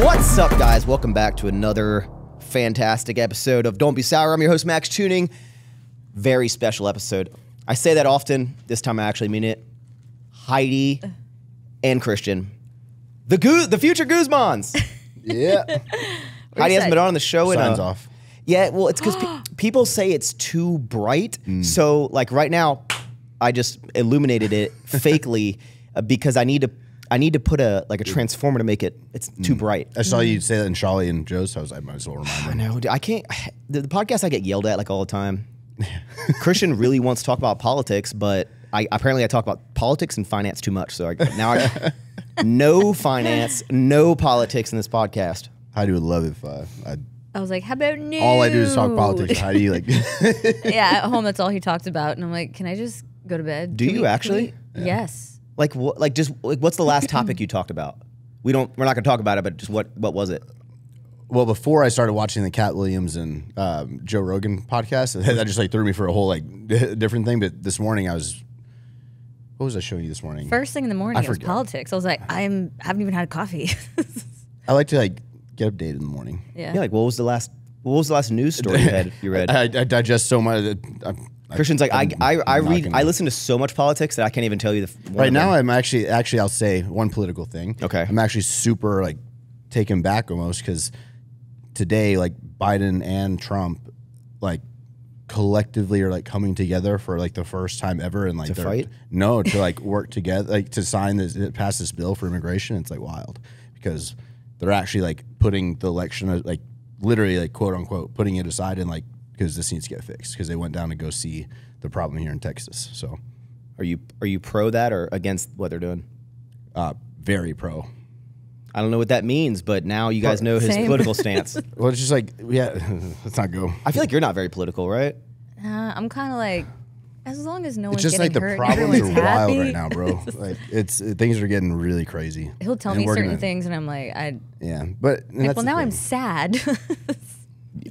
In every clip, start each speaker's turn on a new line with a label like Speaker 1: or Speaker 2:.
Speaker 1: What's up, guys? Welcome back to another fantastic episode of Don't Be Sour. I'm your host, Max Tuning. Very special episode. I say that often. This time I actually mean it. Heidi and Christian, the Goo- the future Guzmans.
Speaker 2: Yeah.
Speaker 1: Heidi hasn't been on the show in
Speaker 2: Signs
Speaker 1: a,
Speaker 2: off.
Speaker 1: Yeah, well, it's because pe- people say it's too bright.
Speaker 2: Mm.
Speaker 1: So, like right now, I just illuminated it fakely uh, because I need to. I need to put a like a transformer to make it. It's too bright.
Speaker 2: I saw you say that in Charlie and Joe's house. I might as well remind
Speaker 1: I
Speaker 2: them.
Speaker 1: know. dude, I can't. The, the podcast I get yelled at like all the time. Christian really wants to talk about politics, but I apparently I talk about politics and finance too much. So I, now I no finance, no politics in this podcast.
Speaker 2: Heidi would love if uh, I,
Speaker 3: I was like, how about no?
Speaker 2: all I do is talk politics. Heidi, like,
Speaker 3: yeah, at home, that's all he talked about. And I'm like, can I just go to bed?
Speaker 1: Do
Speaker 3: Can
Speaker 1: you
Speaker 3: we- can
Speaker 1: actually?
Speaker 3: we- Yes.
Speaker 1: Like what? Like just like what's the last topic you talked about? We don't. We're not going to talk about it, but just what? What was it?
Speaker 2: well, before I started watching the Katt Williams and um, Joe Rogan podcast, that just like threw me for a whole like different thing. But this morning I was, what was I showing you this morning?
Speaker 3: First thing in the morning, it was politics. I was like, I'm I haven't even had coffee.
Speaker 2: I like to like get updated in the morning.
Speaker 3: yeah.
Speaker 1: Yeah. Like what was the last? What was the last news story you had? You read?
Speaker 2: I, I digest so much. I'm, I-
Speaker 1: Christian's like I. I, I read.
Speaker 2: gonna-
Speaker 1: I listen to so much politics that I can't even tell you the.
Speaker 2: Right now. I'm actually actually I'll say one political thing.
Speaker 1: Okay.
Speaker 2: I'm actually super like taken back almost because today like Biden and Trump like collectively are like coming together for like the first time ever and like
Speaker 1: To fight?
Speaker 2: No, to like work together, like to sign this pass this bill for immigration. It's like wild because they're actually like putting the election like literally like quote unquote putting it aside and like because this needs to get fixed because they went down to go see the problem here in Texas. So
Speaker 1: Are you are you pro that or against what they're doing?
Speaker 2: uh, very pro.
Speaker 1: I don't know what that means, but now you guys know his
Speaker 3: Same.
Speaker 1: political stance.
Speaker 2: Well, it's just like, yeah, let's not go.
Speaker 1: I feel like you're not very political, right?
Speaker 3: Uh, I'm kind of like, as long as no
Speaker 2: It's
Speaker 3: one's
Speaker 2: just like the
Speaker 3: hurt,
Speaker 2: problems are
Speaker 3: everyone's
Speaker 2: wild right now, bro. like it's uh, things are getting really crazy.
Speaker 3: He'll tell
Speaker 2: And
Speaker 3: me certain
Speaker 2: gonna-
Speaker 3: things, and I'm like, I.
Speaker 2: Yeah, but
Speaker 3: Like, well,
Speaker 2: the
Speaker 3: now I'm sad.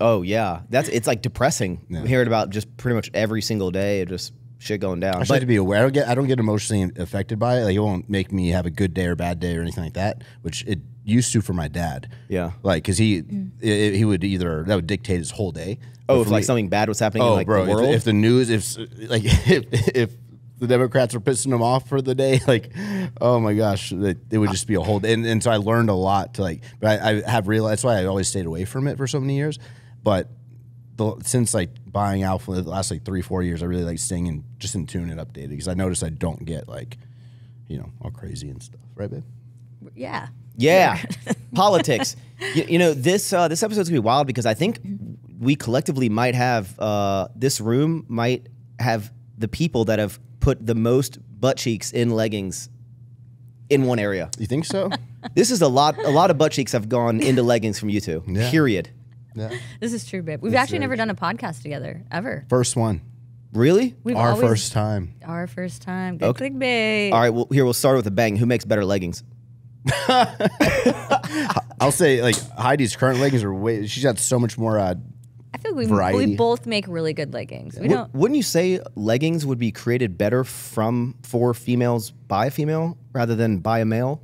Speaker 1: Oh yeah, that's it's like depressing.
Speaker 2: Yeah.
Speaker 1: Hearing about just pretty much every single day, of just shit going down.
Speaker 2: I should
Speaker 1: But
Speaker 2: have to be aware. I don't get I don't get emotionally affected by it. Like it won't make me have a good day or bad day or anything like that, which it used to for my dad.
Speaker 1: Yeah.
Speaker 2: like because he mm. i he would either that would dictate his whole day.
Speaker 1: oh, if like
Speaker 2: me-
Speaker 1: something bad was happening
Speaker 2: oh,
Speaker 1: in like
Speaker 2: bro,
Speaker 1: the
Speaker 2: if-
Speaker 1: world,
Speaker 2: If, the news, if like if if the Democrats were pissing him off for the day, like oh my gosh, it, it would just be a whole. And, and so I learned a lot to like, but I, I have realized that's why I always stayed away from it for so many years. But the, since like buying out for the last like three four years, I really like staying in just in tune and updated because I notice I don't get like, you know, all crazy and stuff, right, babe?
Speaker 3: yeah.
Speaker 1: yeah, politics. You, you know this uh, this episode's gonna be wild because I think we collectively might have uh, this room might have the people that have put the most butt cheeks in leggings in one area.
Speaker 2: You think so?
Speaker 1: This is a lot. A lot of butt cheeks have gone into leggings from you two.
Speaker 2: Yeah.
Speaker 1: Period.
Speaker 2: Yeah.
Speaker 3: This is true, babe. We've
Speaker 2: It's
Speaker 3: actually
Speaker 2: very
Speaker 3: never done a podcast together ever.
Speaker 2: First one,
Speaker 1: Really?
Speaker 3: We've
Speaker 2: our
Speaker 3: always,
Speaker 2: first time.
Speaker 3: Our first time. Good
Speaker 1: Okay.
Speaker 3: clickbait.
Speaker 1: All right. Well, here we'll start with a bang. Who makes better leggings?
Speaker 2: I'll say like Heidi's current leggings are way. She's got so much more. Uh,
Speaker 3: I feel like we,
Speaker 2: Variety.
Speaker 3: we both make really good leggings. We don't.
Speaker 1: Wouldn't you say leggings would be created better from for females by a female rather than by a male?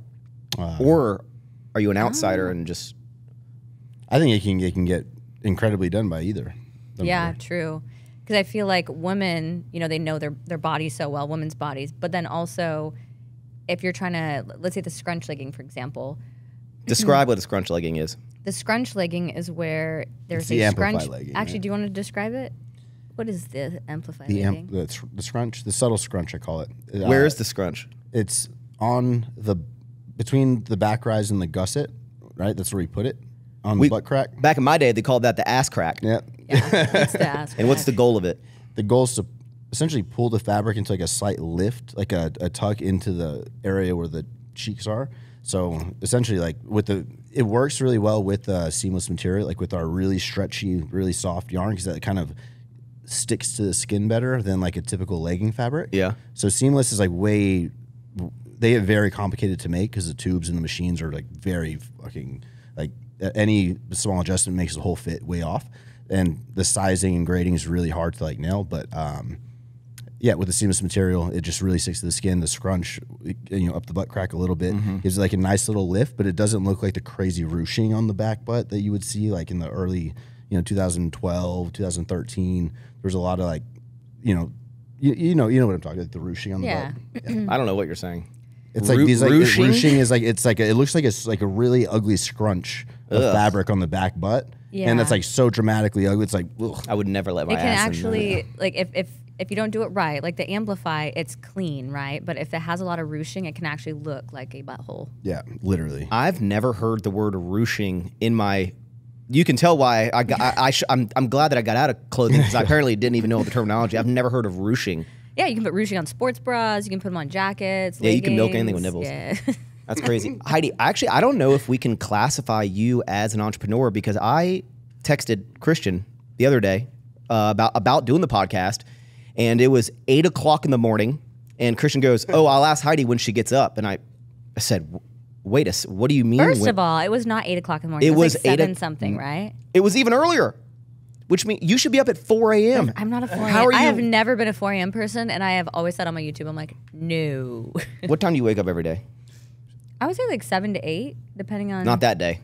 Speaker 2: Uh,
Speaker 1: or are you an outsider and just
Speaker 2: I think it can it can get incredibly done by either. Them
Speaker 3: Yeah,
Speaker 2: both.
Speaker 3: true. Because I feel like women, you know, they know their their bodies so well, women's bodies. But then also, if you're trying to, let's say the scrunch legging, for example,
Speaker 1: describe what a scrunch legging is?
Speaker 3: the scrunch legging is where there's
Speaker 2: It's
Speaker 3: a
Speaker 2: amplify
Speaker 3: scrunch.
Speaker 2: legging,
Speaker 3: Actually,
Speaker 2: yeah.
Speaker 3: do you want to describe it? What is the amplify
Speaker 2: The,
Speaker 3: legging?
Speaker 2: amp, the the scrunch, the subtle scrunch, I call it. Uh,
Speaker 1: Where is the scrunch?
Speaker 2: it's on the between the back rise and the gusset, right? That's where we put it on
Speaker 1: We-
Speaker 2: the butt crack.
Speaker 1: Back in my day, they called that the ass crack.
Speaker 2: Yeah.
Speaker 3: yeah, it's the ass
Speaker 1: And what's the goal of it?
Speaker 2: The goal is to essentially pull the fabric into like a slight lift, like a, a tuck into the area where the cheeks are. So essentially, like with the, it works really well with uh, seamless material, like with our really stretchy, really soft yarn, because that kind of sticks to the skin better than like a typical legging fabric.
Speaker 1: Yeah.
Speaker 2: So seamless is like way, they get very complicated to make because the tubes and the machines are like very fucking like a- any small adjustment makes the whole fit way off, and the sizing and grading is really hard to like nail. But um, Yeah, with the seamless material, it just really sticks to the skin. The scrunch, you know, up the butt crack a little bit,
Speaker 1: Mm-hmm.
Speaker 2: gives it like a nice little lift, but it doesn't look like the crazy ruching on the back butt that you would see like in the early, you know, 2012, 2013. There's a lot of like, you know, you, you know, you know what I'm talking, like the ruching on the
Speaker 3: Yeah.
Speaker 2: butt.
Speaker 1: I don't know what you're saying.
Speaker 2: It's like
Speaker 1: Ru-
Speaker 2: these like
Speaker 1: ruching?
Speaker 2: ruching? is like it's like a, it looks like it's like a really ugly scrunch of
Speaker 1: Ugh.
Speaker 2: fabric on the back butt, Yeah. and
Speaker 3: that's
Speaker 2: like so dramatically ugly. It's like ugh.
Speaker 1: I would never let my
Speaker 3: It can
Speaker 1: ass in
Speaker 3: actually like if if if you don't do it right, like the amplify, it's clean, right? But if it has a lot of ruching, it can actually look like a butthole.
Speaker 2: yeah, literally.
Speaker 1: I've never heard the word ruching in my. You can tell why I got. I, I sh- I'm, I'm glad that I got out of clothing because I apparently didn't even know the terminology. I've never heard of ruching.
Speaker 3: Yeah, you can put ruching on sports bras. You can put them on jackets.
Speaker 1: Yeah, you can milk anything with
Speaker 3: leggings. Yeah.
Speaker 1: That's crazy. Heidi, actually, I don't know if we can classify you as an entrepreneur because I texted Christian the other day uh, about about doing the podcast, and it was eight o'clock in the morning, and Christian goes, "Oh, I'll ask Heidi when she gets up," and I, I said, "Wait a, what do you mean?"
Speaker 3: First
Speaker 1: when-
Speaker 3: of all, it was not eight o'clock in the morning.
Speaker 1: It
Speaker 3: It was,
Speaker 1: was
Speaker 3: like seven something, right?
Speaker 1: it was even earlier, which means you should be up at four a.m.
Speaker 3: I'm not a 4
Speaker 1: How are
Speaker 3: a.m. I have never been a 4 a.m. person, and I have always said on my YouTube, I'm like, no.
Speaker 1: what time do you wake up every day?
Speaker 3: I would say like seven to eight, depending on
Speaker 1: Not that day.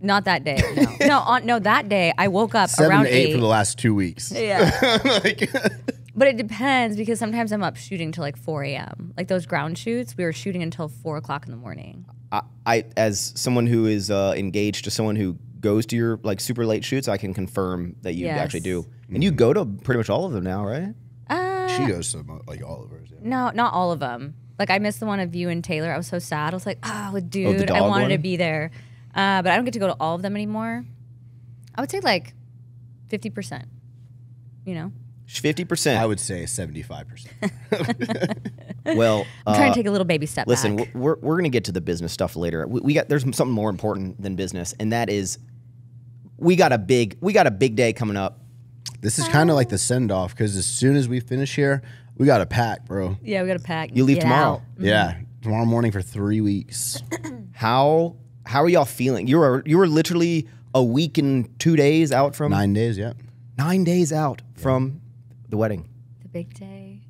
Speaker 3: not that day. No, no, on, no. That day, I woke up
Speaker 2: Seven
Speaker 3: around
Speaker 2: to eight,
Speaker 3: eight.
Speaker 2: for the last two weeks.
Speaker 3: yeah,
Speaker 2: like,
Speaker 3: but it depends because sometimes I'm up shooting till like 4 a.m. Like those ground shoots, we were shooting until four o'clock in the morning.
Speaker 1: I, I as someone who is uh, engaged to someone who goes to your like super late shoots, I can confirm that you
Speaker 3: Yes.
Speaker 1: actually do, and you go to pretty much all of them now, right?
Speaker 3: Uh,
Speaker 2: she goes to like all of hers. Yeah.
Speaker 3: no, not all of them. Like I missed the one of you and Taylor. I was so sad. I was like, oh, dude, I
Speaker 1: dog
Speaker 3: wanted to be there, uh, but I don't get to go to all of them anymore. I would say like fifty percent. You know,
Speaker 1: Fifty percent.
Speaker 2: I would say seventy-five percent.
Speaker 1: Well,
Speaker 3: I'm trying
Speaker 1: uh,
Speaker 3: to take a little baby step
Speaker 1: listen,
Speaker 3: back.
Speaker 1: we're we're gonna get to the business stuff later. We, we got there's something more important than business, and that is we got a big we got a big day coming up.
Speaker 2: This is kind of like the send-off because as soon as we finish here, we got to pack, bro.
Speaker 3: Yeah, we got to pack.
Speaker 1: You leave
Speaker 3: Get
Speaker 1: tomorrow.
Speaker 3: out.
Speaker 2: Yeah, tomorrow morning for three weeks.
Speaker 1: How how are y'all feeling? You were you were literally a week and two days out from
Speaker 2: Nine days, yeah.
Speaker 1: nine days out from the wedding.
Speaker 3: The big day.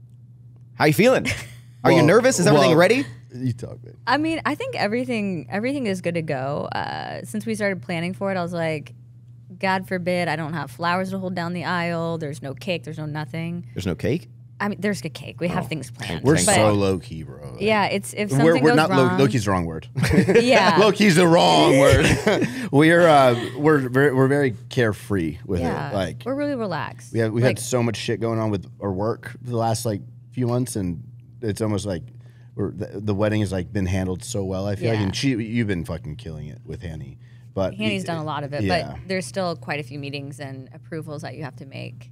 Speaker 1: How you feeling? Are you nervous? Is everything
Speaker 2: well,
Speaker 1: ready?
Speaker 2: You talk, man.
Speaker 3: I mean, I think everything everything is good to go. Uh, since we started planning for it, I was like, God forbid I don't have flowers to hold down the aisle. There's no cake. There's no nothing.
Speaker 1: There's no cake.
Speaker 3: I mean, there's a cake. We have things planned.
Speaker 2: We're
Speaker 3: but
Speaker 2: so low key, bro. Like,
Speaker 3: yeah, it's if
Speaker 2: We're,
Speaker 3: something
Speaker 2: we're
Speaker 3: goes
Speaker 2: not
Speaker 3: wrong.
Speaker 2: low, low key's the wrong word.
Speaker 3: Yeah.
Speaker 2: low key's the wrong word. we're uh, we're very, we're very carefree with
Speaker 3: yeah,
Speaker 2: it. Like
Speaker 3: we're really relaxed.
Speaker 2: we have we
Speaker 3: like,
Speaker 2: had so much shit going on with our work for the last like few months, and it's almost like we're, the, the wedding has like been handled so well. I feel like, and she you've been fucking killing it with Hanny. But
Speaker 3: Hanny's done a lot of it,
Speaker 2: Yeah.
Speaker 3: but there's still quite a few meetings and approvals that you have to make.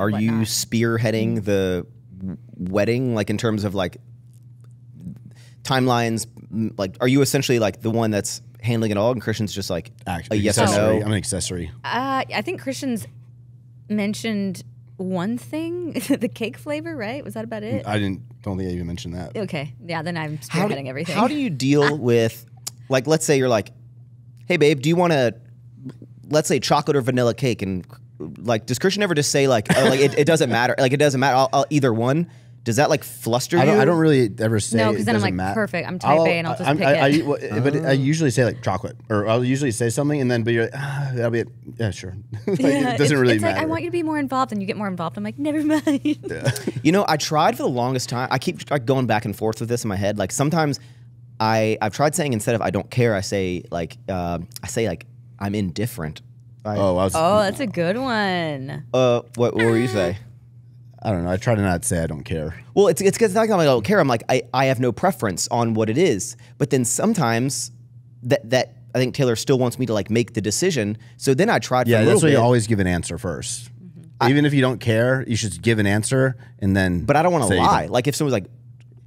Speaker 1: Are you spearheading the wedding, like in terms of like timelines? Like, are you essentially like the one that's handling it all, and Christian's just like
Speaker 2: Actually,
Speaker 1: a yes or no?
Speaker 2: I'm an accessory.
Speaker 3: Uh, I think Christian's mentioned one thing, the cake flavor, right? Was that about it?
Speaker 2: I didn't don't think I even mentioned that.
Speaker 3: Okay, yeah. Then I'm
Speaker 1: how do,
Speaker 3: spearheading everything.
Speaker 1: how do you deal with, like, let's say you're like, hey, babe, do you want to, let's say chocolate or vanilla cake, and like, does Christian ever just say like, oh, like it, it doesn't matter, like it doesn't matter, I'll, I'll either one? Does that like fluster
Speaker 2: I don't,
Speaker 1: you?
Speaker 2: I don't really ever say.
Speaker 3: No, because then I'm like,
Speaker 2: matter.
Speaker 3: perfect, I'm type A and I'll just
Speaker 2: I'm-
Speaker 3: pick
Speaker 2: I,
Speaker 3: it.
Speaker 2: I, well, But I usually say like chocolate, or I'll usually say something, and then but you're like, ah, that'll be it. Yeah, sure. like,
Speaker 3: Yeah,
Speaker 2: it doesn't
Speaker 3: it's,
Speaker 2: really
Speaker 3: it's
Speaker 2: matter.
Speaker 3: like I want you to be more involved, and you get more involved. I'm like, never mind.
Speaker 1: You know, I tried for the longest time. I keep like, going back and forth with this in my head. Like sometimes I I've tried saying instead of I don't care, I say like uh, I say like I'm indifferent. I,
Speaker 2: oh, I was.
Speaker 3: oh, that's a good one.
Speaker 1: uh, what, what were you say?
Speaker 2: I don't know. I try to not say I don't care.
Speaker 1: Well, it's it's because not like I don't care. I'm like I, I have no preference on what it is. But then sometimes that that I think Taylor still wants me to like make the decision. So then I tried for
Speaker 2: Yeah,
Speaker 1: a little
Speaker 2: that's why
Speaker 1: bit.
Speaker 2: you always give an answer 1st
Speaker 3: Mm-hmm.
Speaker 2: Even if you don't care, you should give an answer and then.
Speaker 1: but I don't want to lie. Like if someone's like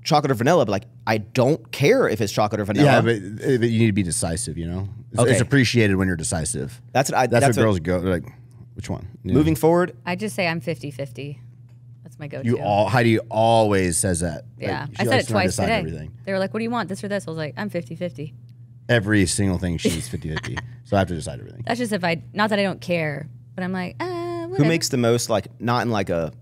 Speaker 1: chocolate or vanilla, but like I don't care if it's chocolate or vanilla.
Speaker 2: Yeah, but, uh, but you need to be decisive. You know, it's, it's appreciated when you're decisive.
Speaker 1: that's what I.
Speaker 2: That's,
Speaker 1: That's,
Speaker 2: what
Speaker 1: what,
Speaker 2: girls go they're like. Which one? You know?
Speaker 1: Moving forward,
Speaker 3: I just say I'm 50-50. That's my go-to.
Speaker 2: You all Heidi always says that.
Speaker 3: Yeah,
Speaker 2: she
Speaker 3: I said it
Speaker 2: to
Speaker 3: twice
Speaker 2: decide
Speaker 3: today.
Speaker 2: Everything.
Speaker 3: They were like, "What do you want? This or this?" I was like, "I'm 50-50.
Speaker 2: Every single thing she's 50-50. so I have to decide everything.
Speaker 3: That's just if I, not that I don't care, but I'm like, uh, whatever.
Speaker 1: who makes the most like not in like a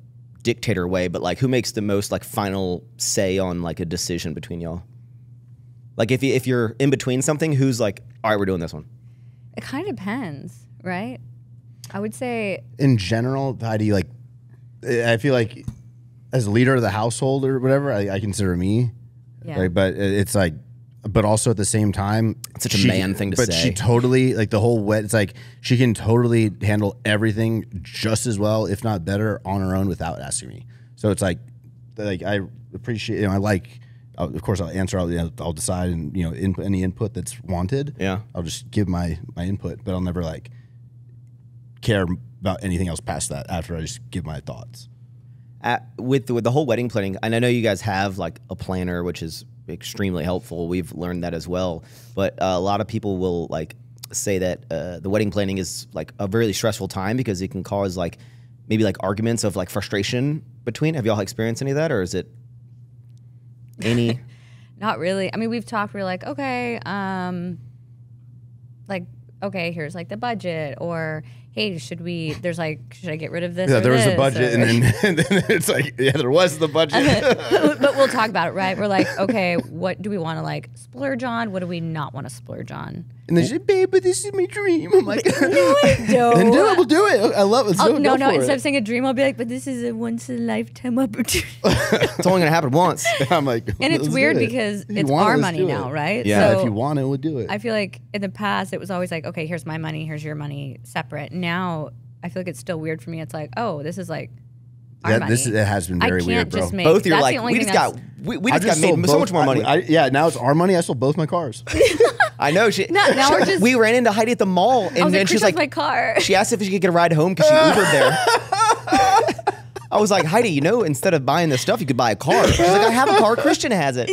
Speaker 1: dictator way, but like who makes the most like final say on like a decision between y'all? Like if you, if you're in between something, who's like, all right, we're doing this one.
Speaker 3: It kind of depends, right? I would say
Speaker 2: in general, how do you like? I feel like as leader of the household or whatever, I, I consider me.
Speaker 3: Yeah.
Speaker 2: Like, but it's like, but also at the same time,
Speaker 1: It's such a man thing to
Speaker 2: but
Speaker 1: say.
Speaker 2: she totally like the whole wet. It's like she can totally handle everything just as well, if not better, on her own without asking me. So it's like, like I appreciate. You know, I like. I'll, of course, I'll answer. I'll, you know, I'll decide, and you know, input any input that's wanted.
Speaker 1: Yeah.
Speaker 2: I'll just give my my input, but I'll never like care about anything else past that after I just give my thoughts.
Speaker 1: at, with the, with the whole wedding planning, and I know you guys have like a planner, which is extremely helpful. We've learned that as well. But uh, a lot of people will like say that uh, the wedding planning is like a really stressful time because it can cause like maybe like arguments of like frustration between. Have y'all experienced any of that, or is it any?
Speaker 3: Not really. I mean, we've talked. We're like, okay, um, like, okay, here's like the budget, or hey, should we? There's like, should I get rid of this?
Speaker 2: Yeah, there was a budget, and then, and then it's like, yeah, there was the budget.
Speaker 3: but we'll talk about it, right? We're like, okay, what do we want to like splurge on? What do we not want to splurge on?
Speaker 2: and she said, babe, but this is my dream. I'm like,
Speaker 3: No, I don't.
Speaker 2: then do it. We'll do it. I love it.
Speaker 3: Oh,
Speaker 2: So
Speaker 3: no, no. Instead
Speaker 2: it.
Speaker 3: of saying a dream, I'll be like, but this is a once in a lifetime opportunity.
Speaker 1: it's only gonna happen once.
Speaker 2: I'm like,
Speaker 3: and it's weird
Speaker 2: it.
Speaker 3: because
Speaker 2: If
Speaker 3: it's
Speaker 2: want it,
Speaker 3: our money now, right?
Speaker 1: Yeah,
Speaker 3: So
Speaker 2: if you want it, we'll do it.
Speaker 3: I feel like in the past it was always like, okay, here's my money, here's your money, separate. Now I feel like it's still weird for me. It's like, oh, this is like our
Speaker 2: That-
Speaker 3: money.
Speaker 2: this is- it has been
Speaker 3: I
Speaker 2: very
Speaker 3: can't
Speaker 2: weird, bro.
Speaker 3: just make
Speaker 1: Both you're
Speaker 3: that's
Speaker 1: like,
Speaker 3: only
Speaker 1: we
Speaker 3: thing
Speaker 1: just got
Speaker 3: that's-
Speaker 1: we, we
Speaker 2: I
Speaker 1: just, got made
Speaker 2: sold
Speaker 1: so
Speaker 2: both-
Speaker 1: much more money.
Speaker 2: I, I- yeah, now it's our money. I sold both my cars.
Speaker 1: I know she.
Speaker 3: No, now we're just-
Speaker 1: we ran into Heidi at the mall, and
Speaker 3: I was
Speaker 1: then
Speaker 3: like,
Speaker 1: she's
Speaker 3: Chris
Speaker 1: like,
Speaker 3: my car.
Speaker 1: she asked if she could get a ride home because she Ubered there. I was like, Heidi, you know, instead of buying this stuff, you could buy a car. She's like, I have a car. Christian has it.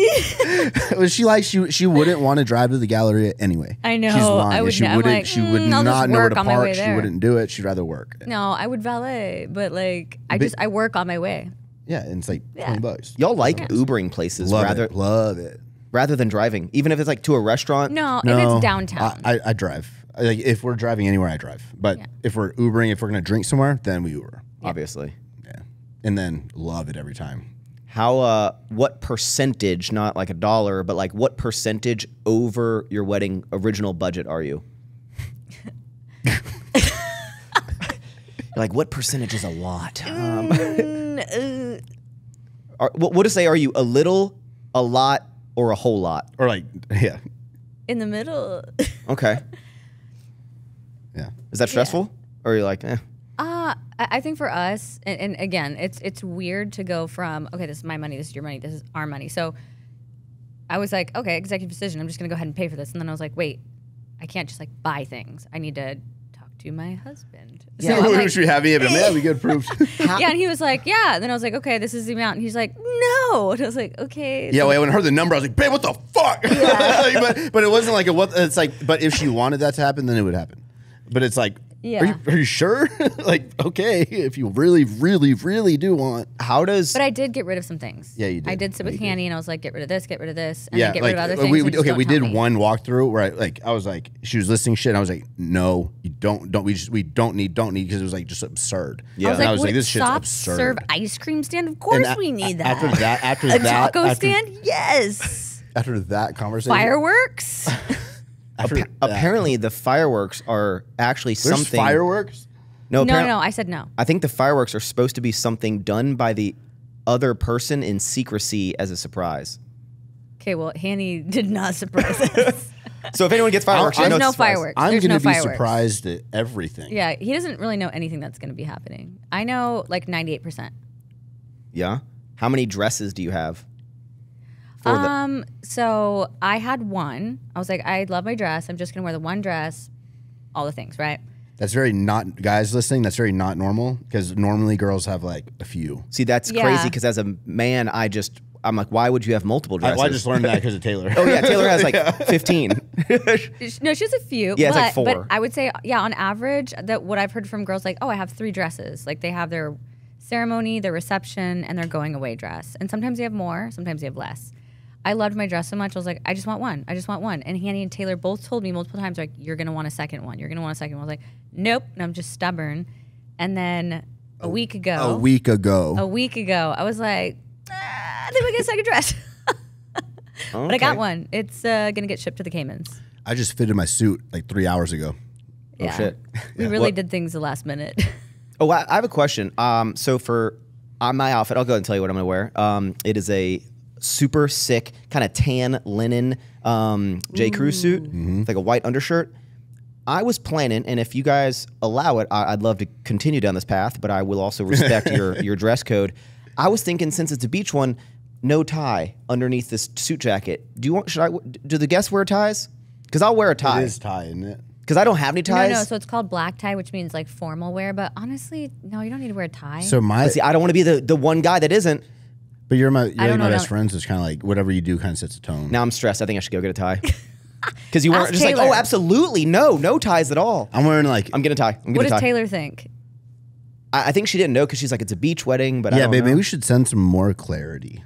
Speaker 2: was she like she she wouldn't want to drive to the gallery anyway?
Speaker 3: I know.
Speaker 2: She's lying.
Speaker 3: I would
Speaker 2: she
Speaker 3: I'm
Speaker 2: wouldn't.
Speaker 3: like,
Speaker 2: she would
Speaker 3: mm, I'll just
Speaker 2: not know where
Speaker 3: work
Speaker 2: to
Speaker 3: on my way
Speaker 2: park. She
Speaker 3: there.
Speaker 2: wouldn't do it. She'd rather work.
Speaker 3: no, I would valet, but like I
Speaker 2: But-
Speaker 3: just I work on my way.
Speaker 2: Yeah, and it's like
Speaker 3: Yeah.
Speaker 2: twenty bucks.
Speaker 1: Y'all like Ubering places
Speaker 2: Love
Speaker 1: rather
Speaker 2: it. Love it.
Speaker 1: rather than driving, even if it's like to a restaurant.
Speaker 3: No,
Speaker 2: No,
Speaker 3: if it's downtown.
Speaker 2: I, I, I drive. I- Like if we're driving anywhere, I drive. But
Speaker 3: Yeah.
Speaker 2: if we're Ubering, if we're gonna drink somewhere, then we Uber.
Speaker 1: obviously.
Speaker 2: Yeah, and then love it every time.
Speaker 1: How? Uh, what percentage? Not like a dollar, but like what percentage over your wedding original budget are you? like what percentage is a lot? Um,
Speaker 3: Mm, uh,
Speaker 1: are, what, what to say? Are you a little, a lot, or a whole lot?
Speaker 2: Or like, yeah,
Speaker 3: in the middle.
Speaker 1: Okay.
Speaker 2: yeah.
Speaker 1: Is that stressful? Or are you like, eh?
Speaker 3: Uh, I think for us, and, and again, it's it's weird to go from okay, this is my money, this is your money, this is our money. So I was like, okay, executive decision. I'm just gonna go ahead and pay for this. And then I was like, wait, I can't just like buy things. I need to talk to my husband. So I'm like,
Speaker 2: Should we have you? Yeah, we get approved.
Speaker 3: yeah, and he was like, yeah. And then I was like, okay, this is the amount. And he's like, no. And I was like, okay.
Speaker 2: Yeah, wait, when I heard the number, I was like, babe, what the fuck? Like, but, but it wasn't like a what it's like, but if she wanted that to happen, then it would happen. But it's like,
Speaker 3: Yeah.
Speaker 2: are, you, are you sure? like, okay, if you really, really, really do want.
Speaker 1: How does
Speaker 3: But I did get rid of some things.
Speaker 2: Yeah, you did.
Speaker 3: I
Speaker 2: did.
Speaker 3: did sit
Speaker 2: Yeah,
Speaker 3: with
Speaker 2: you did.
Speaker 3: And I was like, get rid of this, get rid of this, and
Speaker 2: yeah,
Speaker 3: then get
Speaker 2: like
Speaker 3: rid of other
Speaker 2: uh,
Speaker 3: things.
Speaker 2: we,
Speaker 3: and
Speaker 2: we- okay, we did
Speaker 3: me.
Speaker 2: one walkthrough where I like I was like she was listing shit. and I was like, no, you don't, don't. We just we don't need, don't need because it was like just absurd.
Speaker 1: Yeah.
Speaker 3: I was
Speaker 2: And
Speaker 3: like,
Speaker 2: I was like, this shit's
Speaker 3: Stop
Speaker 2: absurd.
Speaker 3: serve ice cream stand? Of course
Speaker 2: a-
Speaker 3: we need that.
Speaker 2: After that, after
Speaker 3: a
Speaker 2: that,
Speaker 3: taco
Speaker 2: after,
Speaker 3: stand? Yes.
Speaker 2: after that conversation,
Speaker 3: Fireworks?
Speaker 2: After that-
Speaker 1: apparently the fireworks are actually
Speaker 2: there's
Speaker 1: something?
Speaker 2: fireworks.
Speaker 1: No,
Speaker 3: no,
Speaker 1: apparent-
Speaker 3: no, I said no.
Speaker 1: I think the fireworks are supposed to be something done by the other person in secrecy as a surprise.
Speaker 3: Okay, well, Hanny did not surprise us.
Speaker 1: So if anyone gets fireworks,
Speaker 2: I'll-
Speaker 1: know
Speaker 3: There's no
Speaker 1: surprise.
Speaker 3: fireworks.
Speaker 2: I'm gonna
Speaker 3: no
Speaker 2: be
Speaker 3: fireworks.
Speaker 2: surprised at everything.
Speaker 3: yeah, he doesn't really know anything that's going to be happening. I know like 98%.
Speaker 1: Yeah. How many dresses do you have? For the,
Speaker 3: Um, so I had one. I was like, I love my dress. I'm just going to wear the one dress, all the things, right?
Speaker 2: That's very not guys listening. That's very not normal because normally girls have like a few.
Speaker 1: see, that's
Speaker 3: Yeah.
Speaker 1: crazy because as a man, I just I'm like, why would you have multiple
Speaker 2: I,
Speaker 1: dresses?
Speaker 2: well, I just learned that because of Taylor.
Speaker 1: oh yeah, Taylor has like 15.
Speaker 3: No, she has a few.
Speaker 1: Yeah, it's
Speaker 3: but,
Speaker 1: like four.
Speaker 3: But I would say, yeah, on average, that what I've heard from girls, like, oh, I have three dresses. Like they have their ceremony, their reception, and their going away dress. And sometimes they have more, sometimes they have less. I loved my dress so much. I was like, I just want one. I just want one. And Hanny and Taylor both told me multiple times, like, you're gonna want a second one. You're gonna want a second one. I was like, nope. And I'm just stubborn. And then a week ago.
Speaker 2: A week ago.
Speaker 3: A week ago. I was like, "Ah, I think we get a second dress. But I got one. It's uh, gonna get shipped to the Caymans.
Speaker 2: I just fitted my suit like three hours ago.
Speaker 3: Yeah.
Speaker 1: shit.
Speaker 3: We really
Speaker 1: What-
Speaker 3: did things the last minute.
Speaker 1: Oh, I, I have a question. Um, so for on my outfit, I'll go ahead and tell you what I'm gonna wear. Um, it is a super sick kind of tan linen um, J Crew suit, with like a white undershirt. I was planning, and if you guys allow it, I, I'd love to continue down this path. But I will also respect your your dress code. I was thinking, since it's a beach one, no tie underneath this suit jacket. Do you want? Should I? Do the guests wear ties? Because I'll wear a tie.
Speaker 2: is tie, isn't it?
Speaker 1: Because I don't have any
Speaker 3: no,
Speaker 1: ties.
Speaker 3: no. So it's called black tie, which means like formal wear. But honestly, no, you don't need to wear a tie.
Speaker 2: So my,
Speaker 1: See, I don't want to be the, the one guy that isn't.
Speaker 2: But you're my, you're like
Speaker 3: don't
Speaker 2: my
Speaker 3: know,
Speaker 2: best
Speaker 3: don't-
Speaker 2: friends. It's kind of like whatever you do kind of sets a tone.
Speaker 1: Now I'm stressed. I think I should go get a tie. Because you weren't
Speaker 3: Ask
Speaker 1: just like, oh, absolutely, no, no ties at all.
Speaker 2: I'm wearing like,
Speaker 1: I'm going to tie. I'm
Speaker 3: what
Speaker 1: getting a
Speaker 3: does
Speaker 1: tie.
Speaker 3: Taylor think?
Speaker 1: I, I think she didn't know because she's like, it's a beach wedding, but I
Speaker 2: yeah,
Speaker 1: don't
Speaker 2: babe.
Speaker 1: know.
Speaker 2: Maybe we should send some more clarity.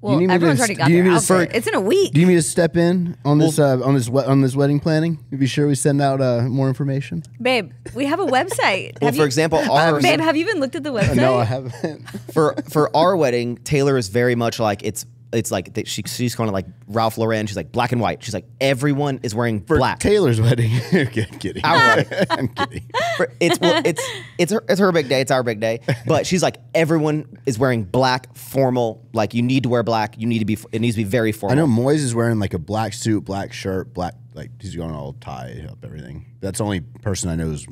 Speaker 3: Well,
Speaker 2: need me to
Speaker 3: everyone's already got
Speaker 2: do you
Speaker 3: their
Speaker 2: need to
Speaker 3: outfit.
Speaker 2: start-
Speaker 3: It's in a week.
Speaker 2: Do you need me to step in on this uh, on this on this wedding planning? To be sure we send out uh, more information.
Speaker 3: Babe, we have a website.
Speaker 1: Well,
Speaker 3: Have
Speaker 1: for
Speaker 3: you-
Speaker 1: example, ours
Speaker 3: Babe, have you even looked at the website?
Speaker 2: No, I haven't.
Speaker 1: for for our wedding, Taylor is very much like it's it's like that she, she's kind of like Ralph Lauren. She's like black and white. She's like everyone is wearing
Speaker 2: For
Speaker 1: black.
Speaker 2: Taylor's wedding. okay, I'm kidding.
Speaker 1: Our
Speaker 2: I'm kidding.
Speaker 1: For- it's well, it's it's her, it's her big day. It's our big day. But she's like everyone is wearing black formal. Like you need to wear black. You need to be. It needs to be very formal.
Speaker 2: I know Moyes is wearing like a black suit, black shirt, black like he's going all tie up everything. That's the only person I know is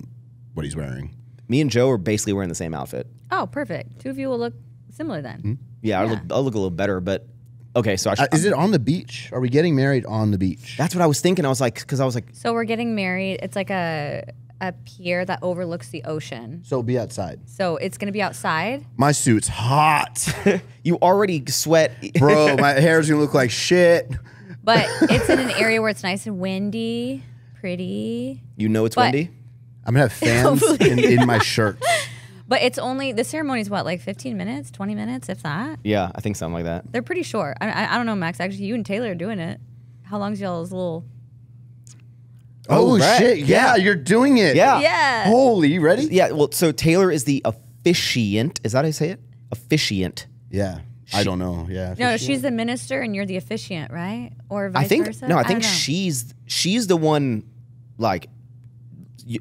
Speaker 2: what he's wearing.
Speaker 1: Me and Joe are basically wearing the same outfit.
Speaker 3: Oh, perfect. Two of you will look similar then.
Speaker 1: Hmm?
Speaker 3: Yeah, I'll,
Speaker 1: look I'll look a little better, but okay. So I
Speaker 2: Uh, is it on the beach? Are we getting married on the beach?
Speaker 1: that's what I was thinking. I was like, because I was like,
Speaker 3: So we're getting married. It's like a a pier that overlooks the ocean.
Speaker 2: So be outside.
Speaker 3: So it's gonna be outside.
Speaker 2: My suit's hot,
Speaker 1: you already sweat,
Speaker 2: bro. my hair's gonna look like shit.
Speaker 3: But it's in an area where it's nice and windy, pretty.
Speaker 1: You know it's
Speaker 3: But-
Speaker 1: windy.
Speaker 2: I'm gonna have fans in, in my shirt.
Speaker 3: But it's only the ceremony is what, like 15 minutes, 20 minutes, if that.
Speaker 1: Yeah, I think something like that.
Speaker 3: They're pretty short. I, I, I don't know, Max. Actually, you and Taylor are doing it. How long's y'all's little?
Speaker 2: Oh,
Speaker 1: Oh, right.
Speaker 2: shit! Yeah,
Speaker 1: Yeah.
Speaker 2: you're doing it.
Speaker 1: Yeah.
Speaker 3: Yeah.
Speaker 2: Holy, you ready?
Speaker 1: Yeah. Well, so Taylor is the officiant. Is that how you say it? Officiant.
Speaker 2: Yeah. I don't know. Yeah.
Speaker 3: No, she's the minister and you're the officiant, right? Or vice
Speaker 1: I think
Speaker 3: versa.
Speaker 1: no. I think
Speaker 3: know.
Speaker 1: she's she's the one. Like, you,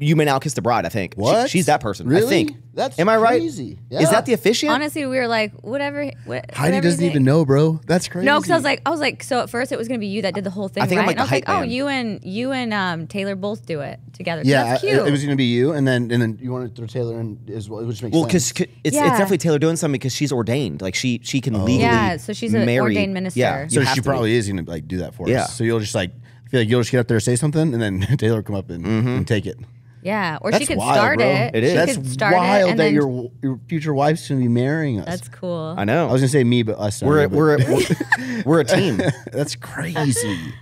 Speaker 1: you may now kiss the bride. I think She-
Speaker 2: What?
Speaker 1: she's that person.
Speaker 2: Really?
Speaker 1: I think.
Speaker 2: That's
Speaker 1: Am I right?
Speaker 2: crazy.
Speaker 1: Is that the officiant?
Speaker 3: Honestly, we were like, whatever. What,
Speaker 2: Heidi
Speaker 3: whatever
Speaker 2: doesn't even know, bro. That's crazy.
Speaker 3: No, because I was like, I was like, so at first it was gonna be you that did the whole thing,
Speaker 1: I think I'm
Speaker 3: right?
Speaker 1: like
Speaker 3: and I was like,
Speaker 1: hype
Speaker 3: oh, you and you and um, Taylor both do it together.
Speaker 2: yeah,
Speaker 3: that's
Speaker 2: I-
Speaker 3: cute.
Speaker 2: it was gonna be you, and then and then you wanted to throw Taylor in as well, which makes sense.
Speaker 1: Well, because it's,
Speaker 3: Yeah.
Speaker 1: it's definitely Taylor doing something because she's ordained. Like she she can legally.
Speaker 3: Yeah, so she's an ordained minister.
Speaker 1: Yeah,
Speaker 2: so she
Speaker 1: to be.
Speaker 2: probably is gonna like do that for us.
Speaker 1: Yeah.
Speaker 2: us. So you'll just like feel like you'll just get up there, and say something, and then Taylor will come up and, and take it.
Speaker 3: Yeah, or
Speaker 2: That's
Speaker 3: she could
Speaker 2: wild,
Speaker 3: start
Speaker 2: bro.
Speaker 3: it.
Speaker 1: It is.
Speaker 3: She
Speaker 2: That's
Speaker 3: could start
Speaker 2: wild
Speaker 3: it, and
Speaker 2: that
Speaker 3: then
Speaker 2: your your future wife's gonna be marrying us.
Speaker 3: that's cool.
Speaker 1: I know.
Speaker 2: I was gonna say me, but us.
Speaker 1: we're
Speaker 2: I
Speaker 1: a,
Speaker 2: know,
Speaker 1: we're, a, we're we're a team.
Speaker 2: that's crazy.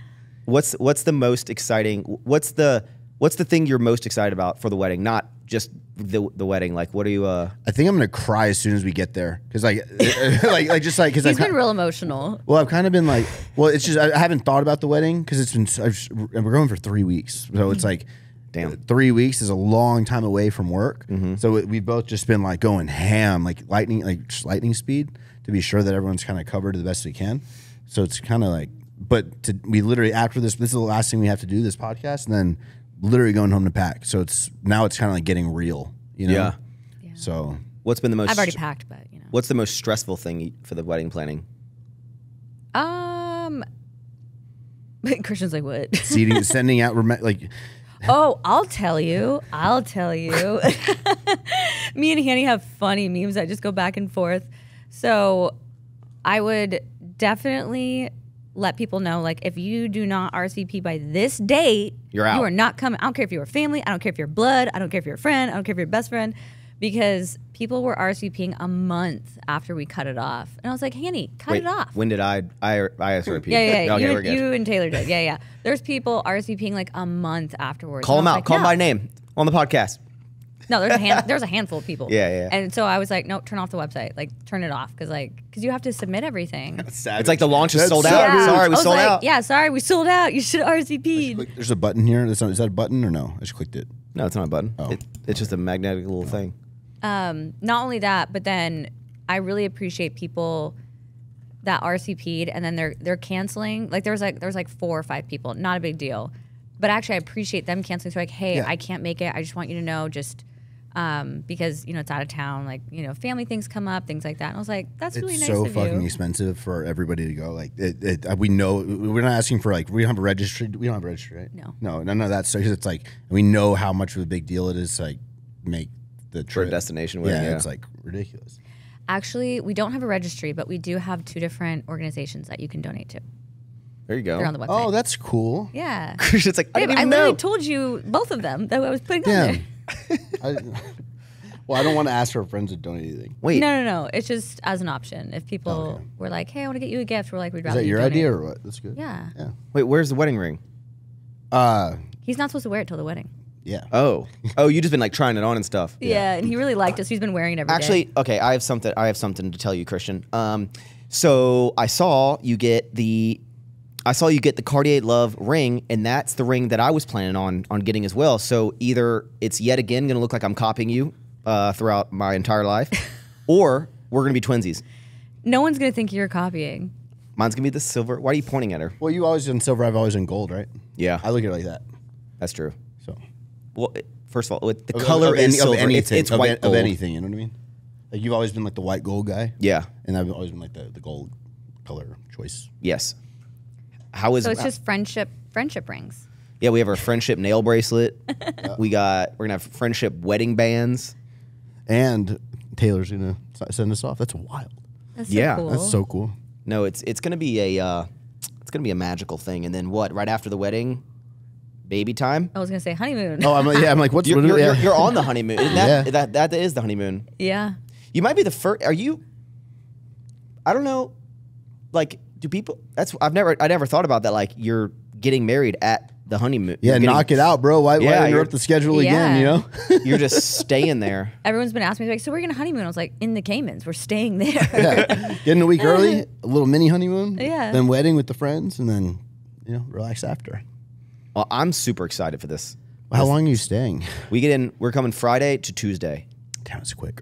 Speaker 1: What's what's the most exciting? What's the what's the thing you're most excited about for the wedding? Not just the the wedding. Like, what are you? Uh,
Speaker 2: I think I'm gonna cry as soon as we get there because like like like just like because
Speaker 3: He's
Speaker 2: I've
Speaker 3: been real emotional.
Speaker 2: Well, I've kind of been like, well, it's just I, I haven't thought about the wedding because it's been I've, we're going for three weeks, so it's like,
Speaker 1: Damn.
Speaker 2: three weeks is a long time away from work.
Speaker 1: Mm-hmm.
Speaker 2: So it, we've both just been like going ham, like lightning, like lightning speed, to be sure that everyone's kind of covered the best we can. So it's kind of like, but to, we literally after this, this is the last thing we have to do this podcast, and then literally going home to pack. So it's now it's kind of like getting real, you know.
Speaker 1: Yeah.
Speaker 2: So
Speaker 1: what's been the most?
Speaker 3: I've already packed, but you know.
Speaker 1: What's the most stressful thing for the wedding planning?
Speaker 3: Um, Christian's like, what?
Speaker 2: seating, sending out like
Speaker 3: oh, I'll tell you. I'll tell you. Me and Hanny have funny memes that just go back and forth. So I would definitely let people know like if you do not RSVP by this date,
Speaker 1: You're out.
Speaker 3: You are not coming. I don't care if you're family. I don't care if you're blood. I don't care if you're a friend. I don't care if you're best friend. Because people were RSVPing a month after we cut it off. And I was like, Hanny, cut
Speaker 1: Wait,
Speaker 3: it off.
Speaker 1: when did I? I I SRP.
Speaker 3: Yeah, yeah, yeah.
Speaker 1: Okay,
Speaker 3: you, you and Taylor did. Yeah, yeah. There's people RSVPing like a month afterwards.
Speaker 1: Call them out.
Speaker 3: was
Speaker 1: Call
Speaker 3: like,
Speaker 1: them by name on the podcast.
Speaker 3: No, there's a hand, there's a handful of people.
Speaker 1: Yeah, yeah.
Speaker 3: And so I was like, no, turn off the website. Like, turn it off because like because you have to submit everything.
Speaker 1: It's like the launch is
Speaker 2: That's
Speaker 1: sold out.
Speaker 2: Yeah.
Speaker 1: Sorry, we
Speaker 3: I was
Speaker 1: sold
Speaker 3: like,
Speaker 1: out.
Speaker 3: Yeah, sorry, we sold out. You should
Speaker 2: RSVP. There's a button here. That's not, is that a button or no? I just clicked it.
Speaker 1: No, it's not a button.
Speaker 2: Oh.
Speaker 1: It, it's just a magnetic little thing.
Speaker 3: Um, not only that, but then I really appreciate people that RSVP'd and then they're they're canceling. Like there was like there was like four or five people, not a big deal, but actually I appreciate them canceling. So like, hey,
Speaker 2: Yeah.
Speaker 3: I can't make it. I just want you to know, just um, because you know it's out of town. Like you know, family things come up, things like that. And I was like, that's really
Speaker 2: it's
Speaker 3: nice
Speaker 2: so fucking
Speaker 3: you.
Speaker 2: expensive for everybody to go. Like it, it, uh, we know we're not asking for like we don't have a registry. We don't have a registry, right?
Speaker 3: No.
Speaker 2: no, none of that. So it's like we know how much of a big deal it is to like make the
Speaker 1: For a
Speaker 2: trip.
Speaker 1: destination
Speaker 2: Yeah,
Speaker 1: wedding, yeah.
Speaker 2: it's like ridiculous.
Speaker 3: Actually, we don't have a registry, but we do have two different organizations that you can donate to.
Speaker 1: There you
Speaker 3: They're on
Speaker 1: go.
Speaker 3: the website.
Speaker 2: Oh, that's cool.
Speaker 3: yeah.
Speaker 1: it's like I
Speaker 3: Babe,
Speaker 1: didn't
Speaker 3: I
Speaker 1: even
Speaker 3: literally
Speaker 1: know.
Speaker 3: told you both of them that I was putting on
Speaker 2: Damn.
Speaker 3: there.
Speaker 2: I, well, I don't want to ask our friends to donate anything.
Speaker 1: Wait,
Speaker 3: No, no, no. It's just as an option. If people
Speaker 2: Okay.
Speaker 3: were like, "Hey, I want to get you a gift," we're like, "We'd rather."
Speaker 2: Is that
Speaker 3: you
Speaker 2: your
Speaker 3: donate.
Speaker 2: idea or what? That's good.
Speaker 3: Yeah.
Speaker 2: Yeah.
Speaker 1: wait, where's the wedding ring?
Speaker 2: Uh,
Speaker 3: He's not supposed to wear it till the wedding.
Speaker 2: Yeah.
Speaker 1: Oh, oh, you just been like trying it on and stuff.
Speaker 3: Yeah, and he really liked us. He's been wearing it every day.
Speaker 1: Actually, okay, I have something. I have something to tell you, Christian. Um, so I saw you get the, I saw you get the Cartier Love ring, and that's the ring that I was planning on on getting as well. So either it's yet again going to look like I'm copying you uh, throughout my entire life, or we're going to be twinsies.
Speaker 3: no one's gonna think you're copying.
Speaker 1: Mine's going to be the silver. Why are you pointing at her?
Speaker 2: Well, you always in silver. I've always in gold, right?
Speaker 1: Yeah,
Speaker 2: I look at it like that.
Speaker 1: that's true.
Speaker 2: So
Speaker 1: Well, first of all, with the
Speaker 2: Of-
Speaker 1: color
Speaker 2: of,
Speaker 1: is
Speaker 2: any-
Speaker 1: silver.
Speaker 2: of anything,
Speaker 1: it's it's
Speaker 2: of,
Speaker 1: white
Speaker 2: an- of anything. You know what I mean? Like you've always been like the white gold guy.
Speaker 1: Yeah.
Speaker 2: and I've always been like the, the gold color choice.
Speaker 1: Yes. How is
Speaker 3: So it's just friendship friendship rings.
Speaker 1: Yeah, we have our friendship nail bracelet. we got we're gonna have friendship wedding bands.
Speaker 2: And Taylor's gonna send us off. That's wild.
Speaker 3: That's
Speaker 1: Yeah,
Speaker 3: so cool.
Speaker 2: That's so cool.
Speaker 1: No, it's it's gonna be a uh, it's gonna be a magical thing. And then what? Right after the wedding, baby time.
Speaker 3: I was gonna say honeymoon.
Speaker 2: Oh, I'm like, yeah. I'm like, what's
Speaker 1: You're,
Speaker 2: what-
Speaker 1: you're,
Speaker 2: yeah.
Speaker 1: you're, you're on the honeymoon. Isn't that,
Speaker 2: Yeah.
Speaker 1: that that is the honeymoon.
Speaker 3: yeah.
Speaker 1: You might be the first. Are you? I don't know. Like, do people? That's I've never I never thought about that. Like, you're getting married at the honeymoon.
Speaker 2: yeah,
Speaker 1: getting-
Speaker 2: knock it out, bro. Why,
Speaker 1: Yeah,
Speaker 2: why
Speaker 1: you're-
Speaker 2: interrupt the schedule again? You know?
Speaker 1: You're just staying there.
Speaker 3: Everyone's been asking me like, so we're gonna honeymoon. I was like, in the Caymans. We're staying there.
Speaker 2: yeah, getting a week early, a little mini honeymoon,
Speaker 3: Yeah.
Speaker 2: then wedding with the friends, and then you know relax after.
Speaker 1: Well, I'm super excited for this.
Speaker 2: How long are you staying?
Speaker 1: We get in. We're coming Friday to Tuesday.
Speaker 2: Damn, it's quick.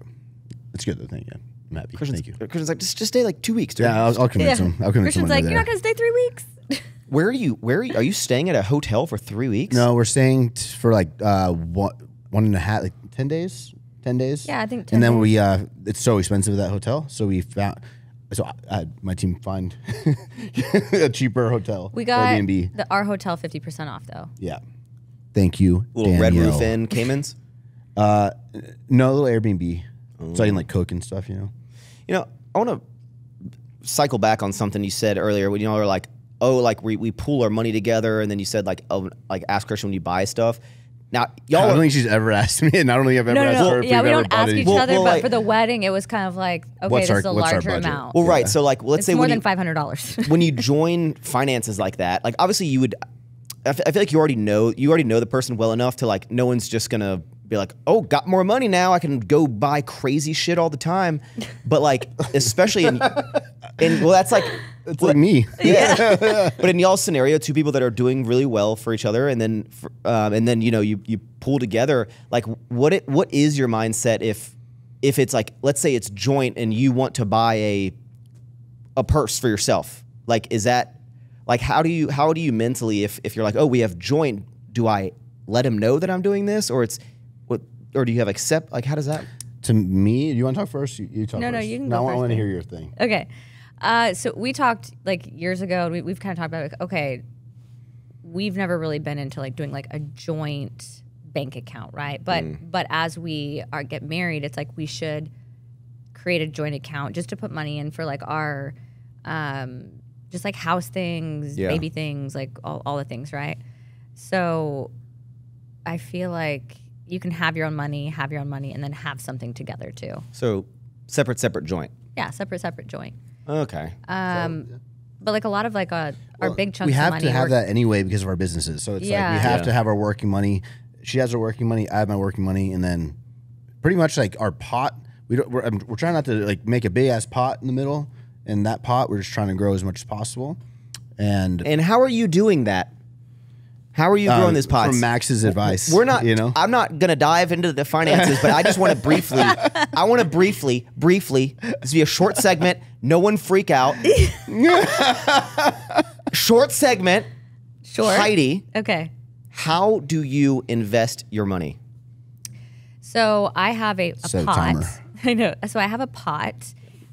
Speaker 2: It's good though. Thank you. I'm happy.
Speaker 1: Christian's,
Speaker 2: Thank you.
Speaker 1: Christian's like, just, just stay like two weeks, dude.
Speaker 2: Yeah, I'll, I'll convince him. I'll convince
Speaker 3: Christian's
Speaker 2: him.
Speaker 3: like, you're not gonna stay three weeks.
Speaker 1: Where are you? Where are you? Are you staying at a hotel for three weeks?
Speaker 2: No, we're staying t- for like uh, one, one and a half, like ten days, ten days.
Speaker 3: Yeah, I think 10
Speaker 2: And then
Speaker 3: days.
Speaker 2: we, uh, it's so expensive at that hotel, so we found. So I, I had my team find a cheaper hotel.
Speaker 3: We got
Speaker 2: Airbnb.
Speaker 3: the, our hotel fifty percent off though.
Speaker 2: Yeah. Thank you.
Speaker 1: Little red roof in Caymans.
Speaker 2: Uh, no, little Airbnb. So I can like cook and stuff. You know.
Speaker 1: You know, I want to cycle back on something you said earlier. When you know, are like, oh, like we, we pool our money together, and then you said like, oh, like ask Christian when you buy stuff. Now, y'all, I
Speaker 2: don't
Speaker 1: are,
Speaker 2: think she's ever asked me, and I don't think I've ever
Speaker 3: No, no,
Speaker 2: asked
Speaker 3: no.
Speaker 2: her if
Speaker 3: yeah,
Speaker 2: we've
Speaker 3: we
Speaker 2: ever
Speaker 3: don't ask each.
Speaker 1: Well-
Speaker 3: other,
Speaker 1: well,
Speaker 3: but
Speaker 1: like-
Speaker 3: for the wedding, it was kind of like, okay,
Speaker 2: What's
Speaker 3: this
Speaker 2: our-
Speaker 3: is a
Speaker 2: what's
Speaker 3: larger amount.
Speaker 1: well, right.
Speaker 2: Yeah.
Speaker 1: So like, let's
Speaker 3: it's
Speaker 1: say
Speaker 3: more
Speaker 1: when
Speaker 3: than
Speaker 1: you,
Speaker 3: five hundred dollars.
Speaker 1: when you join finances like that, like obviously you would. I f- I feel like you already know you already know the person well enough to like no one's just gonna be like, oh, got more money now. I can go buy crazy shit all the time. But like, especially in, in well, that's like
Speaker 2: It's like me.
Speaker 1: Yeah. but in y'all's scenario, two people that are doing really well for each other, and then f- um, and then you know you you pull together. Like what it what is your mindset if if it's like let's say it's joint and you want to buy a a purse for yourself? Like is that like how do you how do you mentally if if you're like oh we have joint do I let him know that I'm doing this or it's what or do you have accept like how does that
Speaker 2: To me, Do you want to talk first? You, you talk
Speaker 3: No, no, you can
Speaker 2: No, I want to hear your thing.
Speaker 3: Okay. Uh, so we talked like years ago, and we, we've kind of talked about like, okay, we've never really been into like doing like a joint bank account, right? But
Speaker 2: Mm.
Speaker 3: but as we are get married, it's like we should create a joint account just to put money in for like our um, just like house things,
Speaker 1: Yeah.
Speaker 3: baby things, like all, all the things, right? So I feel like you can have your own money, have your own money, and then have something together too.
Speaker 1: so separate separate joint
Speaker 3: Yeah, separate, separate joint.
Speaker 1: okay
Speaker 3: Um, but like a lot of like uh, our
Speaker 2: Well,
Speaker 3: big chunks
Speaker 2: we have
Speaker 3: of money.
Speaker 2: to have
Speaker 3: were-
Speaker 2: that anyway because of our businesses. So it's like we have
Speaker 1: Yeah.
Speaker 2: to have our working money. She has her working money. I have my working money, and then pretty much like our pot. We don't. We're, we're trying not to like make a big ass pot in the middle, and that pot we're just trying to grow as much as possible. And
Speaker 1: and how are you doing that How are you growing
Speaker 2: Uh,
Speaker 1: this pot?
Speaker 2: From Max's advice.
Speaker 1: We're not.
Speaker 2: You know.
Speaker 1: I'm not gonna dive into the finances, but I just want to briefly. I want to briefly, briefly. This will be a short segment. No one freak out. short segment.
Speaker 3: Sure.
Speaker 1: Heidi,
Speaker 3: Okay.
Speaker 1: how do you invest your money?
Speaker 3: So I have a, a
Speaker 2: Set
Speaker 3: pot.
Speaker 2: timer.
Speaker 3: I know. So I have a pot.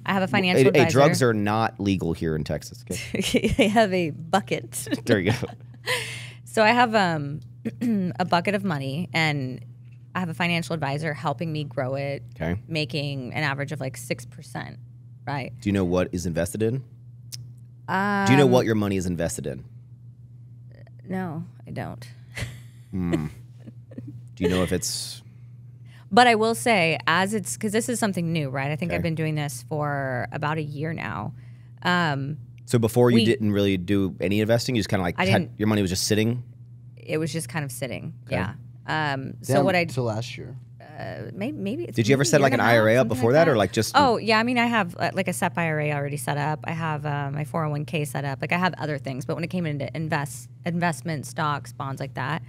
Speaker 3: I have a financial
Speaker 1: Hey, hey,
Speaker 3: advisor.
Speaker 1: drugs are not legal here in Texas. Okay?
Speaker 3: I have a bucket.
Speaker 1: There you go.
Speaker 3: So I have um, a bucket of money, and I have a financial advisor helping me grow it,
Speaker 1: Okay.
Speaker 3: making an average of like six percent. Right.
Speaker 1: Do you know what is invested in?
Speaker 3: Um,
Speaker 1: Do you know what your money is invested in?
Speaker 3: No, I don't.
Speaker 1: Do you know if it's
Speaker 3: But I will say, as it's because this is something new, right? I think
Speaker 1: Okay.
Speaker 3: I've been doing this for about a year now. Um,
Speaker 1: so before you
Speaker 3: We-
Speaker 1: didn't really do any investing? You just kind of like had- your money was just sitting.
Speaker 3: it was just kind of sitting.
Speaker 1: Okay.
Speaker 3: Yeah. Um, so
Speaker 2: Damn,
Speaker 3: what I
Speaker 2: so last year.
Speaker 3: maybe maybe it's
Speaker 1: Did you ever set like an
Speaker 3: a half,
Speaker 1: IRA up before
Speaker 3: like
Speaker 1: that, or like just?
Speaker 3: Oh yeah, I mean I have uh, like a SEP IRA already set up. I have uh, my 401k set up. Like I have other things, but when it came into invest investment stocks, bonds like that,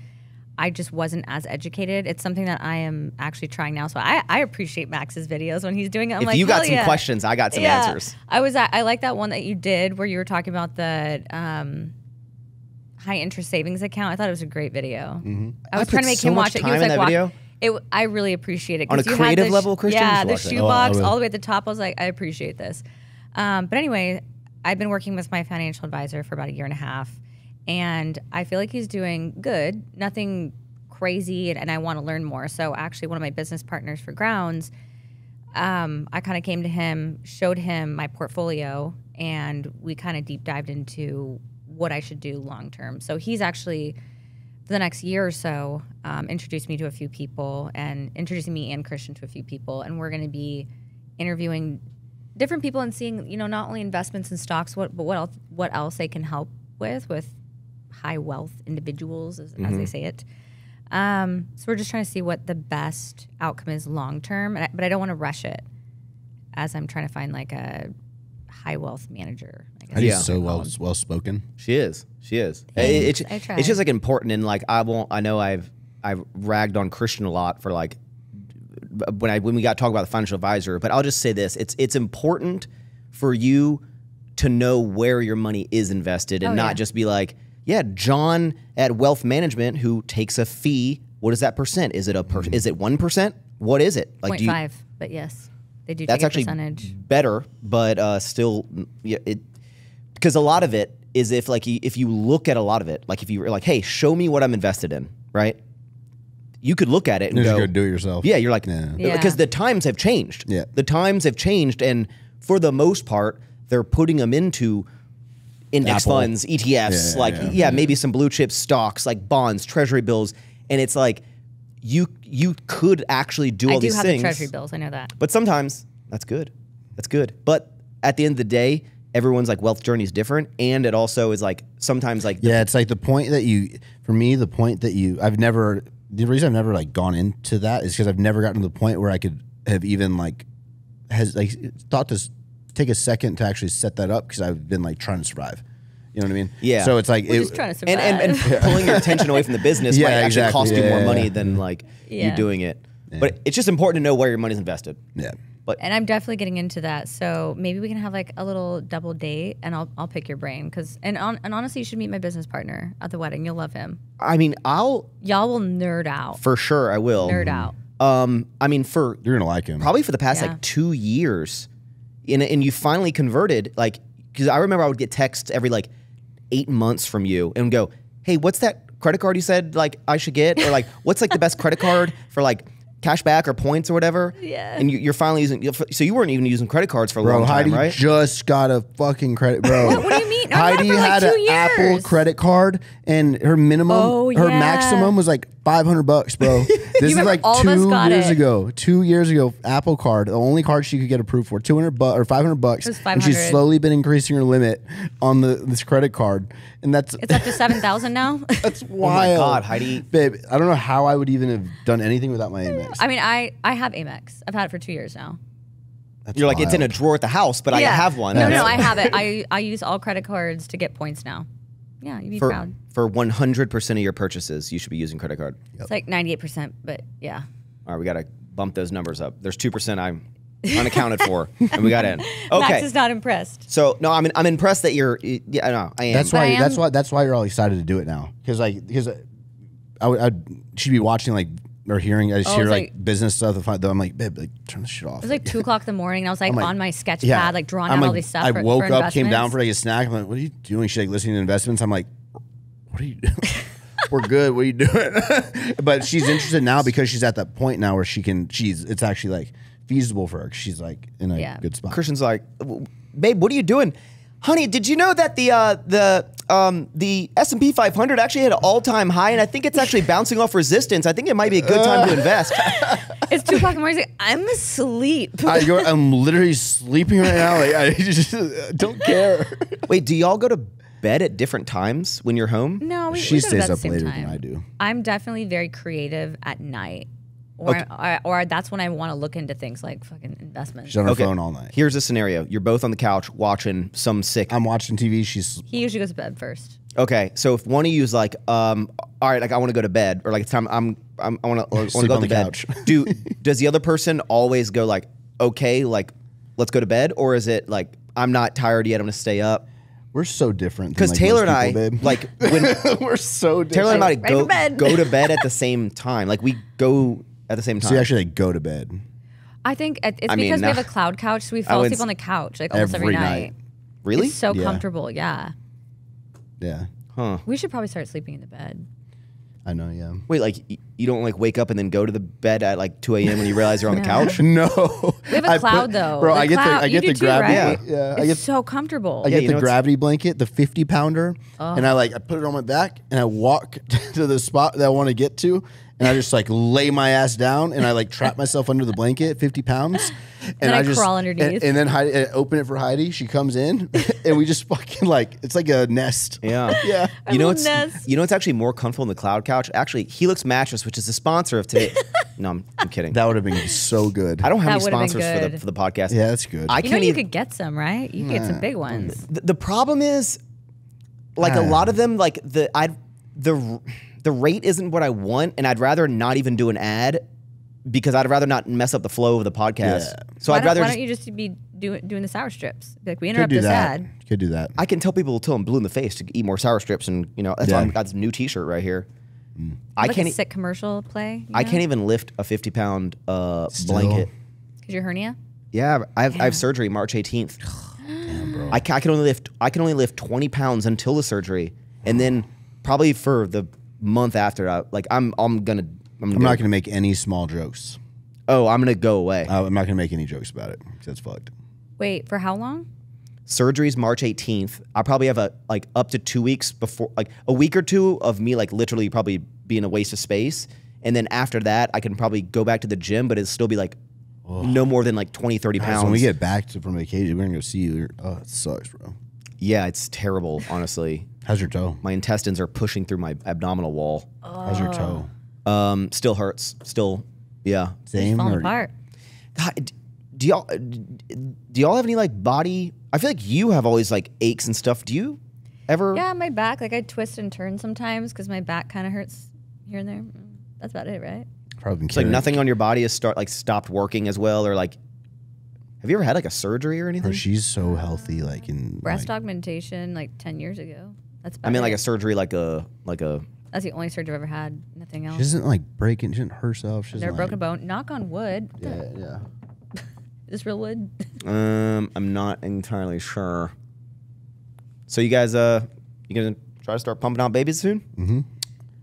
Speaker 3: I just wasn't as educated. It's something that I am actually trying now. So I, I appreciate Max's videos when he's doing it. I'm
Speaker 1: if
Speaker 3: like,
Speaker 1: you got some
Speaker 3: yeah."
Speaker 1: questions, I got some
Speaker 3: Yeah.
Speaker 1: answers.
Speaker 3: I was I like that one that you did where you were talking about the um, high interest savings account. I thought it was a great video.
Speaker 2: Mm-hmm.
Speaker 3: I was
Speaker 1: I
Speaker 3: trying to make
Speaker 1: so
Speaker 3: him watch it. He was like,
Speaker 1: video.
Speaker 3: It, I really appreciate it
Speaker 1: On a
Speaker 3: 'cause you had
Speaker 1: creative
Speaker 3: the
Speaker 1: level, Christian?
Speaker 3: Yeah, the shoebox
Speaker 2: Oh,
Speaker 3: all the way at the top. I was like, I appreciate this. Um, but anyway, I've been working with my financial advisor for about a year and a half, and I feel like he's doing good. Nothing crazy, and, and I want to learn more. So actually, one of my business partners for Grounds um, I kind of came to him, showed him my portfolio, and we kind of deep dived into what I should do long term. So he's actually, for the next year or so, um, introduced me to a few people and introducing me and Christian to a few people. And we're going to be interviewing different people and seeing, you know, not only investments in stocks, what, but what else, what else they can help with, with high wealth individuals, as, as they say it. Um, so we're just trying to see what the best outcome is long term, but I don't want to rush it as I'm trying to find like a high wealth manager. I guess
Speaker 2: Heidi's
Speaker 1: Yeah.
Speaker 2: so well well spoken.
Speaker 1: She is. She is. It-
Speaker 3: Thanks.
Speaker 1: it's,
Speaker 3: I try.
Speaker 1: it's just like important and like I won't. I know I've I've ragged on Christian a lot for like when I when we got to talk about the financial advisor. But I'll just say this: it's it's important for you to know where your money is invested and
Speaker 3: Oh,
Speaker 1: not
Speaker 3: yeah.
Speaker 1: just be like, yeah, John at Wealth Management who takes a fee. What is that percent? Is it a per, is it one percent? What is it? Like
Speaker 3: point
Speaker 1: do you,
Speaker 3: five, but yes, they do
Speaker 1: that's
Speaker 3: take a
Speaker 1: actually
Speaker 3: percentage.
Speaker 1: better, but uh, still, mm, yeah, it because a lot of it is if like you, if you look at a lot of it, like if you were like, hey, show me what I'm invested in, right? You could look at it and
Speaker 2: You're just
Speaker 1: go,
Speaker 2: do it yourself.
Speaker 1: yeah, you're like,
Speaker 2: Yeah.
Speaker 3: Yeah.
Speaker 1: because the times have changed.
Speaker 2: Yeah.
Speaker 1: the times have changed, and for the most part, they're putting them into index
Speaker 2: Apple.
Speaker 1: funds, ETFs,
Speaker 2: Yeah,
Speaker 1: like
Speaker 2: yeah.
Speaker 1: yeah, maybe some blue chip stocks, like bonds, treasury bills, and it's like you you could actually do all
Speaker 3: I do
Speaker 1: these
Speaker 3: have
Speaker 1: things.
Speaker 3: the treasury bills. I know that.
Speaker 1: But sometimes that's good. That's good. But at the end of the day, everyone's like wealth journey is different, and it also is like sometimes like
Speaker 2: Yeah, it's like the point that you, for me, the point that you, I've never, the reason I've never like gone into that is because I've never gotten to the point where I could have even like, has like thought to s- take a second to actually set that up because I've been like trying to survive. You know what I mean?
Speaker 1: Yeah.
Speaker 2: So it's like,
Speaker 3: We're
Speaker 2: it,
Speaker 3: just trying to survive.
Speaker 1: and, and, and pulling your attention away from the business
Speaker 2: Yeah,
Speaker 1: might actually
Speaker 2: exactly.
Speaker 1: cost you more
Speaker 2: yeah,
Speaker 1: money
Speaker 2: yeah.
Speaker 1: than like you
Speaker 3: Yeah.
Speaker 1: doing it. But it's just important to know where your money's invested.
Speaker 2: yeah.
Speaker 1: But
Speaker 3: and I'm definitely getting into that. So maybe we can have like a little double date, and I'll I'll pick your brain because and on, and honestly, you should meet my business partner at the wedding. You'll love him.
Speaker 1: I mean, I'll
Speaker 3: Y'all will nerd out.
Speaker 1: for sure I will.
Speaker 3: Nerd out.
Speaker 1: Um, I mean, for
Speaker 2: You're gonna like him.
Speaker 1: probably for the past
Speaker 3: Yeah.
Speaker 1: like two years, and and you finally converted. Like, because I remember I would get texts every like eight months from you and go, "Hey, what's that credit card you said like I should get?" Or like, "What's like the best credit card for like cash back or points or whatever?"
Speaker 3: Yeah.
Speaker 1: And you, you're finally using. So you weren't even using credit cards for a
Speaker 2: Bro,
Speaker 1: long time,
Speaker 2: Heidi
Speaker 1: right?
Speaker 2: just got a fucking credit, bro.
Speaker 3: What- what do you mean? I've had
Speaker 2: Heidi
Speaker 3: it for, like,
Speaker 2: had
Speaker 3: two
Speaker 2: an Apple credit card, and her minimum,
Speaker 3: Oh,
Speaker 2: her
Speaker 3: yeah.
Speaker 2: maximum was like five hundred bucks, bro. This is like
Speaker 3: all of us
Speaker 2: two years
Speaker 3: it.
Speaker 2: ago. Two years ago, Apple card, the only card she could get approved for, two hundred bucks or five hundred bucks,
Speaker 3: It was
Speaker 2: and she's slowly been increasing her limit on the this credit card, and that's
Speaker 3: It's up to seven thousand now.
Speaker 2: that's wild.
Speaker 1: Oh my. God, Heidi.
Speaker 2: babe, I don't know how I would even have done anything without my Amex.
Speaker 3: I mean, I I have Amex. I've had it for two years now.
Speaker 2: That's
Speaker 1: You're like, it's in a drawer at the house, but I have one.
Speaker 3: No, no, I have it. I I use all credit cards to get points now. Yeah, you'd be
Speaker 1: For
Speaker 3: proud.
Speaker 1: for 100% of your purchases, you should be using credit card.
Speaker 3: It's like 98%, but yeah.
Speaker 1: All right, we got to bump those numbers up. There's 2% I'm unaccounted for, and we got in.
Speaker 3: Max
Speaker 1: Okay.
Speaker 3: is not impressed.
Speaker 1: So, no, I'm, I'm impressed that you're, yeah, no, I am.
Speaker 2: That's
Speaker 3: But
Speaker 2: why.
Speaker 3: am-
Speaker 2: That's why. That's why you're all excited to do it now. Because like, because uh, I would, I'd, she'd be watching like or hearing. I just
Speaker 3: Oh,
Speaker 2: hear like,
Speaker 3: like-
Speaker 2: business stuff. If I, though I'm like, babe, like turn this shit off.
Speaker 3: It was like two o'clock in the morning, and I was like,
Speaker 2: like,
Speaker 3: on my sketch
Speaker 2: yeah,
Speaker 3: pad, like drawing
Speaker 2: I'm
Speaker 3: out
Speaker 2: like,
Speaker 3: all these stuff.
Speaker 2: I
Speaker 3: for,
Speaker 2: woke
Speaker 3: for
Speaker 2: up, came down for like a snack. I'm like, what are you doing? She's like listening to investments. I'm like, what are you? doing? We're good. What are you doing? but she's interested now because she's at that point now where she can. She's. It's actually like feasible for her. 'cause She's like in a
Speaker 3: Yeah.
Speaker 2: good spot.
Speaker 1: Christian's like, babe, what are you doing? Honey, did you know that the uh, the um, the S and P 500 actually hit an all time high, and I think it's actually bouncing off resistance. I think it might be a good time to invest.
Speaker 3: It's two o'clock in the morning. Like, I'm asleep.
Speaker 2: I, you're, I'm literally sleeping right now. Like I just don't care.
Speaker 1: Wait, do y'all go to bed at different times when you're home?
Speaker 3: no, we,
Speaker 2: she
Speaker 3: we go to
Speaker 2: stays
Speaker 3: bed
Speaker 2: up
Speaker 3: the same
Speaker 2: later
Speaker 3: time.
Speaker 2: than I do.
Speaker 3: I'm definitely very creative at night, or or, or that's when I want to look into things like fucking investments.
Speaker 2: She's on her
Speaker 1: Okay.
Speaker 2: phone all night.
Speaker 1: Here's a scenario: you're both on the couch watching some sick.
Speaker 2: I'm watching TV. She's
Speaker 3: He usually goes to bed first.
Speaker 1: Okay, so if one of you is like, um, all right, like I want to go to bed, or like it's time, I'm, I'm I want to, want to
Speaker 2: Sleep
Speaker 1: go
Speaker 2: on
Speaker 1: to
Speaker 2: the
Speaker 1: bed.
Speaker 2: couch.
Speaker 1: Do does the other person always go like, okay, like let's go to bed, or is it like I'm not tired yet, I'm gonna stay up?
Speaker 2: we're so different.
Speaker 1: Because
Speaker 2: like,
Speaker 1: Taylor
Speaker 2: most
Speaker 1: and I,
Speaker 2: people, babe.
Speaker 1: like when
Speaker 2: we're so different.
Speaker 1: Taylor and I
Speaker 3: Ready
Speaker 1: go
Speaker 3: for bed.
Speaker 1: go to bed at the same time, like we go at the same time.
Speaker 2: So you actually like, go to bed
Speaker 3: I think it's
Speaker 1: I mean,
Speaker 3: because we have a cloud couch, so we fall
Speaker 1: wouldn't
Speaker 3: asleep on the couch like almost
Speaker 2: every
Speaker 3: every,
Speaker 2: night.
Speaker 3: night.
Speaker 1: really?
Speaker 3: It's so
Speaker 2: Yeah.
Speaker 3: comfortable. Yeah,
Speaker 2: Yeah,
Speaker 1: huh?
Speaker 3: we should probably start sleeping in the bed.
Speaker 2: I know. Yeah.
Speaker 1: Wait, like you don't like wake up and then go to the bed at like 2 a.m. when you realize you're on the couch?
Speaker 2: No.
Speaker 3: We have a
Speaker 2: I
Speaker 3: cloud
Speaker 2: put-
Speaker 3: though.
Speaker 2: bro.
Speaker 3: The
Speaker 2: I get
Speaker 3: cloud-
Speaker 2: the I get
Speaker 3: do
Speaker 2: the
Speaker 3: too,
Speaker 2: gravity.
Speaker 3: right?
Speaker 2: Yeah, I
Speaker 3: it's
Speaker 2: get
Speaker 3: so comfortable.
Speaker 2: I get
Speaker 1: you
Speaker 2: the gravity blanket, the 50 pounder, and I like I put it on my back and I walk to the spot that I want to get to, and I just like lay my ass down and I like trap myself under the blanket, 50 pounds, and,
Speaker 3: then I
Speaker 2: just
Speaker 3: crawl underneath.
Speaker 2: And, then Heidi, I open it for Heidi. She comes in, and we just fucking like it's like a nest.
Speaker 1: Yeah.
Speaker 2: yeah.
Speaker 1: You know
Speaker 3: little
Speaker 1: what's
Speaker 3: nest.
Speaker 1: you know it's actually more comfortable in the cloud couch? Actually, Helix Mattress, which is the sponsor of today. no, I'm, I'm kidding.
Speaker 2: That would have been so good.
Speaker 1: I don't have
Speaker 3: That
Speaker 1: any sponsors for the for the podcast.
Speaker 2: Yeah, that's good.
Speaker 1: I
Speaker 3: you know
Speaker 1: can't
Speaker 3: you
Speaker 1: even.
Speaker 3: could get some, right? You could get some big ones.
Speaker 1: the, the problem is, like a
Speaker 2: Ah.
Speaker 1: lot of them, like the I the the rate isn't what I want, and I'd rather not even do an ad because I'd rather not mess up the flow of the podcast.
Speaker 2: Yeah.
Speaker 1: So
Speaker 3: why
Speaker 1: I'd
Speaker 3: don't,
Speaker 1: rather
Speaker 3: why don't you just be doing doing the sour strips? Be like we
Speaker 2: Could
Speaker 3: interrupt
Speaker 2: do
Speaker 3: this
Speaker 2: that.
Speaker 3: ad.
Speaker 2: Could do that.
Speaker 1: I can tell people till I'm blue in the face to eat more sour strips, and you know that's why
Speaker 2: Yeah.
Speaker 1: I'm, that's a new T-shirt right here. I
Speaker 3: like
Speaker 1: can't.
Speaker 3: a sick commercial play.
Speaker 1: I can't even lift a 50 pound uh, blanket.
Speaker 3: Because your hernia.
Speaker 1: Yeah, I have, I have surgery March 18th. I, can, I can only lift I can only lift 20 pounds until the surgery, and then probably for the month after, I, like I'm I'm gonna I'm, gonna
Speaker 2: I'm
Speaker 1: go,
Speaker 2: not gonna make any small jokes.
Speaker 1: oh I'm gonna go away.
Speaker 2: Uh, I'm not gonna make any jokes about it. 'cause That's fucked.
Speaker 3: Wait, for how long?
Speaker 1: Surgery's March 18th. I probably have a like up to two weeks before, like a week or two of me like literally probably being a waste of space, and then after that I can probably go back to the gym, but it'll still be like no more than like 20 30
Speaker 2: Guys,
Speaker 1: pounds.
Speaker 2: when we get back to, from vacation, we're gonna go see you. Oh, it sucks, bro.
Speaker 1: yeah, it's terrible, honestly.
Speaker 2: How's your toe?
Speaker 1: My intestines are pushing through my abdominal wall.
Speaker 2: How's your toe?
Speaker 1: Um, still hurts. Still, yeah.
Speaker 2: Same
Speaker 3: Falling
Speaker 2: or
Speaker 3: apart.
Speaker 1: God, do y'all do y'all have any like body? I feel like you have always like aches and stuff. Do you ever?
Speaker 3: Yeah, my back. Like I twist and turn sometimes because my back kind of hurts here and there. Mm, That's about it, right?
Speaker 2: probably been
Speaker 1: It's like nothing on your body has start like stopped working as well, or like. Have you ever had like a surgery or anything?
Speaker 2: Bro, she's so healthy. Like in
Speaker 3: Breast
Speaker 2: like,
Speaker 3: augmentation like ten years ago. That's about
Speaker 1: I mean, like a surgery, like a like a.
Speaker 3: That's the only surgery I've ever had. Nothing else.
Speaker 2: She doesn't like breaking. She didn't hurt herself. She's
Speaker 3: Never
Speaker 2: like,
Speaker 3: broken a bone. Knock on wood. What
Speaker 2: Yeah, yeah.
Speaker 3: Is this real wood?
Speaker 1: Um, I'm not entirely sure. So you guys, uh, you gonna try to start pumping out babies soon? Mm-hmm.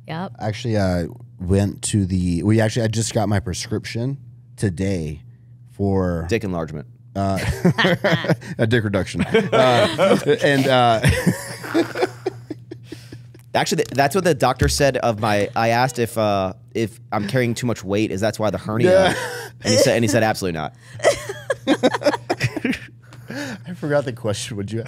Speaker 3: Yep.
Speaker 2: Actually, I went to the. We actually, I just got my prescription today for
Speaker 1: Dick enlargement.
Speaker 2: uh, a dick reduction, uh, and uh,
Speaker 1: Actually, that's what the doctor said of my. I asked if uh, if I'm carrying too much weight, is that's why the hernia?
Speaker 2: Yeah.
Speaker 1: And he said, and he said, absolutely not.
Speaker 2: I forgot the question. Would you?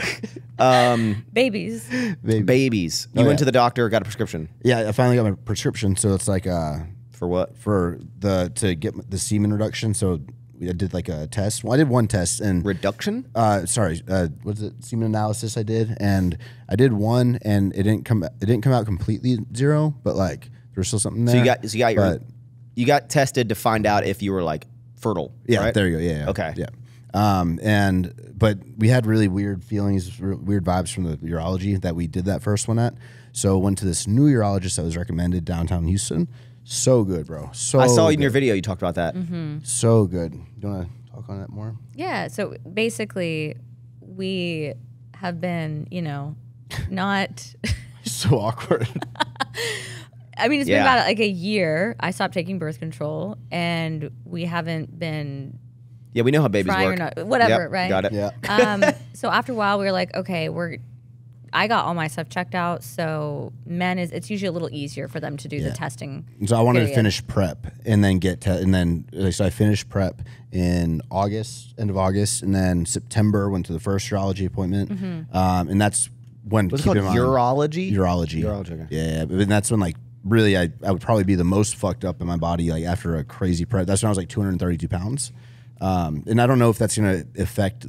Speaker 2: Ask?
Speaker 3: Babies.
Speaker 2: Baby.
Speaker 1: Babies. You
Speaker 2: Oh,
Speaker 1: went
Speaker 2: yeah.
Speaker 1: to the doctor, got a prescription
Speaker 2: Yeah, I finally got my prescription. So it's like uh,
Speaker 1: for what?
Speaker 2: for the to get the semen reduction. So we did like a test. Well, I did one test and
Speaker 1: Reduction?
Speaker 2: uh, sorry, uh, was it semen analysis I did, and I did one, and it didn't come, it didn't come out completely zero, but like there was still something there.
Speaker 1: So you got so you got your you got tested to find out if you were like fertile.
Speaker 2: yeah,
Speaker 1: right?
Speaker 2: there you go, yeah, yeah,
Speaker 1: Okay.
Speaker 2: yeah. Um, and but we had really weird feelings, weird vibes from the urology that we did that first one at. So went to this new urologist that was recommended downtown Houston. So good, bro. So
Speaker 1: I saw in your video you talked about that.
Speaker 2: So good. You want to talk on that more?
Speaker 3: Yeah. So basically, we have been, you know, not.
Speaker 2: so awkward.
Speaker 3: I mean, it's
Speaker 1: Yeah.
Speaker 3: been about like a year. I stopped taking birth control, and we haven't been
Speaker 1: Yeah, we know how babies
Speaker 3: trying or
Speaker 1: work.
Speaker 3: not, whatever,
Speaker 1: Yep,
Speaker 3: right?
Speaker 1: Got it.
Speaker 2: yeah.
Speaker 3: um, so after a while, we were like, okay, we're. I got all my stuff checked out, so men is it's usually a little easier for them to do
Speaker 2: Yeah.
Speaker 3: the testing.
Speaker 2: So I wanted to finish prep and then get to, and then like, so I finished prep in August, end of August, and then September went to the first urology appointment,
Speaker 3: Mm-hmm.
Speaker 2: um, and that's when
Speaker 1: What's it
Speaker 2: keep
Speaker 1: called? Urology?
Speaker 2: Urology,
Speaker 1: Urology, okay.
Speaker 2: yeah, but that's when like really I, I would probably be the most fucked up in my body like after a crazy prep. That's when I was like 232 pounds, um, and I don't know if that's gonna affect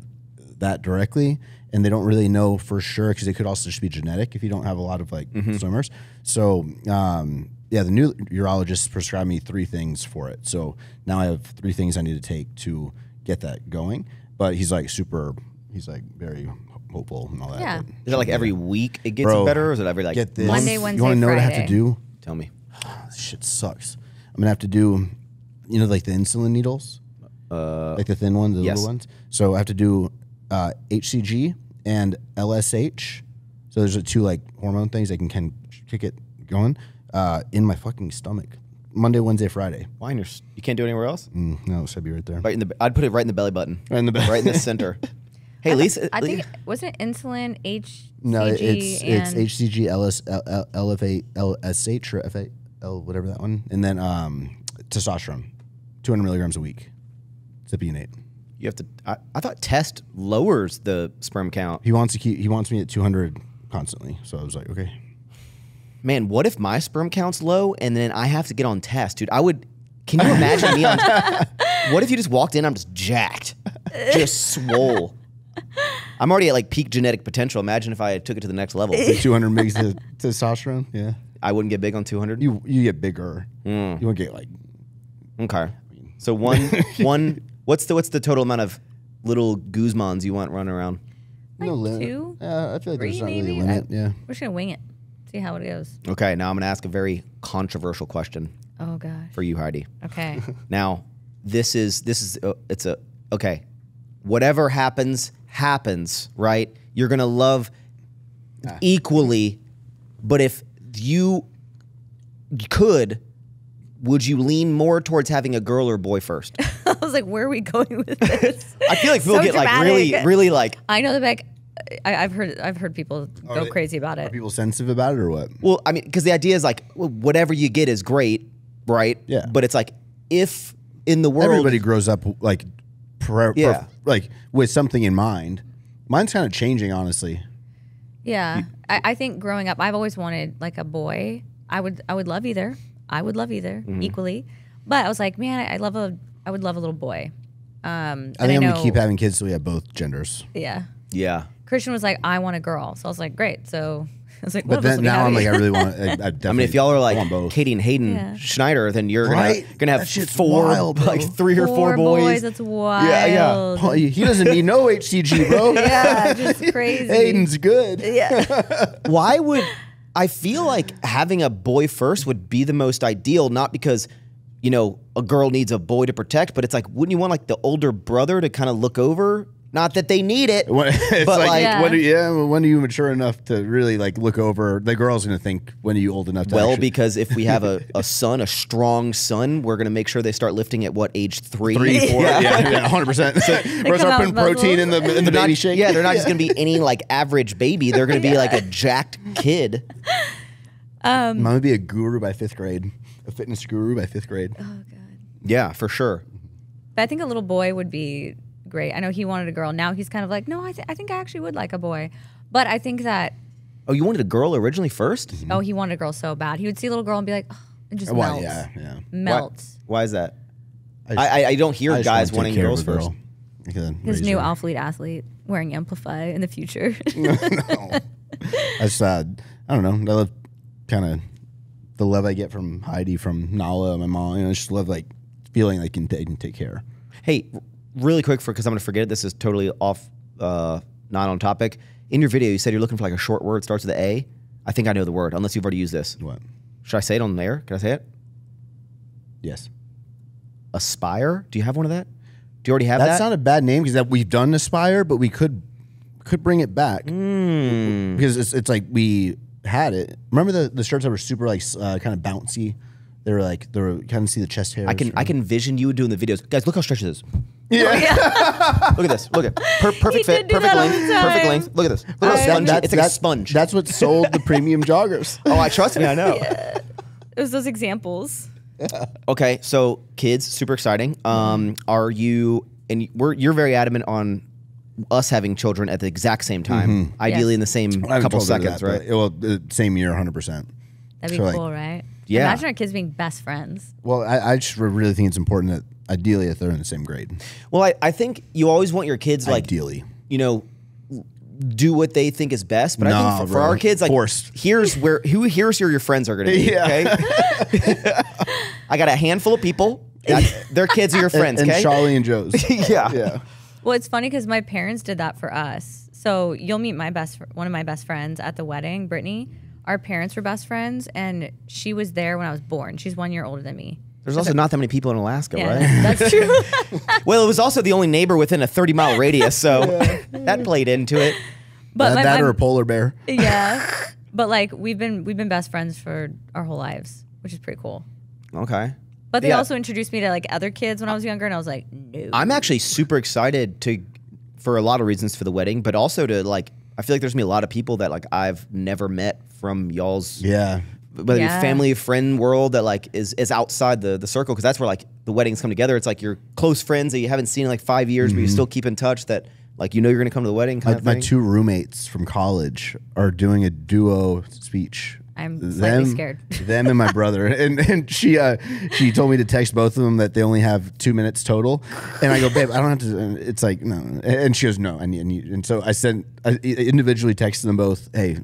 Speaker 2: that directly. And they don't really know for sure because it could also just be genetic if you don't have a lot of like
Speaker 1: Mm-hmm.
Speaker 2: swimmers. So um, yeah, the new urologist prescribed me three things for it. So now I have three things I need to take to get that going. But he's like super. He's like very hopeful and all that.
Speaker 3: Yeah.
Speaker 2: but-
Speaker 1: Is it like every week it gets
Speaker 2: Bro,
Speaker 1: better, or is it every like
Speaker 2: Get this.
Speaker 3: Monday,
Speaker 2: You
Speaker 3: Wednesday,
Speaker 2: want to know what I have to do?
Speaker 1: Tell me.
Speaker 2: This shit sucks. I'm gonna have to do, you know, like the insulin needles,
Speaker 1: Uh,
Speaker 2: like the thin ones, the
Speaker 1: yes.
Speaker 2: little ones. So I have to do uh, HCG and LSH. So there's the two like hormone things that can can kick it going uh, in my fucking stomach. Monday, Wednesday, Friday.
Speaker 1: why in your, s- you can't do it anywhere else?
Speaker 2: Mm, no, it should be right there.
Speaker 1: Right in the. I'd put it right in the belly button.
Speaker 2: Right in the belly.
Speaker 1: Right in the center. Hey, Lisa.
Speaker 3: I
Speaker 1: Lisa-
Speaker 3: think wasn't it insulin, HCG,
Speaker 2: No, it's it's
Speaker 3: and
Speaker 2: HCG, LS, L, L, LFA, LSH or FA, L, whatever that one, and then um, testosterone, 200 milligrams a week. Cypionate.
Speaker 1: You have to. I, I thought test lowers the sperm count.
Speaker 2: He wants to keep. He wants me at 200 constantly. So I was like, okay.
Speaker 1: Man, what if my sperm count's low and then I have to get on test, dude? I would. Can you imagine me on? What if you just walked in? I'm just jacked, just swole. I'm already at like peak genetic potential. Imagine if I took it to the next level.
Speaker 2: 200 mgs of testosterone. Yeah.
Speaker 1: I wouldn't get big on 200.
Speaker 2: You you get bigger. Mm. You won't get like.
Speaker 1: Okay. So one one. What's the what's the total amount of little Guzmans you want running around?
Speaker 2: no limit.
Speaker 3: two,
Speaker 2: Yeah, I feel like there's
Speaker 3: three,
Speaker 2: not really a
Speaker 3: maybe?
Speaker 2: limit.
Speaker 3: I-
Speaker 2: yeah.
Speaker 3: we're just gonna wing it, see how it goes.
Speaker 1: Okay. Now I'm gonna ask a very controversial question
Speaker 3: Oh gosh.
Speaker 1: for you, Heidi.
Speaker 3: Okay.
Speaker 1: Now, this is this is uh, it's a okay. Whatever happens, happens. Right? You're gonna love equally, but if you could, would you lean more towards having a girl or boy first?
Speaker 3: I was like, where are we going with this?
Speaker 1: I feel like people
Speaker 3: So
Speaker 1: get like really, really like.
Speaker 3: I know the back. I, I've heard. I've heard people go
Speaker 2: they-
Speaker 3: crazy about it.
Speaker 2: Are people sensitive about it or what?
Speaker 1: Well, I mean, because the idea is like well, whatever you get is great, right?
Speaker 2: Yeah.
Speaker 1: But it's like if in the world,
Speaker 2: Everybody grows up like, pre- pre-
Speaker 1: Yeah.
Speaker 2: like with something in mind. Mine's kind of changing, honestly.
Speaker 3: Yeah, I, I think growing up, I've always wanted like a boy. I would. I would love either. I would love either
Speaker 2: Mm-hmm.
Speaker 3: equally. But I was like, man, I, I love a. I would love a little boy. Um,
Speaker 2: I think I'm
Speaker 3: know,
Speaker 2: gonna keep having kids so we have both genders.
Speaker 3: Yeah.
Speaker 1: yeah,
Speaker 3: Christian was like, I want a girl. So I was like, great. So I was like,
Speaker 2: But
Speaker 3: one of us
Speaker 2: then now I'm like, I really want. I, I,
Speaker 1: I mean, if y'all are like
Speaker 2: both.
Speaker 1: Katie and Hayden
Speaker 3: Yeah.
Speaker 1: Schneider, then you're
Speaker 2: Right?
Speaker 1: gonna gonna have
Speaker 2: That
Speaker 1: four,
Speaker 2: wild,
Speaker 1: like three or four, boys.
Speaker 3: That's wild.
Speaker 1: Yeah, yeah.
Speaker 2: He doesn't need no HCG, bro.
Speaker 3: Yeah, just crazy.
Speaker 2: Aiden's good.
Speaker 3: Yeah.
Speaker 1: Why would I feel like having a boy first would be the most ideal? Not because you know a girl needs a boy to protect, but it's like, wouldn't you want like the older brother to kind of look over? Not that they need it,
Speaker 2: When, it's
Speaker 1: But,
Speaker 2: like,
Speaker 1: like-
Speaker 3: Yeah.
Speaker 2: when, are- yeah, when are you mature enough to really like look over? The girl's gonna think when are you old enough to
Speaker 1: Well,
Speaker 2: actually,
Speaker 1: because if we have a, a son, a strong son, we're gonna make sure they start lifting at what age three,
Speaker 2: three, four, yeah, yeah, hundred percent. We're
Speaker 3: come
Speaker 2: start putting protein in the in the
Speaker 1: They're
Speaker 2: baby
Speaker 1: not,
Speaker 2: shake.
Speaker 1: Yeah, they're not just gonna be any like average baby. They're gonna be like a jacked kid.
Speaker 2: Um, I'm gonna be a guru by fifth grade, a fitness guru by fifth grade.
Speaker 3: oh god.
Speaker 1: Yeah, for sure.
Speaker 3: But I think a little boy would be great. I know he wanted a girl. Now he's kind of like, no, I, th- I think I actually would like a boy. But I think that
Speaker 1: Oh, you wanted a girl originally 1st
Speaker 3: oh, he wanted a girl so bad. He would see a little girl and be like, oh, and just
Speaker 2: Well,
Speaker 3: melt,
Speaker 2: yeah, yeah.
Speaker 3: melt.
Speaker 1: Why is that?
Speaker 2: just-
Speaker 1: I, I, I don't hear
Speaker 2: I
Speaker 1: guys
Speaker 2: wanna
Speaker 1: wanting
Speaker 2: take care of
Speaker 1: girls
Speaker 2: a
Speaker 1: first.
Speaker 2: girl. I can
Speaker 3: His new
Speaker 2: her.
Speaker 3: athlete athlete wearing Amplify in the future.
Speaker 2: no. That's uh, I don't know. I love kind of the love I get from Heidi, from Nala, my mom. You know, I just love like feeling like can, they can take care.
Speaker 1: Hey, really quick for because I'm gonna forget it. This is totally off, uh, not on topic. In your video, you said you're looking for like a short word starts with A. I think I know the word, unless you've already used this.
Speaker 2: What?
Speaker 1: Should I say it on there? Can I say it?
Speaker 2: Yes.
Speaker 1: Aspire? Do you have one of that? Do you already have
Speaker 2: That's
Speaker 1: that?
Speaker 2: That's not a bad name because that we've done Aspire, but we could could bring it back
Speaker 1: Hmm.
Speaker 2: because it's it's like we had it. Remember the the shirts that were super like uh, kind of bouncy. They were like they were kind of see the chest hair.
Speaker 1: I can I can vision you doing the videos. Guys, look how stretchy this is.
Speaker 2: Yeah.
Speaker 1: Look at this. Look at per- perfect
Speaker 3: did
Speaker 1: fit,
Speaker 3: do
Speaker 1: perfect
Speaker 3: that all
Speaker 1: length,
Speaker 3: the
Speaker 1: perfect length. Look at this. Look how
Speaker 3: I-
Speaker 1: spongy.
Speaker 2: That-
Speaker 1: it's like a sponge.
Speaker 2: That's what sold the premium joggers.
Speaker 1: oh, I trust me. I know.
Speaker 3: it was those examples.
Speaker 1: Okay, so kids, super exciting. Um, are you and we're you're very adamant on us having children at the exact same time, ideally
Speaker 3: Yes.
Speaker 1: in the same.
Speaker 2: I haven't
Speaker 1: couple
Speaker 2: told
Speaker 1: seconds,
Speaker 2: that,
Speaker 1: right?
Speaker 2: Well, the same year, hundred percent.
Speaker 3: That'd be
Speaker 2: So, like-
Speaker 3: cool, right?
Speaker 1: Yeah.
Speaker 3: Imagine our kids being best friends.
Speaker 2: Well, I, I just really think it's important that ideally if they're in the same grade.
Speaker 1: Well, I, I think you always want your kids like
Speaker 2: ideally.
Speaker 1: you know do what they think is best. But I think for, for our kids, like
Speaker 2: Forced.
Speaker 1: here's where who here's who your friends are going to be.
Speaker 2: Yeah.
Speaker 1: Okay, I got a handful of people. Their kids are your friends.
Speaker 2: and,
Speaker 1: okay,
Speaker 2: Charlie and Joe's.
Speaker 1: yeah,
Speaker 2: yeah.
Speaker 3: Well, it's funny because my parents did that for us. So you'll meet my best, one of my best friends at the wedding, Brittany. Our parents were best friends, and she was there when I was born. She's one year older than me.
Speaker 1: There's also not that many people in Alaska,
Speaker 3: Yeah,
Speaker 1: right?
Speaker 3: that's true.
Speaker 1: Well, it was also the only neighbor within a 30 mile radius, so that played into it.
Speaker 3: but
Speaker 2: that,
Speaker 3: my,
Speaker 2: that
Speaker 3: my-
Speaker 2: or a polar bear.
Speaker 3: yeah, but like we've been we've been best friends for our whole lives, which is pretty cool.
Speaker 1: Okay.
Speaker 3: But they
Speaker 1: Yeah.
Speaker 3: also introduced me to like other kids when I was younger, and I was like, no.
Speaker 1: I'm actually super excited to, for a lot of reasons for the wedding, but also to like, I feel like there's gonna be a lot of people that like I've never met from y'all's
Speaker 2: Yeah.
Speaker 1: whether it
Speaker 3: Yeah.
Speaker 1: family friend world that like is is outside the the circle because that's where like the weddings come together. It's like your close friends that you haven't seen in like five years, but you mm-hmm. still keep in touch. That like you know you're gonna come to the wedding. Kind
Speaker 2: My,
Speaker 1: of
Speaker 2: my two roommates from college are doing a duo speech.
Speaker 3: I'm slightly scared.
Speaker 2: Them and my brother, and and she uh, she told me to text both of them that they only have two minutes total, and I go, babe, I don't have to. and It's like no, and she goes, no, I need, I need. and so I sent I individually texted them both, hey.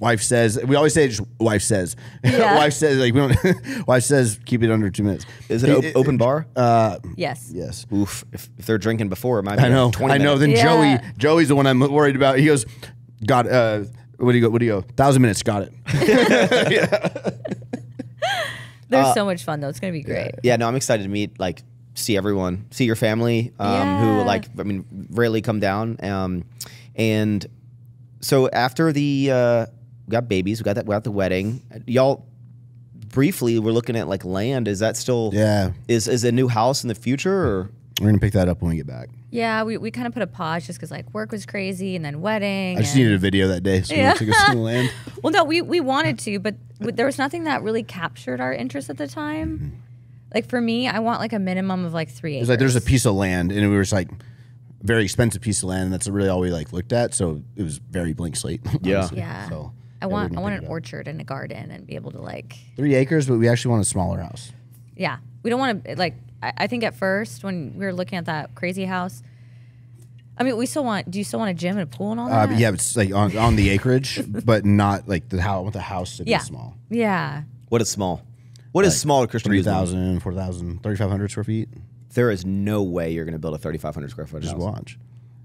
Speaker 2: Wife says we always say just wife says.
Speaker 3: Yeah.
Speaker 2: wife says like we don't. wife says keep it under two minutes.
Speaker 1: Is it an op- open bar?
Speaker 2: Uh,
Speaker 3: yes.
Speaker 2: yes.
Speaker 1: Oof! If, if they're drinking before, it might be
Speaker 2: I know.
Speaker 1: 20
Speaker 2: I know.
Speaker 1: minutes.
Speaker 2: Then
Speaker 3: Yeah.
Speaker 2: Joey, Joey's the one I'm worried about. He goes, "Got uh, what do you go? What do you go? Thousand minutes. Got it."
Speaker 3: There's so much fun though. It's gonna be great.
Speaker 1: Yeah, no, I'm excited to meet like see everyone, see your family, um, who like I mean rarely come down. Um, and so after the uh, we got babies, we got that, we got the wedding. Y'all briefly we're looking at like land. Is that still
Speaker 2: Yeah,
Speaker 1: is is a new house in the future or
Speaker 2: we're gonna pick that up when we get back.
Speaker 3: Yeah, we, we kind of put a pause just because like work was crazy and then wedding.
Speaker 2: I just
Speaker 3: and-
Speaker 2: needed a video that day, so
Speaker 3: Yeah.
Speaker 2: we took us to the land.
Speaker 3: Well, no, we we wanted to, but w- there was nothing that really captured our interest at the time. Mm-hmm. Like for me, I want like a minimum of like three
Speaker 2: It
Speaker 3: acres.
Speaker 2: was like there's a piece of land, and it was like very expensive piece of land. And that's really all we like looked at. So it was very blank slate.
Speaker 1: Yeah.
Speaker 3: Yeah.
Speaker 2: So
Speaker 3: I want I want an orchard and a garden and be able to like
Speaker 2: three acres, but we actually want a smaller house.
Speaker 3: yeah. We don't want to like I, I think at first when we were looking at that crazy house. I mean, we still want. Do you still want a gym and a pool and all
Speaker 2: Uh,
Speaker 3: that?
Speaker 2: but yeah, it's like on, on the acreage, but not like the house. I want the house to
Speaker 3: Yeah.
Speaker 2: be small.
Speaker 3: Yeah.
Speaker 1: what is small? What is small to Christian
Speaker 2: 3,000, 4,000, 3,500 square feet.
Speaker 1: There is no way you're going to build a 3,500 square foot
Speaker 2: Just
Speaker 1: house.
Speaker 2: watch.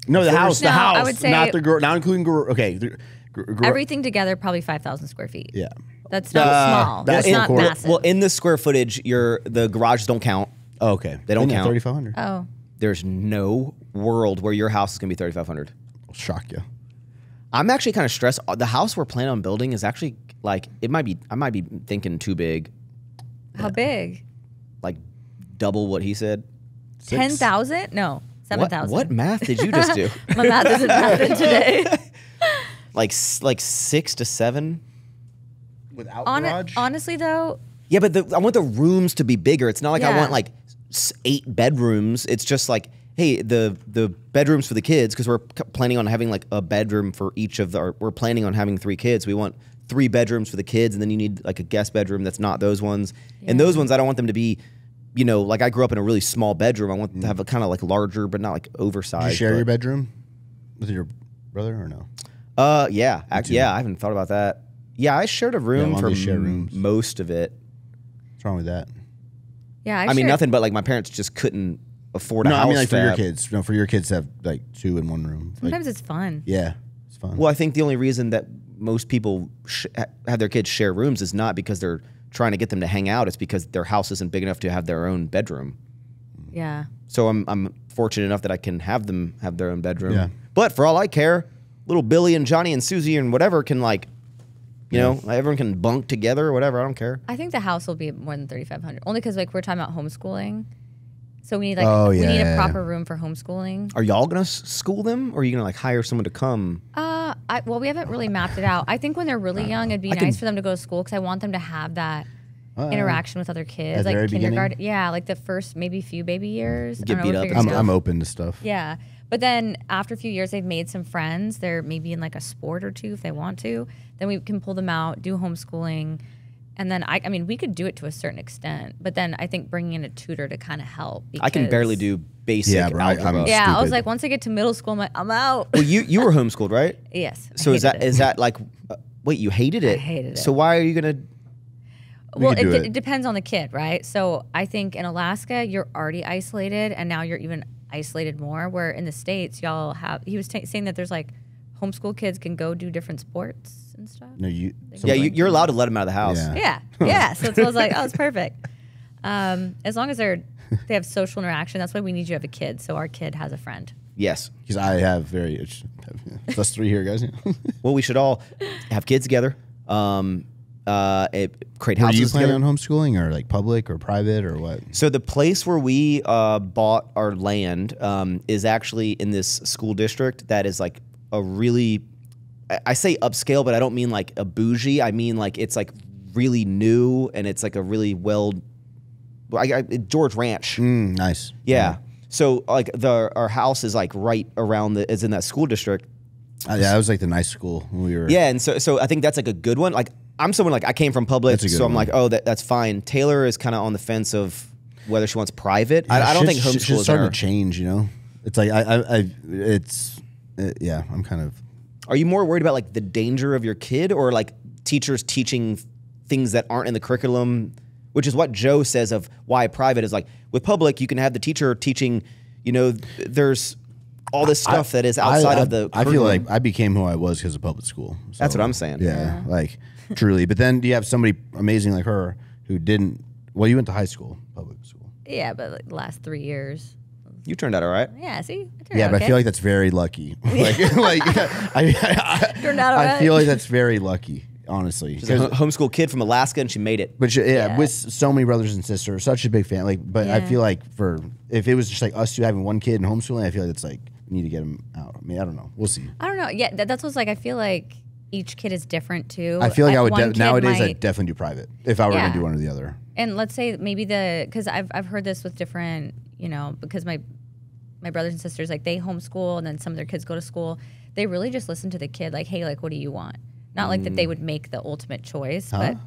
Speaker 2: No, the house, the house,
Speaker 3: I would say-
Speaker 2: not the gar- not including gar- okay. The, gar- gar-
Speaker 3: Everything together, probably five thousand square feet.
Speaker 2: yeah,
Speaker 3: That's not
Speaker 2: Uh,
Speaker 3: small.
Speaker 2: that's
Speaker 3: That's not massive.
Speaker 1: Well, in the square footage, your the garages don't count.
Speaker 2: Oh, okay.
Speaker 1: They don't count.
Speaker 2: 3,500.
Speaker 3: oh,
Speaker 1: There's no world where your house is going to be 3,500.
Speaker 2: I'll shock you.
Speaker 1: I'm actually kind of stressed. Uh, The house we're planning on building is actually like it might be. I might be thinking too big,
Speaker 3: how big?
Speaker 1: like double what he said.
Speaker 3: Ten thousand? No, seven thousand.
Speaker 1: What, what math did you just do?
Speaker 3: My math isn't mathing today.
Speaker 1: like like six to seven.
Speaker 2: Without
Speaker 3: Hon- honestly, though,
Speaker 1: Yeah, but the, I want the rooms to be bigger. It's not like I want like s- eight bedrooms. It's just like, hey, the the bedrooms for the kids because we're planning on having like a bedroom for each of our. We're planning on having three kids. We want three bedrooms for the kids, and then you need like a guest bedroom that's not those ones. And those ones, I don't want them to be you know, like I grew up in a really small bedroom. I want to have a kind of like larger, but not like oversized.
Speaker 2: You share your bedroom with your brother or no?
Speaker 1: Uh, yeah, act, yeah. I haven't thought about that. Yeah, I shared a room
Speaker 2: long
Speaker 1: for
Speaker 2: share
Speaker 1: m-
Speaker 2: rooms.
Speaker 1: most of it.
Speaker 2: What's wrong with that?
Speaker 3: Yeah, I,
Speaker 1: I, mean,
Speaker 3: shared-
Speaker 1: nothing but like my parents just couldn't afford a
Speaker 2: No,
Speaker 1: house.
Speaker 2: I mean like for your
Speaker 1: that-
Speaker 2: kids. No, for your kids to have like two in one room. Like,
Speaker 3: Sometimes it's fun.
Speaker 2: yeah, it's fun.
Speaker 1: Well, I think the only reason that most people sh- ha- have their kids share rooms is not because they're trying to get them to hang out. It's because their house isn't big enough to have their own bedroom.
Speaker 3: Yeah.
Speaker 1: So I'm I'm fortunate enough that I can have them have their own bedroom.
Speaker 2: Yeah.
Speaker 1: But for all I care, little Billy and Johnny and Susie and whatever can like, you know, everyone can bunk together or whatever. I don't care.
Speaker 3: I think the house will be more than thirty five hundred. Only because like we're talking about homeschooling, so we need like
Speaker 2: Oh,
Speaker 3: we need
Speaker 2: yeah.
Speaker 3: a proper room for homeschooling.
Speaker 1: Are y'all gonna school them, or are you gonna like hire someone to come?
Speaker 3: Uh, I, well, we haven't really mapped it out. I think when they're really young, it'd be
Speaker 1: I
Speaker 3: nice
Speaker 1: can-
Speaker 3: for them to go to school because I want them to have that
Speaker 2: Uh,
Speaker 3: interaction with other kids, like
Speaker 2: very beginning?
Speaker 3: kindergarten. Yeah, like the first maybe few baby years.
Speaker 1: Get
Speaker 3: don't know,
Speaker 1: beat up
Speaker 3: figure
Speaker 1: and
Speaker 3: it
Speaker 2: I'm. I'm open to stuff.
Speaker 3: Yeah. But then after a few years, they've made some friends. They're maybe in like a sport or two if they want to. Then we can pull them out, do homeschooling. And then I, I mean, we could do it to a certain extent. But then I think bringing in a tutor to kind of help.
Speaker 1: I can barely do basic
Speaker 2: Yeah, bro, I- I'm-
Speaker 1: algebra.
Speaker 3: Yeah, I was like, once I get to middle school, I'm like, I'm out.
Speaker 1: well, you you were homeschooled, right?
Speaker 3: yes.
Speaker 1: So is
Speaker 3: hated
Speaker 1: that
Speaker 3: it.
Speaker 1: is that like, uh, wait, you hated it?
Speaker 3: I hated it.
Speaker 1: So why are you gonna?
Speaker 3: well,
Speaker 2: could
Speaker 3: it, d-
Speaker 2: it.
Speaker 3: it depends on the kid, right? So I think in Alaska, you're already isolated, and now you're even isolated more. Where in the states, y'all have. He was ta saying that there's like homeschool kids can go do different sports and stuff.
Speaker 2: No, you.
Speaker 1: Yeah, you, you're allowed to let them out of the house.
Speaker 2: Yeah.
Speaker 3: Yeah, yeah. So, it's- I was like, oh, it's perfect. Um, as long as they're they have social interaction, that's why we need you to have a kid. So our kid has a friend.
Speaker 1: Yes.
Speaker 2: Because I have very. It's, it's us three here, guys.
Speaker 1: Well, we should all have kids together. Um, uh, it, create
Speaker 2: Were
Speaker 1: houses
Speaker 2: you planning
Speaker 1: together.
Speaker 2: on homeschooling or like public or private or what?
Speaker 1: So the place where we uh, bought our land um, is actually in this school district that is like a really, I- say upscale, but I don't mean like a bougie. I mean like it's like really new and it's like a really well, I, I, George Ranch.
Speaker 2: Mm, nice.
Speaker 1: Yeah. So like the our house is like right around the is in that school district.
Speaker 2: Uh, yeah, that was like the nice school when we were.
Speaker 1: Yeah, and so so I think that's like a good one. Like I'm someone like I came from public,
Speaker 2: That's a
Speaker 1: so I'm
Speaker 2: one.
Speaker 1: like, oh, that, that's fine. Taylor is kind of on the fence of whether she wants private. I, I don't think
Speaker 2: Shit's-
Speaker 1: homeschool
Speaker 2: shit's
Speaker 1: is in
Speaker 2: starting
Speaker 1: her.
Speaker 2: to change. You know, it's like I, I, I it's, uh, yeah. I'm kind of.
Speaker 1: Are you more worried about like the danger of your kid or like teachers teaching things that aren't in the curriculum? Which is what Joe says of why private is like with public, you can have the teacher teaching. You know, there's all this stuff that is outside
Speaker 2: I,
Speaker 1: of the.
Speaker 2: I feel like I became who I was because of public school. So,
Speaker 1: That's what I'm saying.
Speaker 2: Yeah, like truly. But then you have somebody amazing like her who didn't. Well, you went to high school, public school.
Speaker 3: Yeah, but like the last three years.
Speaker 1: you turned out all right.
Speaker 3: Yeah, see? I turned
Speaker 2: Yeah,
Speaker 3: out
Speaker 2: but
Speaker 3: okay.
Speaker 2: I feel like that's very lucky. like, like I, I,
Speaker 3: Turned out
Speaker 2: I
Speaker 3: alright.
Speaker 2: feel like that's very lucky, honestly.
Speaker 1: She's a
Speaker 2: 'Cause-
Speaker 1: ho- homeschool kid from Alaska, and she made it.
Speaker 2: But yeah,
Speaker 3: Yeah.
Speaker 2: with so many brothers and sisters, such a big family. Like, but I feel like for if it was just like us two having one kid and homeschooling, I feel like it's like we need to get him out. I mean, I don't know. We'll see.
Speaker 3: I don't know. Yeah, that, that's what's like. I feel like each kid is different too.
Speaker 2: I feel like I, would de- nowadays
Speaker 3: might-
Speaker 2: I'd definitely do private if I were
Speaker 3: Yeah.
Speaker 2: gonna do one or the other.
Speaker 3: and let's say maybe the because I've I've heard this with different you know because my my brothers and sisters like they homeschool and then some of their kids go to school. They really just listen to the kid like, hey, like what do you want? Not like that
Speaker 2: Mm.
Speaker 3: they would make the ultimate choice, but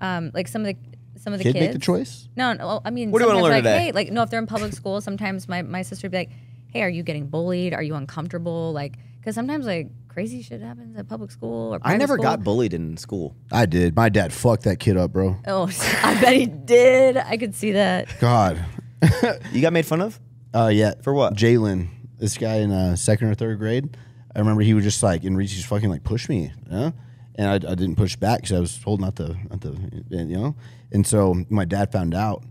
Speaker 3: um, like some of the some of the
Speaker 2: Kid
Speaker 3: kids
Speaker 2: make the choice.
Speaker 3: No, no. well, I mean,
Speaker 1: What do you wanna
Speaker 3: sometimes,
Speaker 1: learn
Speaker 3: like,
Speaker 1: today?
Speaker 3: Hey, like no, if they're in public school, sometimes my my sister would be like, "Hey, are you getting bullied? Are you uncomfortable?" Like, because sometimes like crazy shit happens at public school or
Speaker 1: I never
Speaker 3: school.
Speaker 1: got bullied in school.
Speaker 2: I did. My dad fucked that kid up, bro.
Speaker 3: Oh, I bet he did. I could see that.
Speaker 2: God.
Speaker 1: You got made fun of?
Speaker 2: Uh, yeah.
Speaker 1: For what?
Speaker 2: Jalen, this guy in uh, second or third grade. I remember he was just like in recess, just fucking like push me, you know? and I, I didn't push back because I was told not to, not to, you know. And so my dad found out.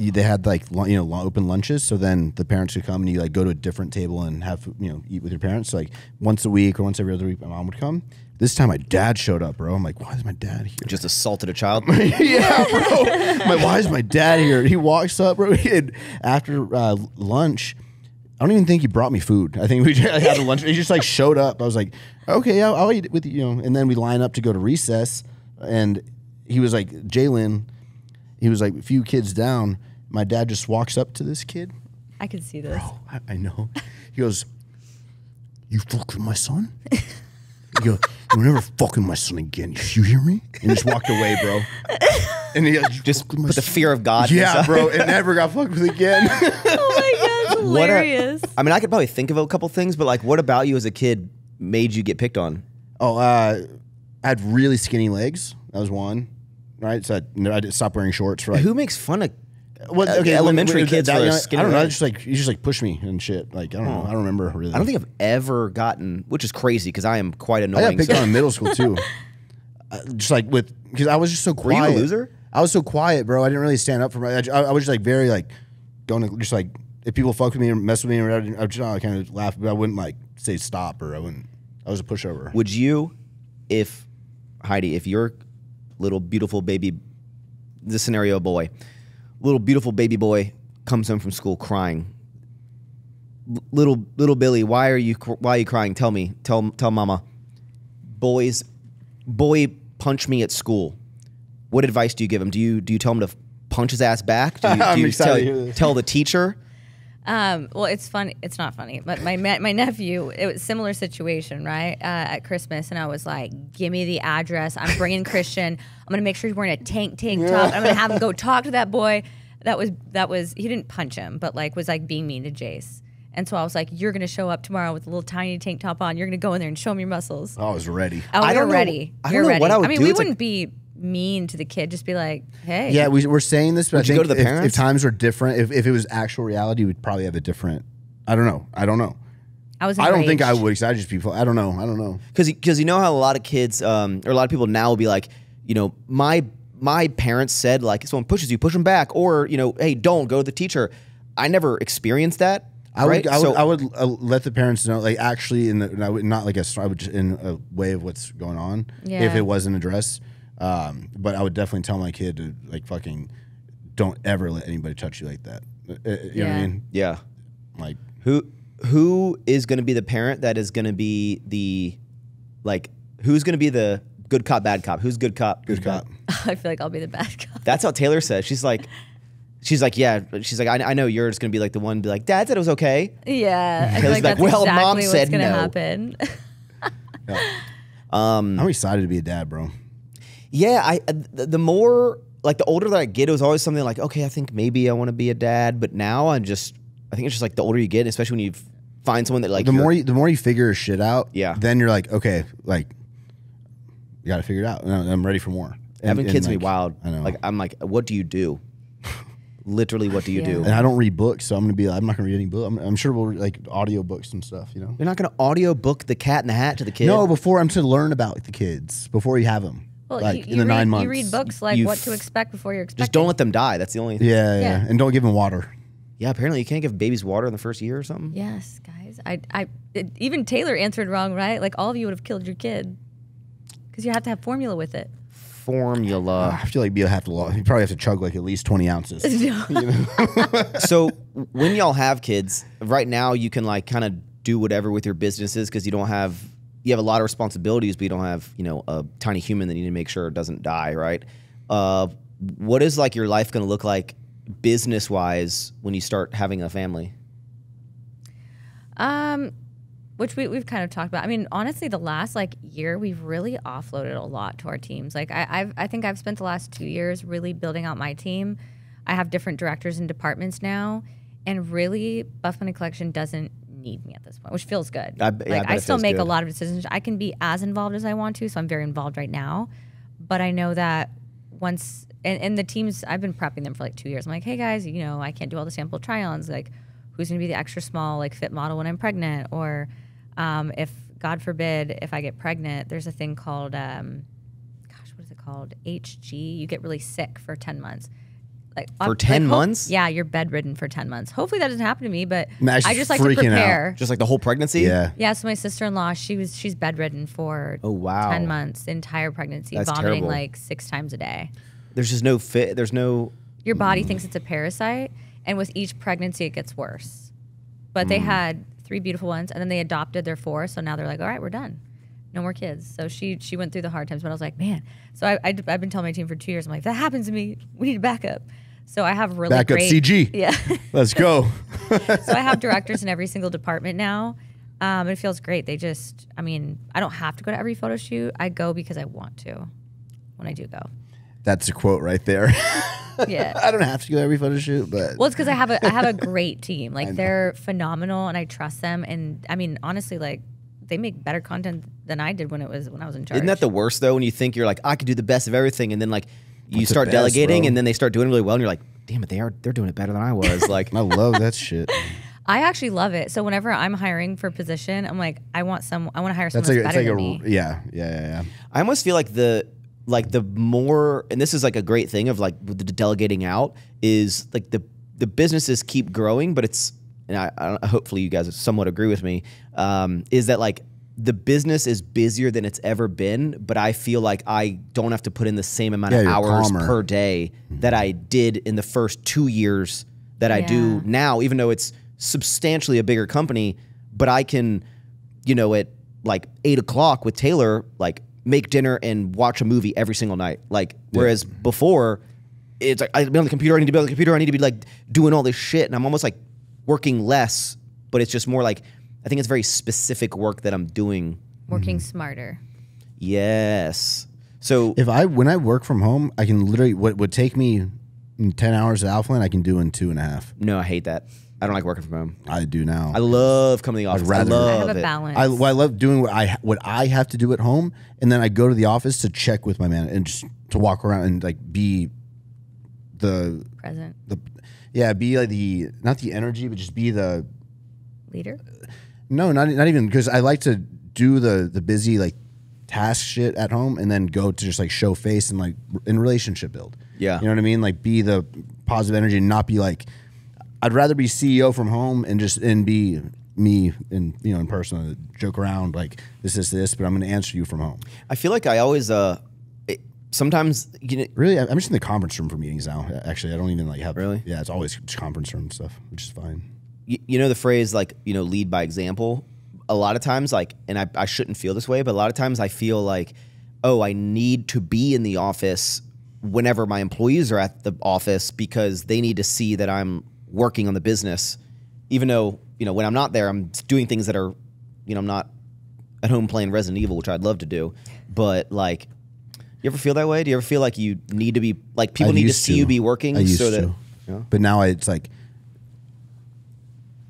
Speaker 2: They had like you know open lunches, so then the parents could come and you like go to a different table and have you know eat with your parents. So, like once a week or once every other week, my mom would come. This time my dad showed up, bro. I'm like, why is my dad here?
Speaker 1: Just assaulted a child?
Speaker 2: yeah, bro. My why is my dad here? He walks up, bro. And after uh, lunch, I don't even think he brought me food. I think we just had a lunch. He just like showed up. I was like, okay, I'll, I'll eat with you, you know. And then we line up to go to recess, and he was like, Jalen. He was like a few kids down. My dad just walks up to this kid.
Speaker 3: I could see this.
Speaker 2: Oh, I, I know. He goes, "You fuck with my son." He goes, You're never fucking my son again. You hear me?" And just walked away, bro. and he goes,
Speaker 1: Just put the fear of God.
Speaker 2: yeah, bro. It never got fucked with again.
Speaker 3: oh my god,
Speaker 1: What a-
Speaker 3: hilarious.
Speaker 1: I mean, I could probably think of a couple things, but like, what about you as a kid made you get picked on?
Speaker 2: oh, uh, I had really skinny legs. That was one. Right, so I, no, I did stop wearing shorts for like
Speaker 1: Who makes fun of
Speaker 2: Well,
Speaker 1: uh, elementary kids
Speaker 2: that
Speaker 1: for
Speaker 2: young-
Speaker 1: skinny
Speaker 2: I don't know. Just like you just like push me and shit. Like I don't know. I don't remember really.
Speaker 1: I don't think I've ever gotten, which is crazy because I am quite annoying.
Speaker 2: I got picked
Speaker 1: so-
Speaker 2: on in middle school too. Uh, just like with because I was just so quiet.
Speaker 1: you
Speaker 2: quiet.
Speaker 1: a loser?
Speaker 2: I was so quiet, bro. I didn't really stand up for my. I, I was just like very like going to just like if people fuck with me or mess with me or whatever, I just kind of laugh, but I wouldn't like say stop or I wouldn't. I was a pushover.
Speaker 1: Would you, if Heidi, if your little beautiful baby, the scenario boy, little beautiful baby boy comes home from school crying, L- little little Billy, why are you why are you crying? Tell me, tell tell mama. Boys, boy, punch me at school. What advice do you give him? Do you do you tell him to punch his ass back? Do you, do you tell,
Speaker 2: to hear this.
Speaker 1: tell the teacher?
Speaker 3: Um, well, it's funny. It's not funny, but my my nephew, it was similar situation, right? Uh, at Christmas, and I was like, "Give me the address. I'm bringing Christian. I'm gonna make sure he's wearing a tank tank top. I'm gonna have him go talk to that boy." That was that was he didn't punch him, but like was like being mean to Jace. And so I was like, "You're gonna show up tomorrow with a little tiny tank top on. You're gonna go in there and show him your muscles."
Speaker 2: I was ready.
Speaker 3: Oh,
Speaker 1: I don't know-
Speaker 3: ready.
Speaker 1: I don't
Speaker 3: You're
Speaker 1: know
Speaker 3: ready.
Speaker 1: what I would
Speaker 3: mean,
Speaker 1: do.
Speaker 3: we
Speaker 1: It's like-
Speaker 3: wouldn't be mean to the kid. Just be like, "Hey,
Speaker 2: Yeah, we, we're saying this, but
Speaker 1: Would
Speaker 2: I
Speaker 1: you go to the
Speaker 2: if,
Speaker 1: parents?
Speaker 2: if times were different, if, if it was actual reality, we'd probably have a different. I don't know. I don't know.
Speaker 3: I was.
Speaker 2: I don't think I would. Cause I just people. I don't know. I don't know.
Speaker 1: because because you know how a lot of kids um, or a lot of people now will be like, you know, my my parents said like, if someone pushes you, push them back, or you know, hey, don't go to the teacher. I never experienced that.
Speaker 2: I would,
Speaker 1: right?
Speaker 2: I would,
Speaker 1: So-
Speaker 2: I would uh, let the parents know, like actually, in the, I would not like a, I would just in a way of what's going on if it wasn't addressed. Um, but I would definitely tell my kid to like fucking don't ever let anybody touch you like that. Uh, uh, you know what I mean?
Speaker 1: yeah.
Speaker 2: Like
Speaker 1: Who who is going to be the parent that is going to be the like who's going to be the good cop, bad cop? Who's good cop?
Speaker 2: good
Speaker 1: who's
Speaker 2: cop.
Speaker 1: bad?
Speaker 3: I feel like I'll be the bad cop.
Speaker 1: That's how Taylor says. She's like. She's like, yeah. She's like, I, I know you're just gonna be like the one, to be like, Dad said it was okay.
Speaker 3: Yeah, I
Speaker 1: Taylor's
Speaker 3: feel like
Speaker 1: like,
Speaker 3: that's
Speaker 1: "Well,
Speaker 3: exactly
Speaker 1: Mom
Speaker 3: what's
Speaker 1: said
Speaker 3: gonna
Speaker 1: no."
Speaker 3: happen.
Speaker 2: I'm excited to be a dad, bro.
Speaker 1: Yeah, I uh, the, more like the older that I get, it was always something like, okay, I think maybe I want to be a dad, but now I'm just, I think it's just like the older you get, especially when you find someone that like
Speaker 2: the more you, the more you figure shit out,
Speaker 1: Yeah.
Speaker 2: then you're like, okay, like you got to figure it out. I'm ready for more. And-
Speaker 1: having
Speaker 2: and,
Speaker 1: kids
Speaker 2: like,
Speaker 1: be wild.
Speaker 2: I know.
Speaker 1: Like I'm like, what do you do? Literally, what do you do?
Speaker 2: and I don't read books, so I'm gonna be. Like I'm not gonna read any book. I'm, I'm sure we'll read, like audio books and stuff. You know.
Speaker 1: You're not gonna audio book the Cat in the Hat to the kid.
Speaker 2: No, before I'm to learn about the kids before you have them.
Speaker 3: Well,
Speaker 2: like
Speaker 3: you,
Speaker 2: in the
Speaker 3: read,
Speaker 2: nine months.
Speaker 3: you read books like what to expect before you're expecting.
Speaker 1: just don't let them die. That's the only.
Speaker 2: Yeah, yeah,
Speaker 3: Yeah.
Speaker 2: and don't give them water.
Speaker 1: Yeah, apparently you can't give babies water in the first year or something.
Speaker 3: Yes, guys. I, I, it, even Taylor answered wrong, right? Like all of you would have killed your kid because you have to have formula with it.
Speaker 1: Formula.
Speaker 2: Ah, I feel like you'll have to. lo- You probably have to chug like at least twenty ounces.
Speaker 1: so when y'all have kids, right now you can like kind of do whatever with your businesses because you don't have you have a lot of responsibilities, but you don't have you know a tiny human that you need to make sure doesn't die, right? Uh, what is like your life going to look like business wise when you start having a family?
Speaker 3: Um, which we, we've kind of talked about. I mean, honestly, the last like year, we've really offloaded a lot to our teams. Like I, I've, I think I've spent the last two years really building out my team. I have different directors and departments now, and really, Buff Bunny Collection doesn't need me at this point, which feels good.
Speaker 1: I yeah, I
Speaker 3: like I
Speaker 1: it
Speaker 3: still make a lot of decisions. I can be as involved as I want to, so I'm very involved right now. But I know that once and, and the teams I've been prepping them for like two years. I'm like, hey guys, you know, I can't do all the sample try-ons. Like, who's gonna be the extra small like fit model when I'm pregnant? Or um, if God forbid, if I get pregnant, there's a thing called um, gosh, what is it called? HG. You get really sick for ten months. Like
Speaker 1: For
Speaker 3: like,
Speaker 1: 10
Speaker 3: hope-
Speaker 1: months?
Speaker 3: Yeah, you're bedridden for ten months. Hopefully that doesn't happen to me, but
Speaker 2: Max
Speaker 3: I just like to
Speaker 2: freaking out.
Speaker 3: prepare.
Speaker 1: Just like the whole pregnancy?
Speaker 2: Yeah.
Speaker 3: Yeah, so my sister in law, she was she's bedridden for
Speaker 1: Oh, wow.
Speaker 3: ten months, entire pregnancy,
Speaker 1: That's
Speaker 3: vomiting
Speaker 1: terrible.
Speaker 3: like six times a day.
Speaker 1: There's just no fit. There's no.
Speaker 3: Your
Speaker 1: Mm.
Speaker 3: body thinks it's a parasite, and with each pregnancy, it gets worse. But
Speaker 1: Mm.
Speaker 3: they had three beautiful ones, and then they adopted their four, so now they're like, all right, we're done. No more kids. So she she went through the hard times, but I was like, man. So I, I have been telling my team for two years. I'm like, if that happens to me, we need a backup. So I have really
Speaker 2: Backup
Speaker 3: great
Speaker 2: CG.
Speaker 3: Yeah.
Speaker 2: Let's go.
Speaker 3: so I have directors in every single department now. Um, it feels great. They just, I mean, I don't have to go to every photo shoot. I go because I want to when I do go.
Speaker 2: That's a quote right there.
Speaker 3: Yeah.
Speaker 2: I don't have to go to every photo shoot, but
Speaker 3: Well, it's because I have a I have a great team. Like they're phenomenal, and I trust them. And I mean, honestly, like they make better content than I did when it was when I was in charge.
Speaker 1: Isn't that the worst though? When you think you're like, I could do the best of everything, and then like you
Speaker 2: What's
Speaker 1: start
Speaker 2: best,
Speaker 1: delegating,
Speaker 2: bro?
Speaker 1: and then they start doing really well, and you're like, damn it, they are they're doing it better than I was. Like,
Speaker 2: I love that shit.
Speaker 3: I actually love it. So whenever I'm hiring for a position, I'm like, I want some. I want to hire someone
Speaker 2: That's
Speaker 3: that's,
Speaker 2: like it's
Speaker 3: better
Speaker 2: like
Speaker 3: than
Speaker 2: a
Speaker 3: me.
Speaker 2: yeah, yeah, yeah, yeah.
Speaker 1: I almost feel like the like the more, and this is like a great thing of like with the delegating out is like the the businesses keep growing, but it's and I, I don't- hopefully you guys somewhat agree with me. Um, is that like the business is busier than it's ever been, but I feel like I don't have to put in the same amount
Speaker 2: Yeah,
Speaker 1: of hours
Speaker 2: calmer.
Speaker 1: per day that I did in the first two years that I do now, even though it's substantially a bigger company, but I can, you know, at like eight o'clock with Taylor, like make dinner and watch a movie every single night. Like, whereas before, it's like I'd be on the computer, I need to be on the computer, I need to be like doing all this shit, and I'm almost like working less, but it's just more like I think it's very specific work that I'm doing.
Speaker 3: Working
Speaker 2: Mm-hmm.
Speaker 3: smarter.
Speaker 1: Yes. So
Speaker 2: If I when I work from home, I can literally what would take me ten hours at Alphaland, I can do in two and a half.
Speaker 1: no, I hate that. I don't like working from home.
Speaker 2: I do now.
Speaker 1: I love coming to the office. I'd
Speaker 2: rather- I
Speaker 1: love
Speaker 3: I have a
Speaker 1: it.
Speaker 3: balance.
Speaker 2: I, well, I love doing what I what I have to do at home, and then I go to the office to check with my man and just to walk around and like be the
Speaker 3: Present
Speaker 2: the yeah be like the not the energy, but just be the
Speaker 3: leader.
Speaker 2: no not not even because I like to do the the busy like task shit at home and then go to just like show face and like in relationship build.
Speaker 1: Yeah.
Speaker 2: you know what I mean. Like be the positive energy and not be like. I'd rather be CEO from home and just and be me in you know in person, and joke around like this is this, but I'm going to answer you from home.
Speaker 1: I feel like I always uh, it, sometimes you know
Speaker 2: Really, I- I'm just in the conference room for meetings now. Actually, I don't even like have.
Speaker 1: Really?
Speaker 2: Yeah, it's always conference room stuff, which is fine.
Speaker 1: you, you know the phrase like you know lead by example a lot of times like and I, I shouldn't feel this way but a lot of times i feel like oh i need to be in the office whenever my employees are at the office because they need to see that i'm working on the business even though you know when i'm not there i'm doing things that are you know i'm not at home playing resident evil which i'd love to do but like you ever feel that way do you ever feel like you need to be like people
Speaker 2: I
Speaker 1: need to
Speaker 2: used
Speaker 1: see you be working
Speaker 2: I used
Speaker 1: so that
Speaker 2: to. But now it's like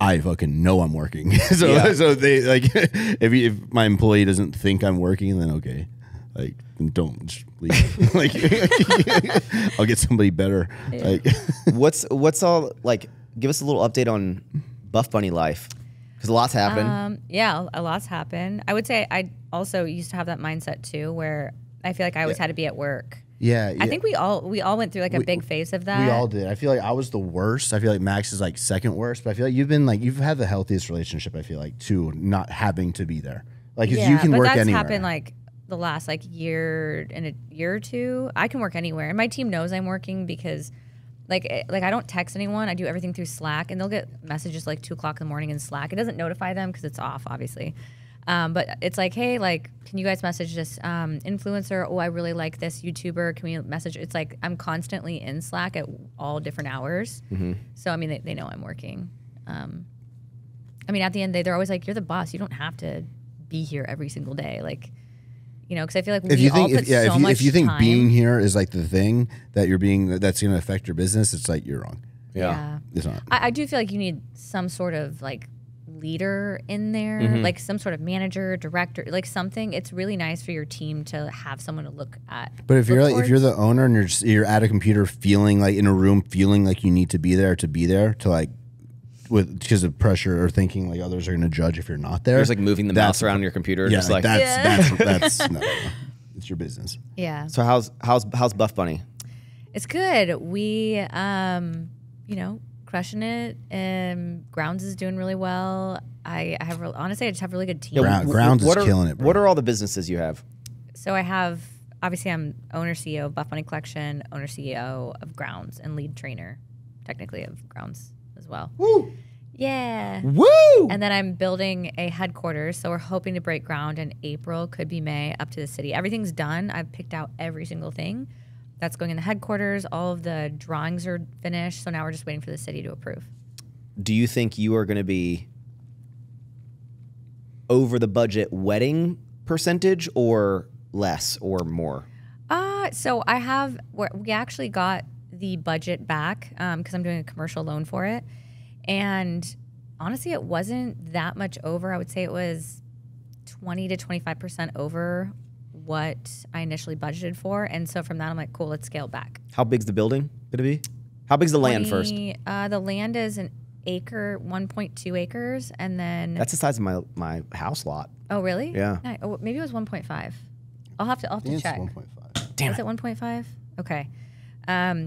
Speaker 2: I fucking know I'm working. so
Speaker 1: Yeah.
Speaker 2: so they like if you, if my employee doesn't think I'm working, then okay, like then don't just leave. like I'll get somebody better. Like
Speaker 1: what's what's all like? Give us a little update on Buff Bunny life because a lot's happened.
Speaker 3: Um, yeah, a lot's happened. I would say I also used to have that mindset too, where I feel like I always had to be at work.
Speaker 2: yeah,
Speaker 3: I think we all we all went through like a big phase of that.
Speaker 2: We all did. I feel like I was the worst. I feel like Max is like second worst, but I feel like you've been like you've had the healthiest relationship. I feel like to not having to be there. like
Speaker 3: yeah,
Speaker 2: you can
Speaker 3: but
Speaker 2: work
Speaker 3: that's
Speaker 2: anywhere.
Speaker 3: happened like the last like year and a year or two. I can work anywhere, and my team knows I'm working because. Like, eh, like I don't text anyone. I do everything through Slack, and they'll get messages like two o'clock in the morning in Slack. It doesn't notify them because it's off, obviously. Um, but it's like, hey, like, can you guys message this um, influencer? Oh, I really like this YouTuber. Can we message? It's like I'm constantly in Slack at all different hours. So I mean, they, they know I'm working. Um, I mean, at the end, they they're always like, "You're the boss. You don't have to be here every single day." Like, you know, because I feel like
Speaker 2: if
Speaker 3: we
Speaker 2: you
Speaker 3: all
Speaker 2: think,
Speaker 3: put
Speaker 2: if, yeah,
Speaker 3: so
Speaker 2: if you,
Speaker 3: much
Speaker 2: if you think
Speaker 3: time.
Speaker 2: being here is like the thing that you're being that's going to affect your business, it's like you're wrong.
Speaker 3: yeah,
Speaker 2: It's not.
Speaker 3: I, I do feel like you need some sort of like leader in there,
Speaker 2: Mm-hmm.
Speaker 3: like some sort of manager, director, like something. It's really nice for your team to have someone to look at.
Speaker 2: But if you're
Speaker 3: look
Speaker 2: like, if you're the owner and you're just, you're at a computer feeling like in a room feeling like you need to be there to be there to like with because of pressure or thinking like others are going to judge if you're not there.
Speaker 1: You're like moving the
Speaker 2: that's-
Speaker 1: mouse around your computer,
Speaker 2: Yeah,
Speaker 1: just
Speaker 2: like,
Speaker 1: like.
Speaker 2: that's that's that's no, no, no. it's your business.
Speaker 3: yeah,
Speaker 1: so how's how's how's Buff Bunny?
Speaker 3: It's good. We, um, you know, crushing it. Um, Grounds is doing really well. I, I have real, honestly, I just have a really good team.
Speaker 2: Ground- Grounds is
Speaker 1: what are,
Speaker 2: killing it, bro.
Speaker 1: What are all the businesses you have?
Speaker 3: So I have obviously I'm owner CEO of Buff Bunny Collection, owner CEO of Grounds, and lead trainer, technically of Grounds as well. Woo! Yeah.
Speaker 1: Woo!
Speaker 3: And then I'm building a headquarters, so we're hoping to break ground in April, could be May, up to the city. Everything's done. I've picked out every single thing that's going in the headquarters. All of the drawings are finished, so now we're just waiting for the city to approve.
Speaker 1: Do you think you are going to be over the budget wedding percentage or less or more?
Speaker 3: Uh, so I have we actually got the budget back because I'm doing a commercial loan for it, and honestly, it wasn't that much over. I would say it was twenty to twenty five percent over what I initially budgeted for, and so from that, I'm like, cool, let's scale back.
Speaker 1: How big's the building gonna be? How big's the land first?
Speaker 3: Uh, the land is an acre, one point two acres, and then
Speaker 1: That's the size of my my house lot.
Speaker 3: oh really?
Speaker 1: Yeah.
Speaker 3: Ni- Oh, maybe it was one point five. I'll have to I'll have
Speaker 2: I think
Speaker 3: to
Speaker 2: it's
Speaker 3: check.
Speaker 2: 1.5.
Speaker 1: Damn
Speaker 3: Is
Speaker 1: it.
Speaker 3: it 1.5? Okay.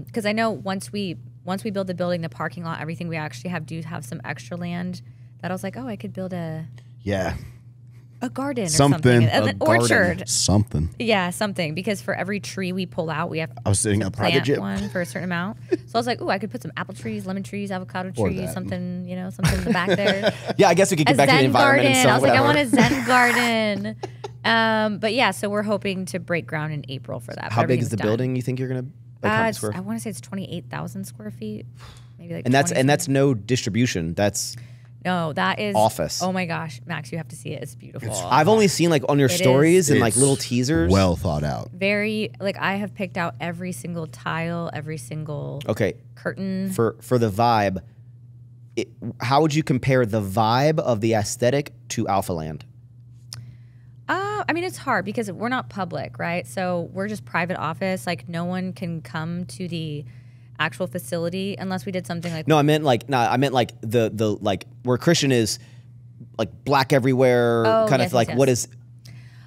Speaker 3: Because I know once we once we build the building, the parking lot, everything, we actually have do have some extra land that I was like, oh, I could build a
Speaker 2: Yeah,
Speaker 3: a garden or
Speaker 2: Something.
Speaker 3: something, an orchard.
Speaker 2: something.
Speaker 3: Yeah, something. Because for every tree we pull out, we have
Speaker 2: I was sitting a private jet.
Speaker 3: one for a certain amount. So I was like, oh, I could put some apple trees, lemon trees, avocado trees, something, you know, something in the back there.
Speaker 1: Yeah, I guess we could get
Speaker 3: a
Speaker 1: back to the environment
Speaker 3: garden.
Speaker 1: and
Speaker 3: I was like, I want a Zen garden. Um, but yeah, so we're hoping to break ground in April for that.
Speaker 1: How big is the
Speaker 3: done.
Speaker 1: building? You think you're gonna like
Speaker 3: Uh,
Speaker 1: many
Speaker 3: it's-
Speaker 1: square?
Speaker 3: I want to say it's twenty eight thousand square feet, maybe like.
Speaker 1: And that's
Speaker 3: 20
Speaker 1: and that's no distribution. That's
Speaker 3: no, that is
Speaker 1: office.
Speaker 3: Oh my gosh, Max, you have to see it. It's beautiful.
Speaker 1: I've only seen like on your
Speaker 3: It
Speaker 1: stories
Speaker 3: is.
Speaker 1: and like little teasers.
Speaker 2: Well thought out.
Speaker 3: very like I have picked out every single tile, every single
Speaker 1: okay,
Speaker 3: curtain.
Speaker 1: for for the vibe, it, how would you compare the vibe of the aesthetic to Alpha Land?
Speaker 3: Uh, I mean, it's hard because we're not public, right? So we're just private office. Like no one can come to the actual facility unless we did something like
Speaker 1: No, I meant like no, I meant like the the like where Christian is like black everywhere,
Speaker 3: Oh,
Speaker 1: kind
Speaker 3: yes,
Speaker 1: of like
Speaker 3: yes,
Speaker 1: what
Speaker 3: yes.
Speaker 1: is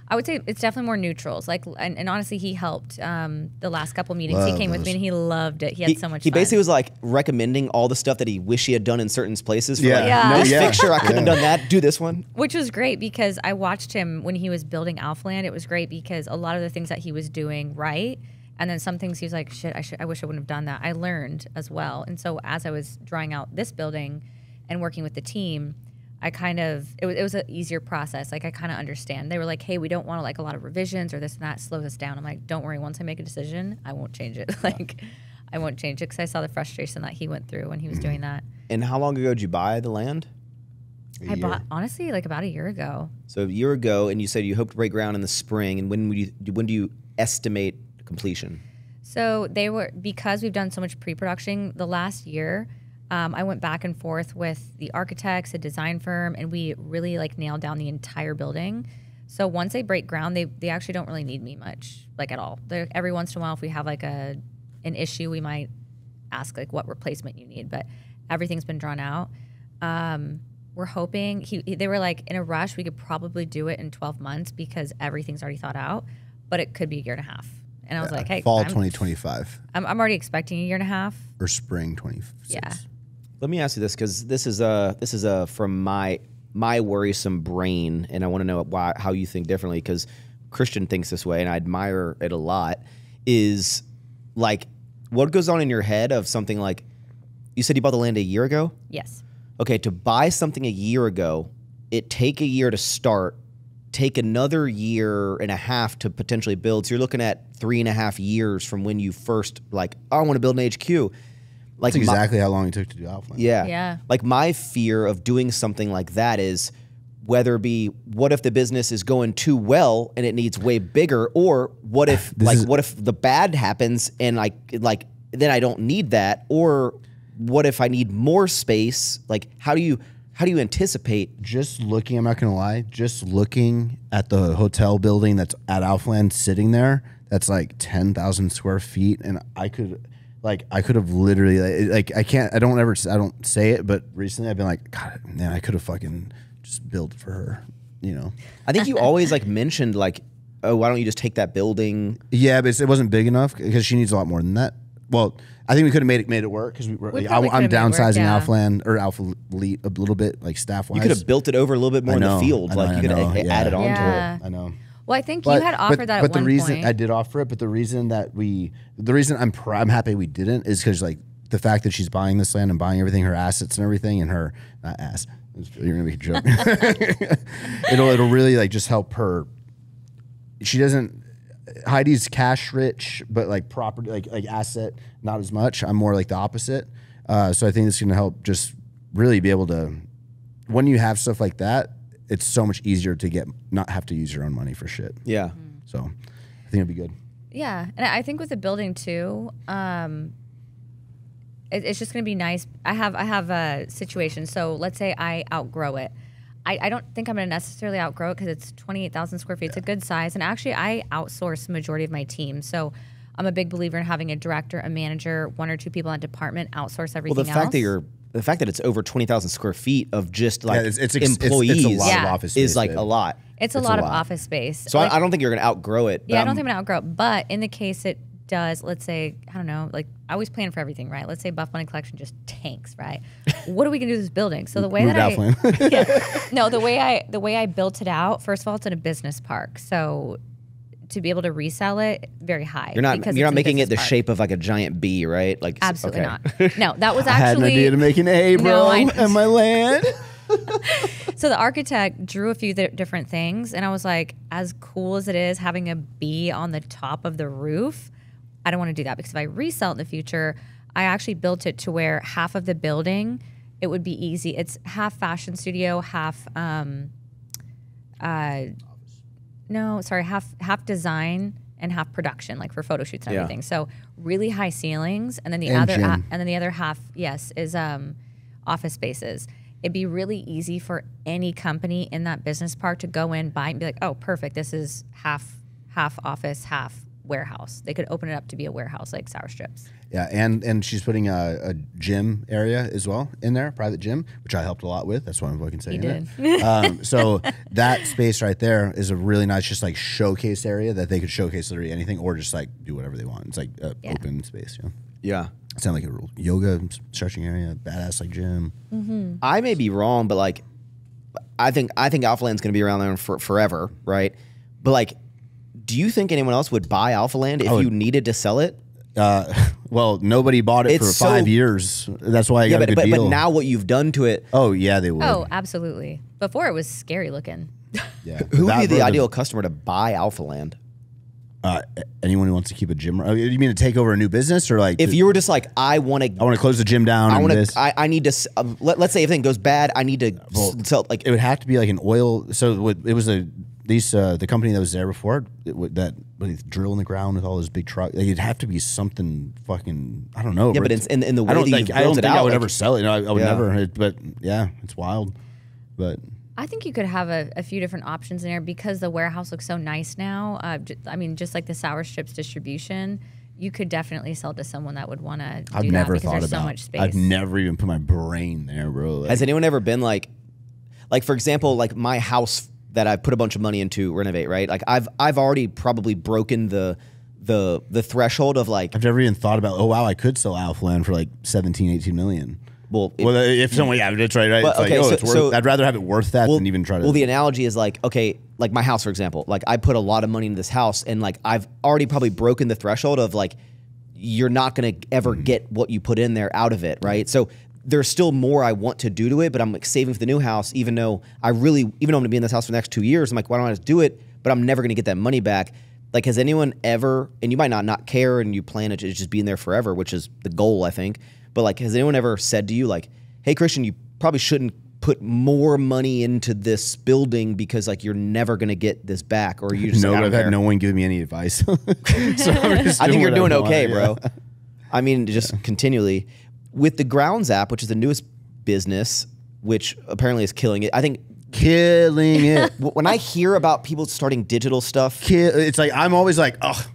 Speaker 3: I would say it's definitely more neutrals. Like, and, and honestly, he helped um, the last couple meetings. he
Speaker 2: Love
Speaker 3: came with me and he loved it. He had
Speaker 1: he,
Speaker 3: so much.
Speaker 1: he
Speaker 3: fun.
Speaker 1: basically was like recommending all the stuff that he wish he had done in certain places. For
Speaker 2: Yeah.
Speaker 1: like,
Speaker 3: Yeah.
Speaker 1: this
Speaker 2: Yeah.
Speaker 1: fixture I couldn't
Speaker 2: Yeah.
Speaker 1: have done that. Do this one.
Speaker 3: which was great because I watched him when he was building Alphaland. It was great because a lot of the things that he was doing right, and then some things he's like, "Shit, I should, I wish I wouldn't have done that." I learned as well, and so as I was drawing out this building and working with the team, I kind of it was it was an easier process. Like I kind of understand. They were like, "Hey, we don't want to like a lot of revisions or this and that. slows us down." I'm like, "Don't worry. Once I make a decision, I won't change it. like, I won't change it because I saw the frustration that he went through when he was doing mm-hmm. that."
Speaker 1: And how long ago did you buy the land?
Speaker 3: I
Speaker 2: year.
Speaker 3: bought honestly like about a year ago.
Speaker 1: So a year ago, and you said you hope to break ground in the spring. And when would you when do you estimate completion?
Speaker 3: So they were because we've done so much pre-production the last year. Um, I went back and forth with the architects, a design firm, and we really like nailed down the entire building. So once they break ground, they they actually don't really need me much, like at all. They're, every once in a while, if we have like a an issue, we might ask like what replacement you need, but everything's been drawn out. Um, we're hoping he, he- they were like in a rush. We could probably do it in 12 months because everything's already thought out, but it could be a year and a half. And I was like, hey,
Speaker 2: Fall
Speaker 3: I'm,
Speaker 2: 2025
Speaker 3: I'm, I'm already expecting a year and a half.
Speaker 2: or spring 26.
Speaker 3: Yeah.
Speaker 1: Let me ask you this because this is uh this is uh from my my worrisome brain, and I want to know why how you think differently because Christian thinks this way, and I admire it a lot. Is like what goes on in your head of something like you said you bought the land a year ago.
Speaker 3: Yes.
Speaker 1: Okay, to buy something a year ago, it take a year to start, take another year and a half to potentially build. So you're looking at three and a half years from when you first like, oh, I want to build an HQ. Like
Speaker 2: That's
Speaker 1: my-
Speaker 2: exactly how long it took to do Alpha.
Speaker 1: yeah.
Speaker 3: Yeah.
Speaker 1: Like my fear of doing something like that is whether it be what if the business is going too well and it needs way bigger, or what if like
Speaker 2: is-
Speaker 1: what if the bad happens and like like then I don't need that, or what if I need more space? Like how do you how do you anticipate?
Speaker 2: Just looking, I'm not gonna lie. Just looking at the hotel building that's at Alphaland sitting there, that's like ten thousand square feet, and I could, like, I could have literally, like, like, I can't, I don't ever, I don't say it, but recently I've been like, God, man, I could have fucking just built for her, you know?
Speaker 1: I think you always like mentioned like, oh, why don't you just take that building?
Speaker 2: Yeah, but it wasn't big enough because she needs a lot more than that. Well, I think we could have made it made it work because we were.
Speaker 3: We
Speaker 2: like, I, am
Speaker 3: made it work,
Speaker 2: downsizing
Speaker 3: yeah.
Speaker 2: Alpha Land or Alpha Elite a little bit, like staff wise.
Speaker 1: You could have built it over a little bit more
Speaker 2: I
Speaker 1: in the field.
Speaker 2: Know,
Speaker 1: like you could have
Speaker 2: yeah.
Speaker 1: added on
Speaker 3: Yeah.
Speaker 1: to it.
Speaker 2: I know.
Speaker 3: Well, I think you had offered that
Speaker 2: but
Speaker 3: at
Speaker 2: the reason
Speaker 3: point.
Speaker 2: I did offer it, but the reason that we, the reason I'm pr- I'm happy we didn't is because like the fact that she's buying this land and buying everything, her assets and everything, and her not ass. You're gonna make a joke. it'll it'll really like just help her. She doesn't. Heidi's cash rich, but like property, like like asset, not as much. I'm more like the opposite. Uh, so I think this is gonna help just really be able to. When you have stuff like that, it's so much easier to get not have to use your own money for shit.
Speaker 1: Yeah.
Speaker 2: So I think it'd be good.
Speaker 3: Yeah, and I think with the building too, um, it, it's just going to be nice. I have I have a situation. So let's say I outgrow it. I, I don't think I'm going to necessarily outgrow it because it's 28,000 square feet. It's a good size, and actually I outsource the majority of my team. So I'm a big believer in having a director, a manager, one or two people in a department outsource everything
Speaker 1: Well, the fact
Speaker 3: else.
Speaker 1: that you're the fact that it's over twenty thousand square feet of just like
Speaker 2: it's- it's ex- it's- it's a
Speaker 1: employees
Speaker 2: lot
Speaker 3: of Yeah.
Speaker 2: office
Speaker 1: is like
Speaker 2: babe.
Speaker 1: a lot.
Speaker 3: it's a
Speaker 2: it's a
Speaker 3: lot of office space.
Speaker 1: So
Speaker 3: Like-
Speaker 1: I, I don't think you're going to outgrow it.
Speaker 3: Yeah, I don't
Speaker 1: I'm-
Speaker 3: think I'm gonna outgrow it. But in the case it does, let's say, I don't know, like I always plan for everything, right? Let's say Buff Bunny Collection just tanks, right? what are we gonna do with this building? So the way
Speaker 2: Move
Speaker 3: that I yeah. no, the way I the way I built it out, first of all, it's in a business park. So to be able to resell it, very high.
Speaker 1: You're not you're not making it the
Speaker 3: park.
Speaker 1: shape of like a giant bee, right? Like
Speaker 3: Absolutely
Speaker 1: okay.
Speaker 3: not. No, that was
Speaker 2: I had an
Speaker 3: actually
Speaker 2: idea to make an A, bro,
Speaker 3: know.
Speaker 2: and my land.
Speaker 3: So the architect drew a few th- different things, and I was like, as cool as it is having a bee on the top of the roof, I don't want to do that because if I resell it in the future, I actually built it to where half of the building it would be easy. It's half fashion studio, half um, uh, no, sorry, half half design and half production, like for photo shoots and
Speaker 1: Yeah.
Speaker 3: everything. So really high ceilings, and then the
Speaker 2: And
Speaker 3: other and then the other half, yes, is um, office spaces. It'd be really easy for any company in that business park to go in, buy, and be like, "Oh, perfect! This is half half office, half warehouse." They could open it up to be a warehouse, like Sour Strips.
Speaker 2: Yeah, and and she's putting a, a gym area as well in there, private gym, which I helped a lot with. That's why I'm fucking saying
Speaker 3: You
Speaker 2: it. um, so that space right there is a really nice, just like showcase area that they could showcase literally anything, or just like do whatever they want. It's like a
Speaker 3: Yeah.
Speaker 2: open space. Yeah,
Speaker 1: Yeah.
Speaker 2: it sounds like a real yoga stretching area, badass like gym.
Speaker 1: I may be wrong, but like, I think I think Alpha Land's going to be around there for forever, right? But like, do you think anyone else would buy Alpha Land if
Speaker 2: would-
Speaker 1: you needed to sell it?
Speaker 2: Uh, well, nobody bought it
Speaker 1: It's
Speaker 2: for
Speaker 1: so-
Speaker 2: five years. That's why I
Speaker 1: Yeah,
Speaker 2: got a
Speaker 1: but
Speaker 2: good
Speaker 1: but,
Speaker 2: deal.
Speaker 1: but now what you've done to it,
Speaker 2: oh yeah, they would.
Speaker 3: Oh, absolutely. Before it was scary looking.
Speaker 2: yeah.
Speaker 1: who would be the
Speaker 2: road-
Speaker 1: ideal customer to buy Alpha Land?
Speaker 2: Uh, anyone who wants to keep a gym. Oh, you mean to take over a new business or like?
Speaker 1: If
Speaker 2: to-
Speaker 1: you were just like, I want to,
Speaker 2: I want to close the gym down.
Speaker 1: I want to, I, I need to. s- Um, let, let's say if everything goes bad, I need to s- sell. Like,
Speaker 2: it would have to be like an oil. So it was a these uh, the company that was there before it would, that would drill in the ground with all those big trucks. Like, it'd have to be something fucking. I don't know.
Speaker 1: Yeah, but it's in- in the way
Speaker 2: I don't
Speaker 1: that
Speaker 2: think
Speaker 1: you've
Speaker 2: I don't
Speaker 1: built it
Speaker 2: think I would
Speaker 1: like-
Speaker 2: ever sell it. No, I, I would
Speaker 1: Yeah.
Speaker 2: never. It- but yeah, it's wild. But
Speaker 3: I think you could have a, a few different options in there because the warehouse looks so nice now. Uh, j- I mean, just like the sour strips distribution, you could definitely sell to someone that would want to do
Speaker 2: I've never
Speaker 3: because
Speaker 2: thought
Speaker 3: there's
Speaker 2: about.
Speaker 3: so much space.
Speaker 2: I've never even put my brain there, bro. Like,
Speaker 1: Has anyone ever been like, like for example, like my house that I've put a bunch of money into renovate, right? Like I've I've already probably broken the the the threshold of like,
Speaker 2: I've never even thought about. Oh wow, I could sell Alpha Land for like 17, 18 million.
Speaker 1: well, it-
Speaker 2: well, if someone, yeah, that's right. right. It's like,
Speaker 1: okay,
Speaker 2: oh,
Speaker 1: so-
Speaker 2: it's worth.
Speaker 1: so-
Speaker 2: I'd rather have it worth that
Speaker 1: well,
Speaker 2: than even try to.
Speaker 1: Well, the analogy is like, okay, like my house, for example, like I put a lot of money into this house, and like I've already probably broken the threshold of like, you're not gonna ever
Speaker 2: Mm-hmm.
Speaker 1: get what you put in there out of it, right? So there's still more I want to do to it, but I'm like saving for the new house, even though I really, even though I'm gonna be in this house for the next two years, I'm like, why don't I just do it? But I'm never gonna get that money back. Like, has anyone ever, and you might not not care, and you plan it to just being there forever, which is the goal, I think. But like, has anyone ever said to you like, hey, Christian, you probably shouldn't put more money into this building because like you're never gonna get this back, or you just
Speaker 2: no,
Speaker 1: like,
Speaker 2: I've had no one give me any advice. so
Speaker 1: I think you're doing
Speaker 2: want,
Speaker 1: okay,
Speaker 2: yeah.
Speaker 1: bro. I mean, just continually with the Grounds app, which is the newest business, which apparently is killing it. I think
Speaker 2: Killing it.
Speaker 1: when I hear about people starting digital stuff,
Speaker 2: Ki- it's like I'm always like, oh,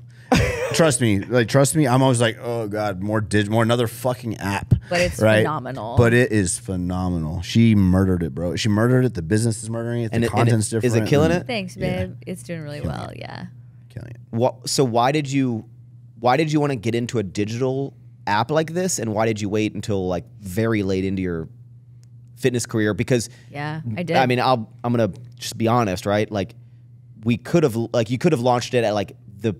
Speaker 2: trust me, like trust me. I'm always like, oh god, more dig, more another fucking app.
Speaker 3: But it's
Speaker 2: right?
Speaker 3: phenomenal.
Speaker 2: But it is phenomenal. She murdered it, bro. She murdered it. The business is murdering it. The
Speaker 1: And it- and it-
Speaker 2: content's
Speaker 1: is it killing
Speaker 2: and-
Speaker 1: it?
Speaker 3: Thanks,
Speaker 2: Yeah.
Speaker 3: babe. It's doing really well. Yeah.
Speaker 2: Killing it.
Speaker 1: what, so why did you why did you want to get into a digital app like this, and why did you wait until like very late into your fitness career? Because
Speaker 3: Yeah, I did.
Speaker 1: I mean, I'll I'm gonna just be honest, right? Like we could have like you could have launched it at like the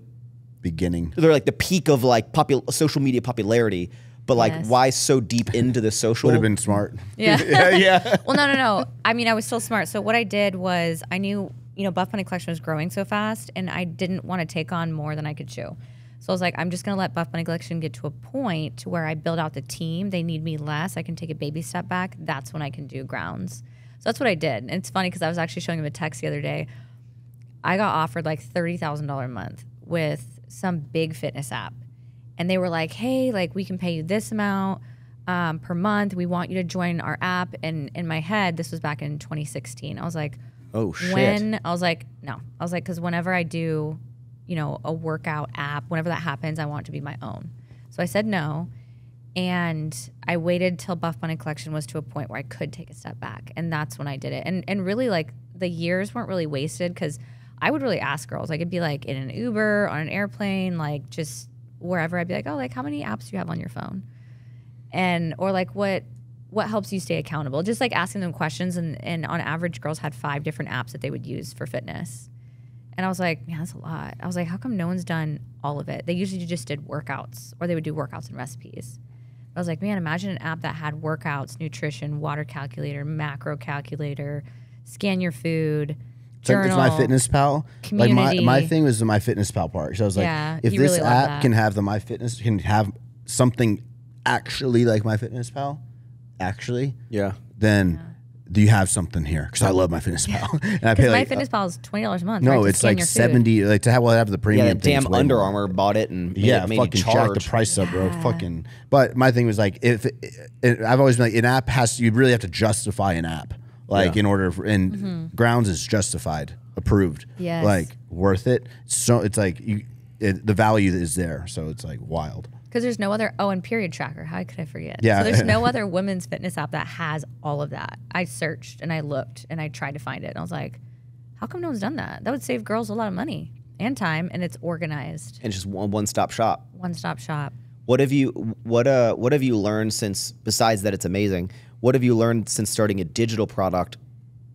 Speaker 2: Beginning.
Speaker 1: they're like the peak of like popul- social media popularity, but like
Speaker 3: Yes.
Speaker 1: why so deep into the social?
Speaker 2: Would have been smart.
Speaker 3: Yeah.
Speaker 2: yeah, yeah.
Speaker 3: well, no, no, no. I mean, I was still smart. So what I did was I knew, you know, Buff Bunny Collection was growing so fast, and I didn't want to take on more than I could chew. So I was like, I'm just gonna let Buff Bunny Collection get to a point to where I build out the team. They need me less. I can take a baby step back. That's when I can do grounds. So that's what I did. And it's funny because I was actually showing him a text the other day. I got offered like thirty thousand dollar a month with some big fitness app, and they were like, "Hey, like we can pay you this amount um, per month. We want you to join our app." And in my head, this was back in 2016. I was like,
Speaker 1: Oh shit.
Speaker 3: when I was like, no, I was like, because whenever I do, you know, a workout app, whenever that happens, I want it to be my own. So I said no, and I waited till Buff Bunny Collection was to a point where I could take a step back, and that's when I did it. And and really, like the years weren't really wasted because I would really ask girls. I could be like in an Uber, on an airplane, like just wherever. I'd be like, oh, like how many apps do you have on your phone? and or like what what helps you stay accountable just like asking them questions and and on average girls had five different apps that they would use for fitness and i was like man that's a lot i was like how come no one's done all of it they usually just did workouts or they would do workouts and recipes i was like man imagine an app that had workouts nutrition water calculator macro calculator scan your food
Speaker 2: It's
Speaker 3: journal
Speaker 2: It's MyFitnessPal. Like my, my thing was the MyFitnessPal part. So I was like,
Speaker 3: Yeah,
Speaker 2: if this
Speaker 3: really
Speaker 2: app can have the my fitness can have something actually like MyFitnessPal, actually,
Speaker 1: yeah.
Speaker 2: then do you have something here? Because I love MyFitnessPal, and I pay
Speaker 3: because my
Speaker 2: like uh,
Speaker 3: fitness pal is $20 a month
Speaker 2: no,
Speaker 3: to
Speaker 2: it's
Speaker 3: scan
Speaker 2: like
Speaker 3: your food.
Speaker 2: seventy. Like to have well, have the premium.
Speaker 1: that
Speaker 2: thing is
Speaker 1: damn
Speaker 2: way
Speaker 1: Under. Armour bought it and made
Speaker 2: yeah,
Speaker 1: it, made
Speaker 2: fucking
Speaker 1: it
Speaker 2: jack the
Speaker 1: charge.
Speaker 2: price up, bro. Fucking. But my thing was like, if it, it, I've always been like, an app has you really have to justify an app, like
Speaker 1: Yeah.
Speaker 2: in order for, and mm-hmm. Grounds is justified, approved,
Speaker 3: yeah,
Speaker 2: like worth it. So it's like you, it, the value is there, so it's like wild.
Speaker 3: Because there's no other. Oh, and period tracker. How could I forget?
Speaker 2: Yeah.
Speaker 3: So there's no other women's fitness app that has all of that. I searched and I looked and I tried to find it. And I was like, how come no one's done that? That would save girls a lot of money and time, and it's organized.
Speaker 1: and just one one stop shop.
Speaker 3: One stop shop.
Speaker 1: What have you what uh what have you learned since besides that it's amazing? What have you learned since starting a digital product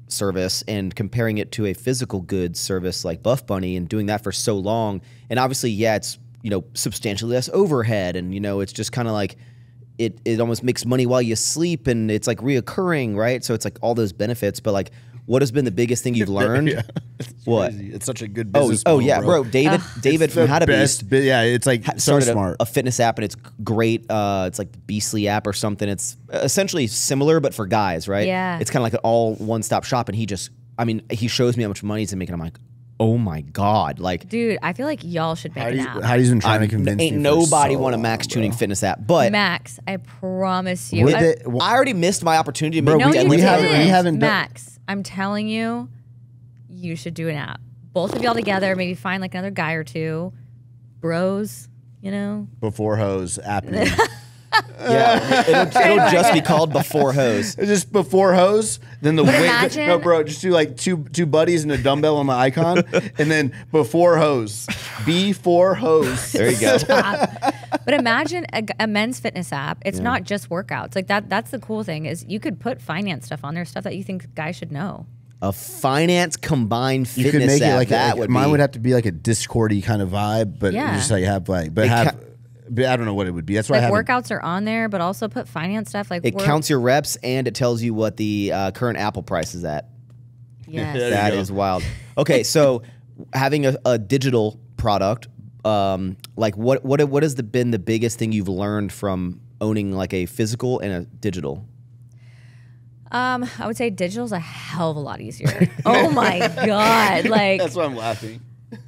Speaker 1: service and comparing it to a physical goods service like Buff Bunny and doing that for so long? And obviously, yeah, it's you know substantially less overhead, and you know it's just kind of like it it almost makes money while you sleep, and it's like reoccurring, right? So it's like all those benefits. But like, what has been the biggest thing you've learned?
Speaker 2: Yeah.
Speaker 1: What?
Speaker 2: Crazy. It's such a good
Speaker 1: Oh,
Speaker 2: business.
Speaker 1: oh
Speaker 2: model,
Speaker 1: yeah, bro. David, David
Speaker 2: It's
Speaker 1: from
Speaker 2: the
Speaker 1: How to
Speaker 2: best
Speaker 1: Beast
Speaker 2: yeah, it's like so
Speaker 1: started a-
Speaker 2: smart.
Speaker 1: A, fitness app and it's great. Uh, it's like the Beastly app or something. It's essentially similar but for guys, right?
Speaker 3: Yeah.
Speaker 1: It's kind of like an all one stop shop. And he just, I mean, he shows me how much money he's making. I'm like, oh my god, like.
Speaker 3: Dude, I feel like y'all should make an
Speaker 2: Heidi's,
Speaker 3: app.
Speaker 2: Heidi's been trying
Speaker 1: I'm-
Speaker 2: to convince
Speaker 1: ain't
Speaker 2: me for
Speaker 1: nobody
Speaker 2: so
Speaker 1: want a
Speaker 2: long,
Speaker 1: max
Speaker 2: bro.
Speaker 1: tuning fitness app, but
Speaker 3: Max, I promise you.
Speaker 2: With
Speaker 3: I-
Speaker 2: it-
Speaker 1: I already missed my opportunity to
Speaker 2: Bro,
Speaker 1: make
Speaker 3: no,
Speaker 2: we-
Speaker 3: you
Speaker 2: we
Speaker 3: didn't.
Speaker 2: haven't- we haven't done-
Speaker 3: Max, I'm telling you, you should do an app. Both of y'all together, maybe find like another guy or two, bros. You know,
Speaker 2: before hose app. name.
Speaker 1: yeah, it'll, it'll just be called before hose.
Speaker 2: It's just before hose, then the weight.
Speaker 3: imagine-
Speaker 2: no, bro, just do like two two buddies and a dumbbell on the icon, and then before hose, before hose.
Speaker 1: There you go.
Speaker 3: but imagine a, a men's fitness app. It's not just workouts. Like that. That's the cool thing is you could put finance stuff on there, stuff that you think guys should know.
Speaker 1: A finance combined
Speaker 2: You
Speaker 1: fitness
Speaker 2: could make
Speaker 1: app.
Speaker 2: it like,
Speaker 1: that
Speaker 2: like
Speaker 1: would
Speaker 2: mine
Speaker 1: be,
Speaker 2: would have to be like a Discordy kind of vibe, but
Speaker 3: Yeah.
Speaker 2: just like have like, but
Speaker 1: It
Speaker 2: have,
Speaker 1: ca-
Speaker 2: but I don't know what it would be. That's why
Speaker 3: Like workouts are on there, but also put finance stuff. Like
Speaker 1: It
Speaker 3: work-
Speaker 1: counts your reps and it tells you what the uh, current Apple price is at.
Speaker 3: Yes.
Speaker 2: There you
Speaker 1: That
Speaker 2: go.
Speaker 1: is wild. Okay, so having a, a digital product, um, like what what what has the, been the biggest thing you've learned from owning like a physical and a digital?
Speaker 3: Um, I would say digital's a hell of a lot easier. oh my god! Like
Speaker 2: That's why I'm laughing.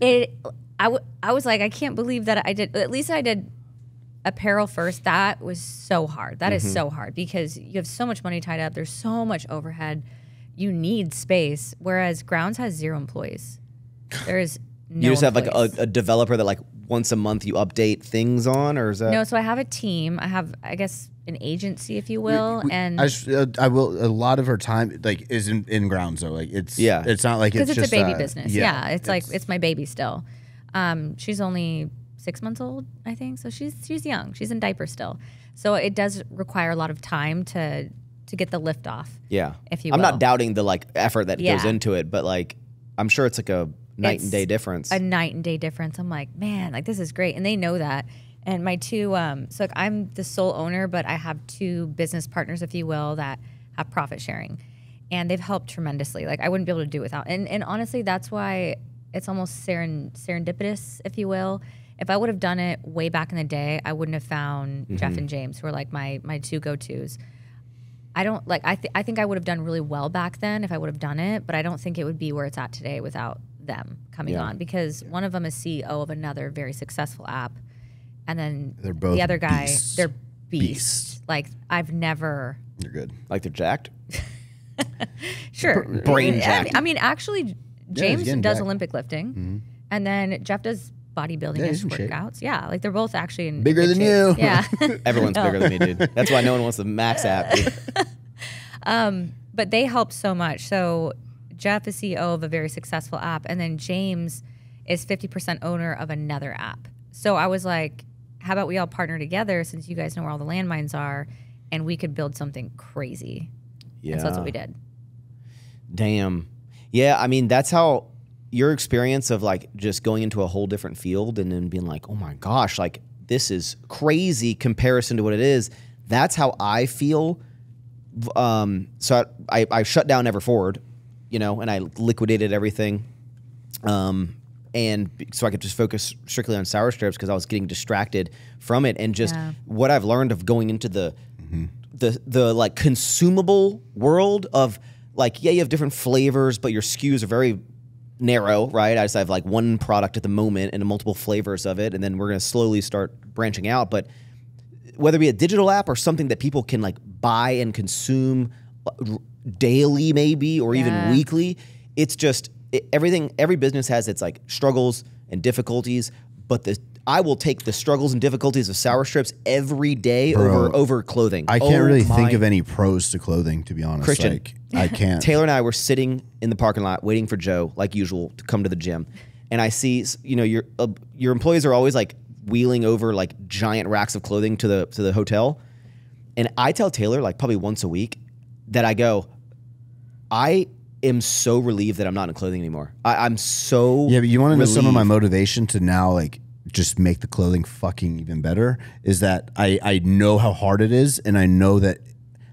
Speaker 3: it I, w- I was like i can't believe that i did at least i did apparel first that was so hard That is so hard because you have so much money tied up there's so much overhead you need space whereas grounds has zero employees there is no
Speaker 1: you just have like a, a developer that like once a month you update things on, or is that?
Speaker 3: no so i have a team i have i guess an agency if you will and
Speaker 2: I, just, uh, I will. A lot of her time, like, is in, in grounds though. Like, it's
Speaker 1: Yeah.
Speaker 2: It's not like
Speaker 3: because
Speaker 2: it's,
Speaker 3: it's,
Speaker 2: just
Speaker 3: a baby
Speaker 2: uh,
Speaker 3: business yeah, it's, like it's my baby still um, she's only six months old i think. So she's she's young. She's in diapers still. So it does require a lot of time to to get the lift off
Speaker 1: yeah.
Speaker 3: if you
Speaker 1: I'm
Speaker 3: will.
Speaker 1: not doubting the like effort that goes into it, but like I'm sure it's like a night
Speaker 3: It's
Speaker 1: and day difference.
Speaker 3: a night and day difference. I'm like man like this is great. And they know that. And my two um, so like i'm the sole owner but i have two business partners if you will that have profit sharing. And they've helped tremendously. Like i wouldn't be able to do it without and, and honestly that's why it's almost seren, serendipitous if you will if i would have done it way back in the day i wouldn't have found jeff and mm-hmm. james who are like my my two go-to's I don't like. I th- I think I would have done really well back then if I would have done it, but I don't think it would be where it's at today without them coming
Speaker 1: Yeah.
Speaker 3: on because one of them is CEO of another very successful app, and then
Speaker 2: They're both
Speaker 3: the other guy,
Speaker 2: beasts.
Speaker 3: they're beasts. Like I've never
Speaker 2: You're good.
Speaker 1: Like they're jacked.
Speaker 3: sure
Speaker 1: brain
Speaker 3: I mean-
Speaker 1: jacked.
Speaker 3: I mean, actually, James
Speaker 2: getting
Speaker 3: does
Speaker 2: jacked.
Speaker 3: Olympic lifting, mm-hmm. and then Jeff does bodybuilding
Speaker 2: Yeah,
Speaker 3: as
Speaker 2: he's in shape.
Speaker 3: workouts. Yeah, like they're both actually in
Speaker 2: Bigger than
Speaker 3: shape.
Speaker 2: you.
Speaker 3: Yeah.
Speaker 1: Everyone's bigger than me, dude. That's why no one wants the Max app. dude.
Speaker 3: Um, but they help so much. So Jeff is CEO of a very successful app, and then James is 50% owner of another app. So I was like, how about we all partner together since you guys know where all the landmines are and we could build something crazy.
Speaker 1: Yeah.
Speaker 3: And so that's what we did.
Speaker 1: Damn. Yeah, I mean, that's how your experience of like just going into a whole different field and then being like, oh my gosh, like this is crazy comparison to what it is. That's how I feel. Um, so I, I, I shut down Ever Forward, you know, and I liquidated everything. Um, and so I could just focus strictly on sour strips because I was getting distracted from it. And just
Speaker 3: Yeah.
Speaker 1: what I've learned of going into the the the like consumable world of like yeah you have different flavors but your SKUs are very narrow right? I just have like one product at the moment and multiple flavors of it and then we're gonna slowly start branching out. But whether it be a digital app or something that people can like buy and consume uh, daily maybe or even weekly it's just it, everything every business has its like struggles and difficulties but the I will take the struggles and difficulties of sour strips every day
Speaker 2: Bro,
Speaker 1: over over clothing.
Speaker 2: I can't
Speaker 1: Oh
Speaker 2: really think of any pros to clothing, to be honest.
Speaker 1: Christian.
Speaker 2: Like, I can't.
Speaker 1: Taylor and I were sitting in the parking lot waiting for Joe, like usual, to come to the gym, and I see, you know, your uh, your employees are always like wheeling over like giant racks of clothing to the to the hotel, and I tell Taylor like probably once a week that I go, I am so relieved that I'm not in clothing anymore. I, I'm so
Speaker 2: Yeah, but you want to know some of my motivation to now like just make the clothing fucking even better is that I I know how hard it is and I know that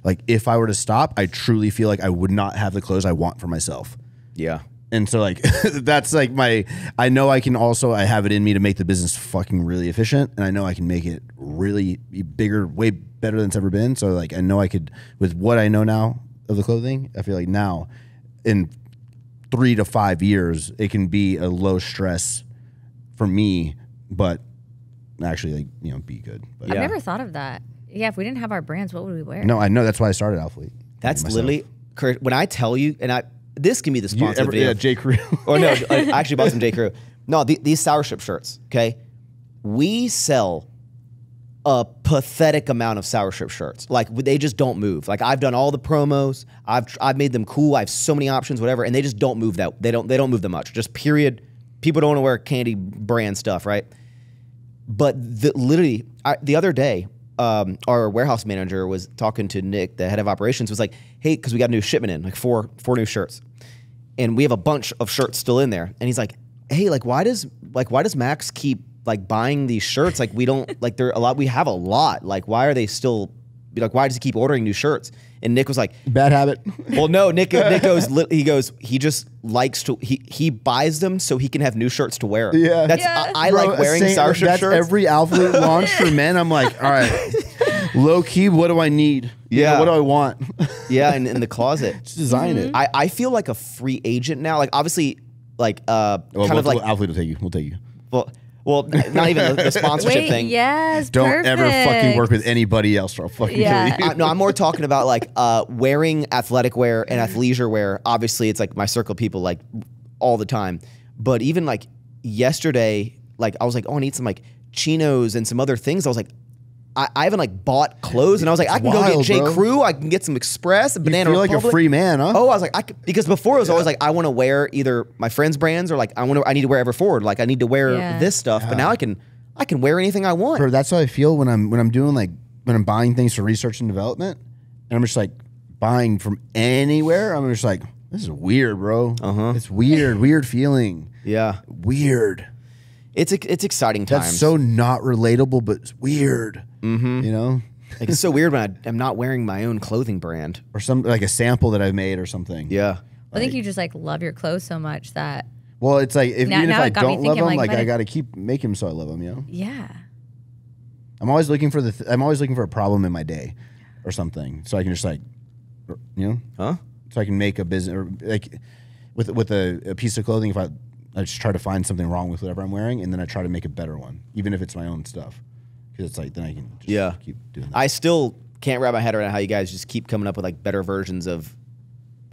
Speaker 2: like if I were to stop, I truly feel like I would not have the clothes I want for myself.
Speaker 1: yeah.
Speaker 2: And so like that's like my I know I can also I have it in me to make the business fucking really efficient and I know I can make it really bigger, way better than it's ever been. So like I know I could with what I know now of the clothing, I feel like now in three to five years it can be a low stress for me, but actually like, you know, be good. But
Speaker 1: Yeah.
Speaker 3: I've never thought of that. Yeah, if we didn't have our brands, what would we wear?
Speaker 2: no, I know that's why I started Alphalete.
Speaker 1: That's
Speaker 2: Myself.
Speaker 1: literally Kurt, when I tell you, and I this can be the
Speaker 2: You
Speaker 1: sponsor
Speaker 2: ever-
Speaker 1: video.
Speaker 2: yeah, J. Crew.
Speaker 1: or no, I actually bought some J. Crew. No, the, these sour strip shirts. Okay, we sell a pathetic amount of sour strip shirts. Like they just don't move. Like I've done all the promos. I've I've made them cool. I have so many options, whatever, and they just don't move that. They don't they don't move that much. Just period. People don't want to wear candy brand stuff, right? But the, literally, I, the other day, um, our warehouse manager was talking to Nick, the head of operations, was like, "Hey, because we got a new shipment in, like four four new shirts, and we have a bunch of shirts still in there." And he's like, "Hey, like why does like why does Max keep like buying these shirts? Like we don't like they're a lot. We have a lot. Like why are they still like why does he keep ordering new shirts?" And Nick was like,
Speaker 2: Bad habit.
Speaker 1: well, no, Nick. Nick goes. He goes. He just likes to. He he buys them so he can have new shirts to wear.
Speaker 2: Yeah.
Speaker 1: that's
Speaker 3: Yeah.
Speaker 1: I, I
Speaker 2: Bro,
Speaker 1: like wearing
Speaker 2: same-
Speaker 1: sour
Speaker 2: that's
Speaker 1: shirts.
Speaker 2: Every Alphalete launch for men, I'm like, all right, low key, what do I need? You know,
Speaker 1: Yeah.
Speaker 2: what do I want?
Speaker 1: yeah, in, in the closet.
Speaker 2: Just design it.
Speaker 1: I, I feel like a free agent now. Like obviously, like uh,
Speaker 2: Well,
Speaker 1: kind
Speaker 2: we'll,
Speaker 1: of like
Speaker 2: Alphalete will take you. We'll take you.
Speaker 1: well, well, not even the, the sponsorship
Speaker 3: Wait,
Speaker 1: thing.
Speaker 3: yes.
Speaker 2: Don't ever fucking work with anybody else, or I'll fucking
Speaker 3: Yeah.
Speaker 2: kill you.
Speaker 1: I, no, I'm more talking about like uh, wearing athletic wear and athleisure wear. Obviously, it's like my circle of people like all the time. But even like yesterday, like I was like, oh, I need some like chinos and some other things. I was like, I, I haven't like bought clothes, and I was like, I can go get J
Speaker 2: bro.
Speaker 1: Crew, I can get some Express, Banana.
Speaker 2: You
Speaker 1: Banana
Speaker 2: feel like a free man, huh?
Speaker 1: Oh, I was like, I could, because before it was always like, I want to wear either my friends' brands or like I want to, I need to wear Ever Forward, like I need to wear
Speaker 3: Yeah.
Speaker 1: this stuff. But now I can, I can wear anything I want.
Speaker 2: Bro, that's how I feel when I'm when I'm doing like when I'm buying things for research and development, and I'm just like buying from anywhere. I'm just like, this is weird, bro. Uh-huh. It's weird, weird feeling.
Speaker 1: yeah,
Speaker 2: Weird.
Speaker 1: It's it's exciting times.
Speaker 2: That's so not relatable, but it's weird. Mm-hmm. You know,
Speaker 1: like it's so weird when I, I'm not wearing my own clothing brand.
Speaker 2: or some like a sample that I've made or something.
Speaker 1: Yeah.
Speaker 3: I think you just like love your clothes so much that
Speaker 2: Well, it's like if,
Speaker 3: Now-
Speaker 2: even if I
Speaker 3: it got me
Speaker 2: don't love
Speaker 3: thinking,
Speaker 2: them,
Speaker 3: like,
Speaker 2: like,
Speaker 3: I
Speaker 2: I got to keep make them so I love them. You know,
Speaker 3: yeah.
Speaker 2: I'm always looking for the th- I'm always looking for a problem in my day or something, so I can just like, you know,
Speaker 1: Huh?
Speaker 2: so I can make a business or like with with a, a piece of clothing. If I I just try to find something wrong with whatever I'm wearing, and then I try to make a better one, even if it's my own stuff, because it's like then I can just
Speaker 1: Yeah.
Speaker 2: keep doing that.
Speaker 1: I still can't wrap my head around how you guys just keep coming up with like better versions of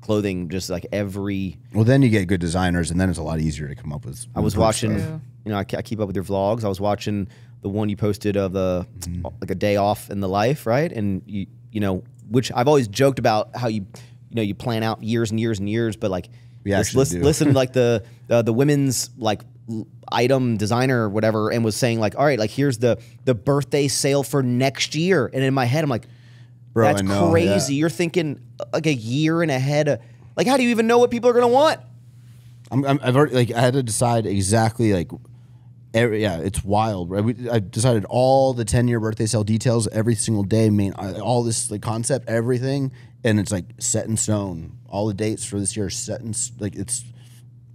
Speaker 1: clothing, just like every.
Speaker 2: well, then you get good designers, and then it's a lot easier to come up with.
Speaker 1: I was watching,
Speaker 2: stuff.
Speaker 3: True.
Speaker 1: you know, I, I keep up with your vlogs. I was watching the one you posted of the
Speaker 2: Mm-hmm.
Speaker 1: like a day off in the life, right? And you, you know, which I've always joked about how you, you know, you plan out years and years and years, but like,
Speaker 2: Actually
Speaker 1: listen,
Speaker 2: do.
Speaker 1: listen to like the uh, the women's like item designer or whatever, and was saying like, all right, like here's the the birthday sale for next year, and in my head, I'm like,
Speaker 2: Bro,
Speaker 1: that's
Speaker 2: know,
Speaker 1: crazy.
Speaker 2: yeah.
Speaker 1: You're thinking uh, like a year and ahead. Of, like, how do you even know what people are gonna want?
Speaker 2: I'm, I'm, I've already like I had to decide exactly like. Every, yeah, it's wild. Right? We, I decided all the 10 year birthday sale details every single day, main uh, all this like concept, everything, and it's like set in stone. All the dates for this year are set in like it's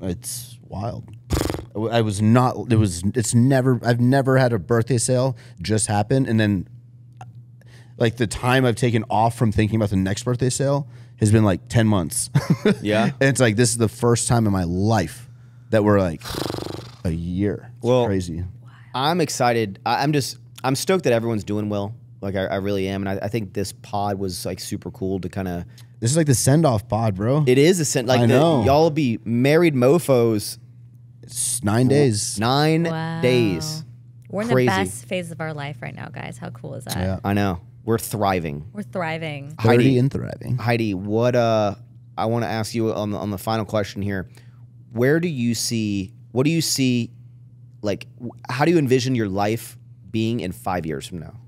Speaker 2: it's wild. I w- I was not. It was. It's never. I've never had a birthday sale just happen, and then like the time I've taken off from thinking about the next birthday sale has been like 10 months.
Speaker 1: Yeah.
Speaker 2: and it's like this is the first time in my life that we're like a year. It's
Speaker 1: Well-
Speaker 2: crazy.
Speaker 1: I'm excited. I, I'm just I'm stoked that everyone's doing well. Like I, I really am, and I, I think this pod was like super cool to kind of.
Speaker 2: This is like the send off pod, bro.
Speaker 1: It is a send. Like
Speaker 2: I
Speaker 1: the,
Speaker 2: know.
Speaker 1: y'all will be married mofo's
Speaker 2: it's nine days.
Speaker 1: nine
Speaker 3: Wow.
Speaker 1: days.
Speaker 3: We're in
Speaker 1: Crazy.
Speaker 3: the best phase of our life right now, guys. How cool is that?
Speaker 2: Yeah.
Speaker 1: I know we're thriving.
Speaker 3: We're thriving.
Speaker 2: 30
Speaker 1: Heidi.
Speaker 2: and thriving.
Speaker 1: Heidi, what uh, I want to ask you on the on the final question here. Where do you see? What do you see? Like, how do you envision your life being in five years from now?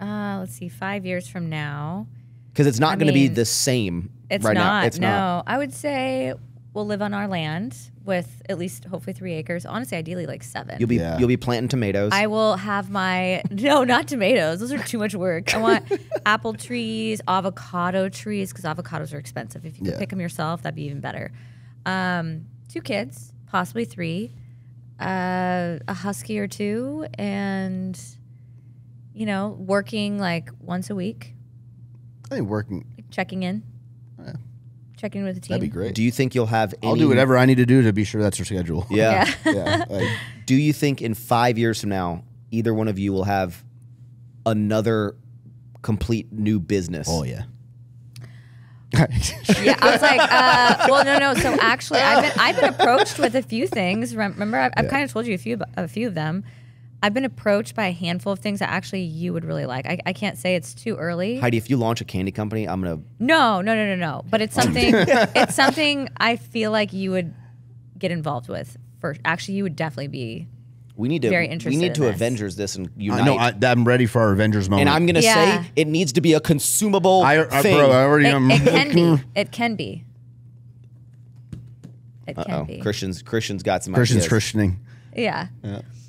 Speaker 3: Uh, let's see, five years from now.
Speaker 1: Because it's not going to be the same
Speaker 3: It's
Speaker 1: right
Speaker 3: not.
Speaker 1: now. It's
Speaker 3: no,
Speaker 1: not.
Speaker 3: I would say we'll live on our land with at least hopefully three acres. Honestly, ideally like seven.
Speaker 1: You'll be
Speaker 2: Yeah.
Speaker 1: you'll be planting tomatoes.
Speaker 3: I will have my no, not tomatoes. Those are too much work. I want apple trees, avocado trees because avocados are expensive. If you could
Speaker 2: Yeah.
Speaker 3: pick them yourself, that'd be even better. Um, two kids, possibly three, uh, a husky or two, and you know, working like once a week,
Speaker 2: I think working.
Speaker 3: checking in, checking with the team.
Speaker 2: That'd be great.
Speaker 1: do you think you'll have? Any,
Speaker 2: I'll do whatever I need to do to be sure that's her schedule.
Speaker 1: Yeah.
Speaker 3: Yeah.
Speaker 2: yeah. Like,
Speaker 1: Do you think in five years from now, either one of you will have another complete new business?
Speaker 2: oh yeah.
Speaker 3: Yeah, I was like, uh, well, no, no. So actually, I've been I've been approached with a few things. Rem- Remember, I've, I've kind of told you a few a few of them. I've been approached by a handful of things that actually you would really like. I, I can't say it's too early.
Speaker 1: Heidi, if you launch a candy company, I'm gonna.
Speaker 3: No, no, no, no, no. But it's something. it's something I feel like you would get involved with. First, actually, you would definitely be.
Speaker 1: We need to.
Speaker 3: Very interested.
Speaker 1: we
Speaker 3: need
Speaker 1: to
Speaker 3: this.
Speaker 1: Avengers this and unite.
Speaker 2: I know. I, I'm ready for our Avengers moment.
Speaker 1: and I'm gonna
Speaker 3: Yeah.
Speaker 1: say it needs to be a consumable
Speaker 2: I, I,
Speaker 1: thing.
Speaker 2: bro, I already
Speaker 3: It,
Speaker 2: am.
Speaker 3: it can be. It can be. It can
Speaker 1: oh,
Speaker 3: be.
Speaker 1: Christians. Christians got some
Speaker 2: Christian's
Speaker 1: ideas.
Speaker 2: Christianing.
Speaker 3: Yeah.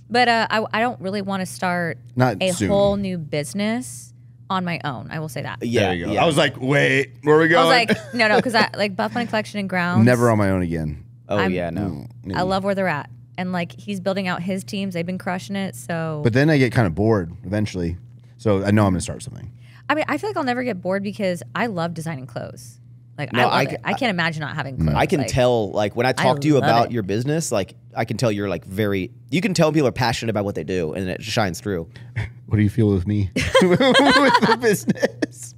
Speaker 3: But uh, I, I don't really want to start
Speaker 2: Not
Speaker 3: a
Speaker 2: soon.
Speaker 3: whole new business on my own. I will say that.
Speaker 1: Yeah,
Speaker 2: there you go.
Speaker 1: yeah.
Speaker 2: I was like, wait, where are we
Speaker 3: I
Speaker 2: going?
Speaker 3: was like, no, no, because I like Buff Bunny Collection and Grounds.
Speaker 2: Never on my own again.
Speaker 1: oh
Speaker 3: I'm-
Speaker 1: yeah, no.
Speaker 3: Mm, mm, I mm. love where they're at. And like he's building out his teams. They've been crushing it. So
Speaker 2: But then I get kind of bored eventually. So I know I'm going to start something.
Speaker 3: I mean, I feel like I'll never get bored because I love designing clothes. Like
Speaker 1: No,
Speaker 3: I, love
Speaker 1: I
Speaker 3: it.
Speaker 1: c-
Speaker 3: I can't imagine not having clothes.
Speaker 1: I can
Speaker 3: Like,
Speaker 1: tell, like when I talk to you about
Speaker 3: it.
Speaker 1: your business, like I can tell you're like very. You can tell people are passionate about what they do, and it shines through.
Speaker 2: What do you feel with me? with the business.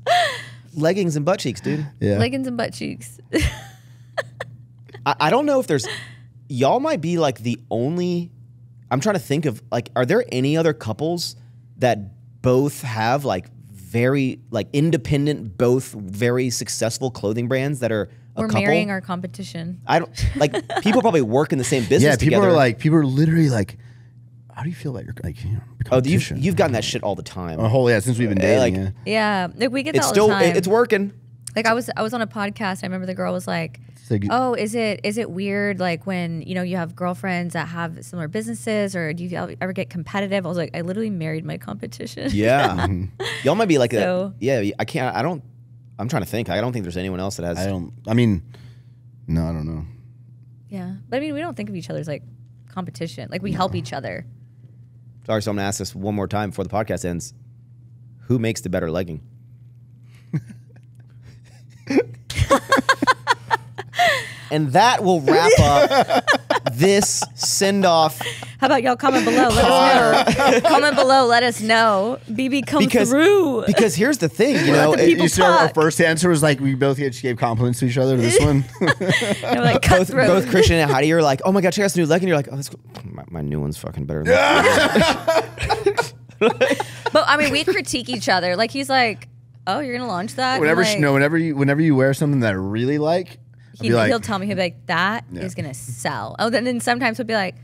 Speaker 1: Leggings and butt cheeks, dude.
Speaker 2: Yeah.
Speaker 3: leggings and butt cheeks.
Speaker 1: I, I don't know if there's. Y'all might be like the only. I'm trying to think of like, are there any other couples that both have like very like independent, both very successful clothing brands that are a
Speaker 3: We're
Speaker 1: couple?
Speaker 3: marrying our competition.
Speaker 1: I don't like people probably work in the same business.
Speaker 2: yeah, people
Speaker 1: together.
Speaker 2: are like, people are literally like, how do you feel about your like, you know,
Speaker 1: oh, you've you've gotten that shit all the time.
Speaker 2: a whole yeah since we've been
Speaker 1: eh,
Speaker 2: dating.
Speaker 1: like-
Speaker 2: yeah.
Speaker 3: Yeah, like we get that
Speaker 1: it's
Speaker 3: all
Speaker 1: still
Speaker 3: the time.
Speaker 1: it- it's working.
Speaker 3: Like I was I was on a podcast. I remember the girl was like,
Speaker 2: like-
Speaker 3: "Oh, is it is it weird like when you know you have girlfriends that have similar businesses, or do you ever get competitive?" I was like, "I literally married my competition."
Speaker 1: Yeah, mm-hmm. y'all might be like
Speaker 3: So-
Speaker 1: a yeah. I can't. I don't. I'm trying to think. I don't think there's anyone else that has.
Speaker 2: I don't. I mean, no, I don't know.
Speaker 3: yeah. But I mean, we don't think of each other as like competition. Like we help each other.
Speaker 1: Sorry, so I'm gonna ask this one more time before the podcast ends. Who makes the better legging? and that will wrap up this send off
Speaker 3: How about y'all comment below? Let us know. comment below. Let us know. BB come
Speaker 1: because
Speaker 3: through.
Speaker 1: because here's the thing, you know, it-
Speaker 2: you see, our, our first answer was like we both just gave compliments to each other. This one,
Speaker 3: They're like
Speaker 1: both both Christian and Heidi are like, oh my god, check out this new leg, and you're like, oh, that's cool. my, my new one's fucking better. Than that.
Speaker 3: But I mean, we critique each other. Like he's like, "Oh, you're gonna launch that."
Speaker 2: Whenever
Speaker 3: I'm like,
Speaker 2: no, whenever you whenever you wear something that I really like, I'll
Speaker 3: he,
Speaker 2: be like,
Speaker 3: will tell me he'll be like, "That is
Speaker 2: Yeah.
Speaker 3: gonna sell." Oh, then, then sometimes he'll be like,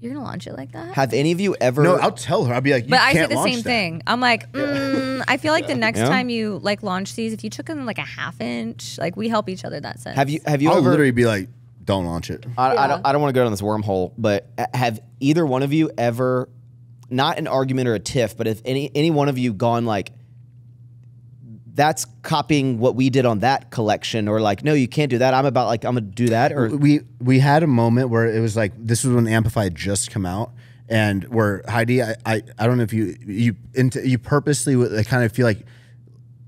Speaker 3: "You're gonna launch it like that."
Speaker 1: Have any of you ever?
Speaker 2: no, I'll tell her. I'll be like, you
Speaker 3: but I say the same
Speaker 2: that.
Speaker 3: thing. I'm like, mm, I feel like the next
Speaker 1: Yeah.
Speaker 3: time you like launch these, if you took them like a half inch, like we help each other that sense.
Speaker 1: have you have you
Speaker 2: I'll
Speaker 1: ever?
Speaker 2: literally be like, don't launch it.
Speaker 1: I, I don't, I don't want to go down this wormhole, but uh, have either one of you ever, not an argument or a tiff, but if any any one of you gone like, that's copying what we did on that collection, or like, no, you can't do that. I'm about like I'm gonna do that, or
Speaker 2: we we had a moment where it was like this was when Amplify had just come out, and where Heidi, I I, I don't know if you you into, you purposely would kind of feel like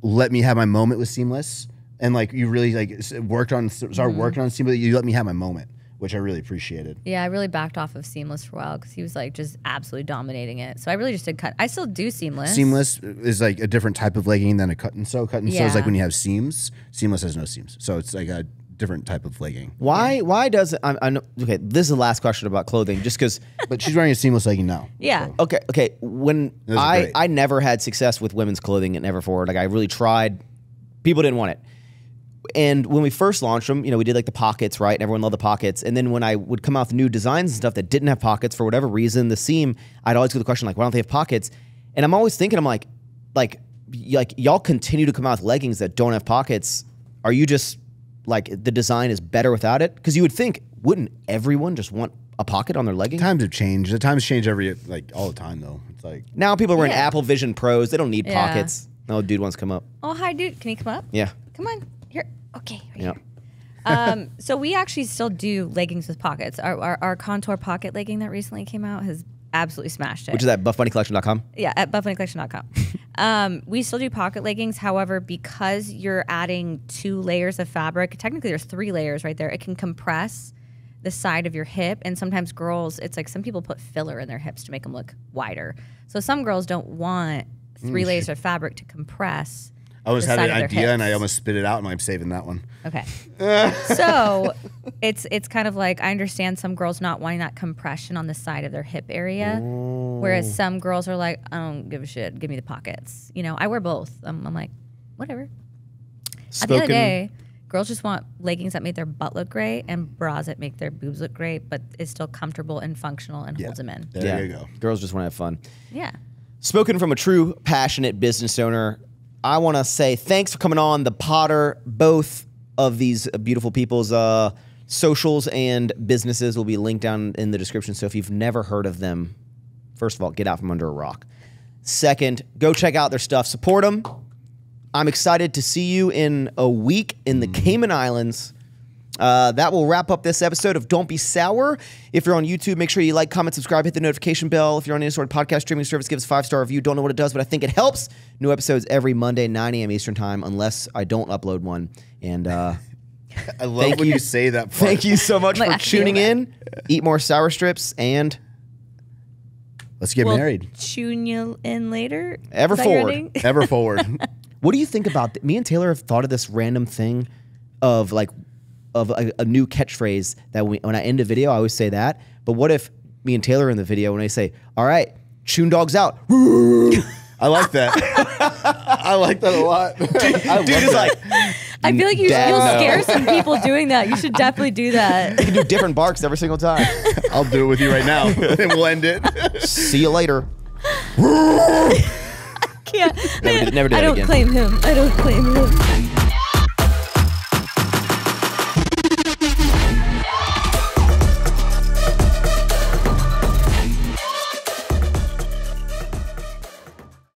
Speaker 2: let me have my moment with Seamless, and like you really like worked on started
Speaker 3: Mm-hmm.
Speaker 2: working on Seamless. You let me have my moment, which I really appreciated.
Speaker 3: Yeah, I really backed off of Seamless for a while because he was like just absolutely dominating it. So I really just did cut. I still do Seamless.
Speaker 2: Seamless is like a different type of legging than a cut and sew. Cut and sew is like when you have seams. Seamless has no seams, so it's like a different type of legging.
Speaker 1: why why does it? I, I know, okay, this is the last question about clothing, just because.
Speaker 2: But she's wearing a seamless legging now.
Speaker 3: Yeah.
Speaker 1: Okay, okay. When I. I never had success with women's clothing at Ever Forward. Like I really tried, people didn't want it. And when we first launched them, you know, we did like the pockets, right? And everyone loved the pockets. And then when I would come out with new designs and stuff that didn't have pockets for whatever reason, the seam, I'd always get the question like, why don't they have pockets? And I'm always thinking, I'm like, like, y- like y'all continue to come out with leggings that don't have pockets. Are you just like the design is better without it? Because you would think, wouldn't everyone just want a pocket on their legging?
Speaker 2: Times have changed. The times change every like all the time though. It's like
Speaker 1: Now people are wearing
Speaker 3: Yeah.
Speaker 1: Apple Vision Pros. They don't need
Speaker 3: Yeah.
Speaker 1: pockets. No dude wants to come up.
Speaker 3: Oh, hi, dude. Can you come up?
Speaker 1: Yeah.
Speaker 3: Come on. Okay. right
Speaker 1: Yeah.
Speaker 3: um, so we actually still do leggings with pockets. Our, our, our contour pocket legging that recently came out has absolutely smashed it.
Speaker 1: Which is at buffbunnycollection.com.
Speaker 3: yeah, at buffbunnycollection.com. um, we still do pocket leggings. However, because you're adding two layers of fabric, technically there's three layers right there. It can compress the side of your hip, and sometimes girls, it's like some people put filler in their hips to make them look wider. So some girls don't want three layers of fabric to compress.
Speaker 2: I almost
Speaker 3: the
Speaker 2: had an
Speaker 3: of their
Speaker 2: idea and I almost spit it out and I'm saving that one.
Speaker 3: Okay. so it's it's kind of like I understand some girls not wanting that compression on the side of their hip area, whereas oh. some girls are like, I don't give a shit. Give me the pockets. You know, I wear both. I'm, I'm like, whatever. At the end of the day, girls just want leggings that make their butt look great and bras that make their boobs look great, but is still comfortable and functional and holds them in.
Speaker 2: There
Speaker 1: yeah.
Speaker 2: you go.
Speaker 1: Girls just want to have fun.
Speaker 3: Yeah.
Speaker 1: Spoken from a true passionate business owner, I want to say thanks for coming on the Potter. Both of these beautiful people's uh, socials and businesses will be linked down in the description. So if you've never heard of them, first of all, get out from under a rock. Second, go check out their stuff, support them. I'm excited to see you in a week in the Cayman Islands. Uh, that will wrap up this episode of Don't Be Sour. If you're on YouTube, make sure you like, comment, subscribe, hit the notification bell. If you're on any sort of podcast streaming service, give us a five star review. Don't know what it does, but I think it helps. New episodes every Monday, 9 a.m. Eastern Time, unless I don't upload one. And uh,
Speaker 2: I love
Speaker 1: Thank
Speaker 2: when
Speaker 1: you.
Speaker 2: you, say that. Part.
Speaker 1: thank you so much
Speaker 3: Like,
Speaker 1: for tuning
Speaker 3: that.
Speaker 1: in. Eat more sour strips and
Speaker 2: Let's get
Speaker 3: We'll
Speaker 2: married.
Speaker 3: tune you in later.
Speaker 1: Ever
Speaker 3: Is that your
Speaker 1: forward.
Speaker 2: Ever forward.
Speaker 1: What do you think about th- me and Taylor have thought of this random thing of like of a, a new catchphrase that we, when I end a video I always say that. But what if me and Taylor in the video when I say, "All right, tune dogs out,"
Speaker 2: I like that. I like that a lot. I
Speaker 1: dude is like,
Speaker 3: I feel like you
Speaker 1: Dad,
Speaker 3: you'll
Speaker 1: no.
Speaker 3: scare some people doing that. You should definitely do that.
Speaker 1: you can do different barks every single time.
Speaker 2: I'll do it with you right now, and we'll end it.
Speaker 1: See you later.
Speaker 3: Can't.
Speaker 1: Never do- never do
Speaker 3: I
Speaker 1: that
Speaker 3: don't
Speaker 1: again.
Speaker 3: claim him. I don't claim him.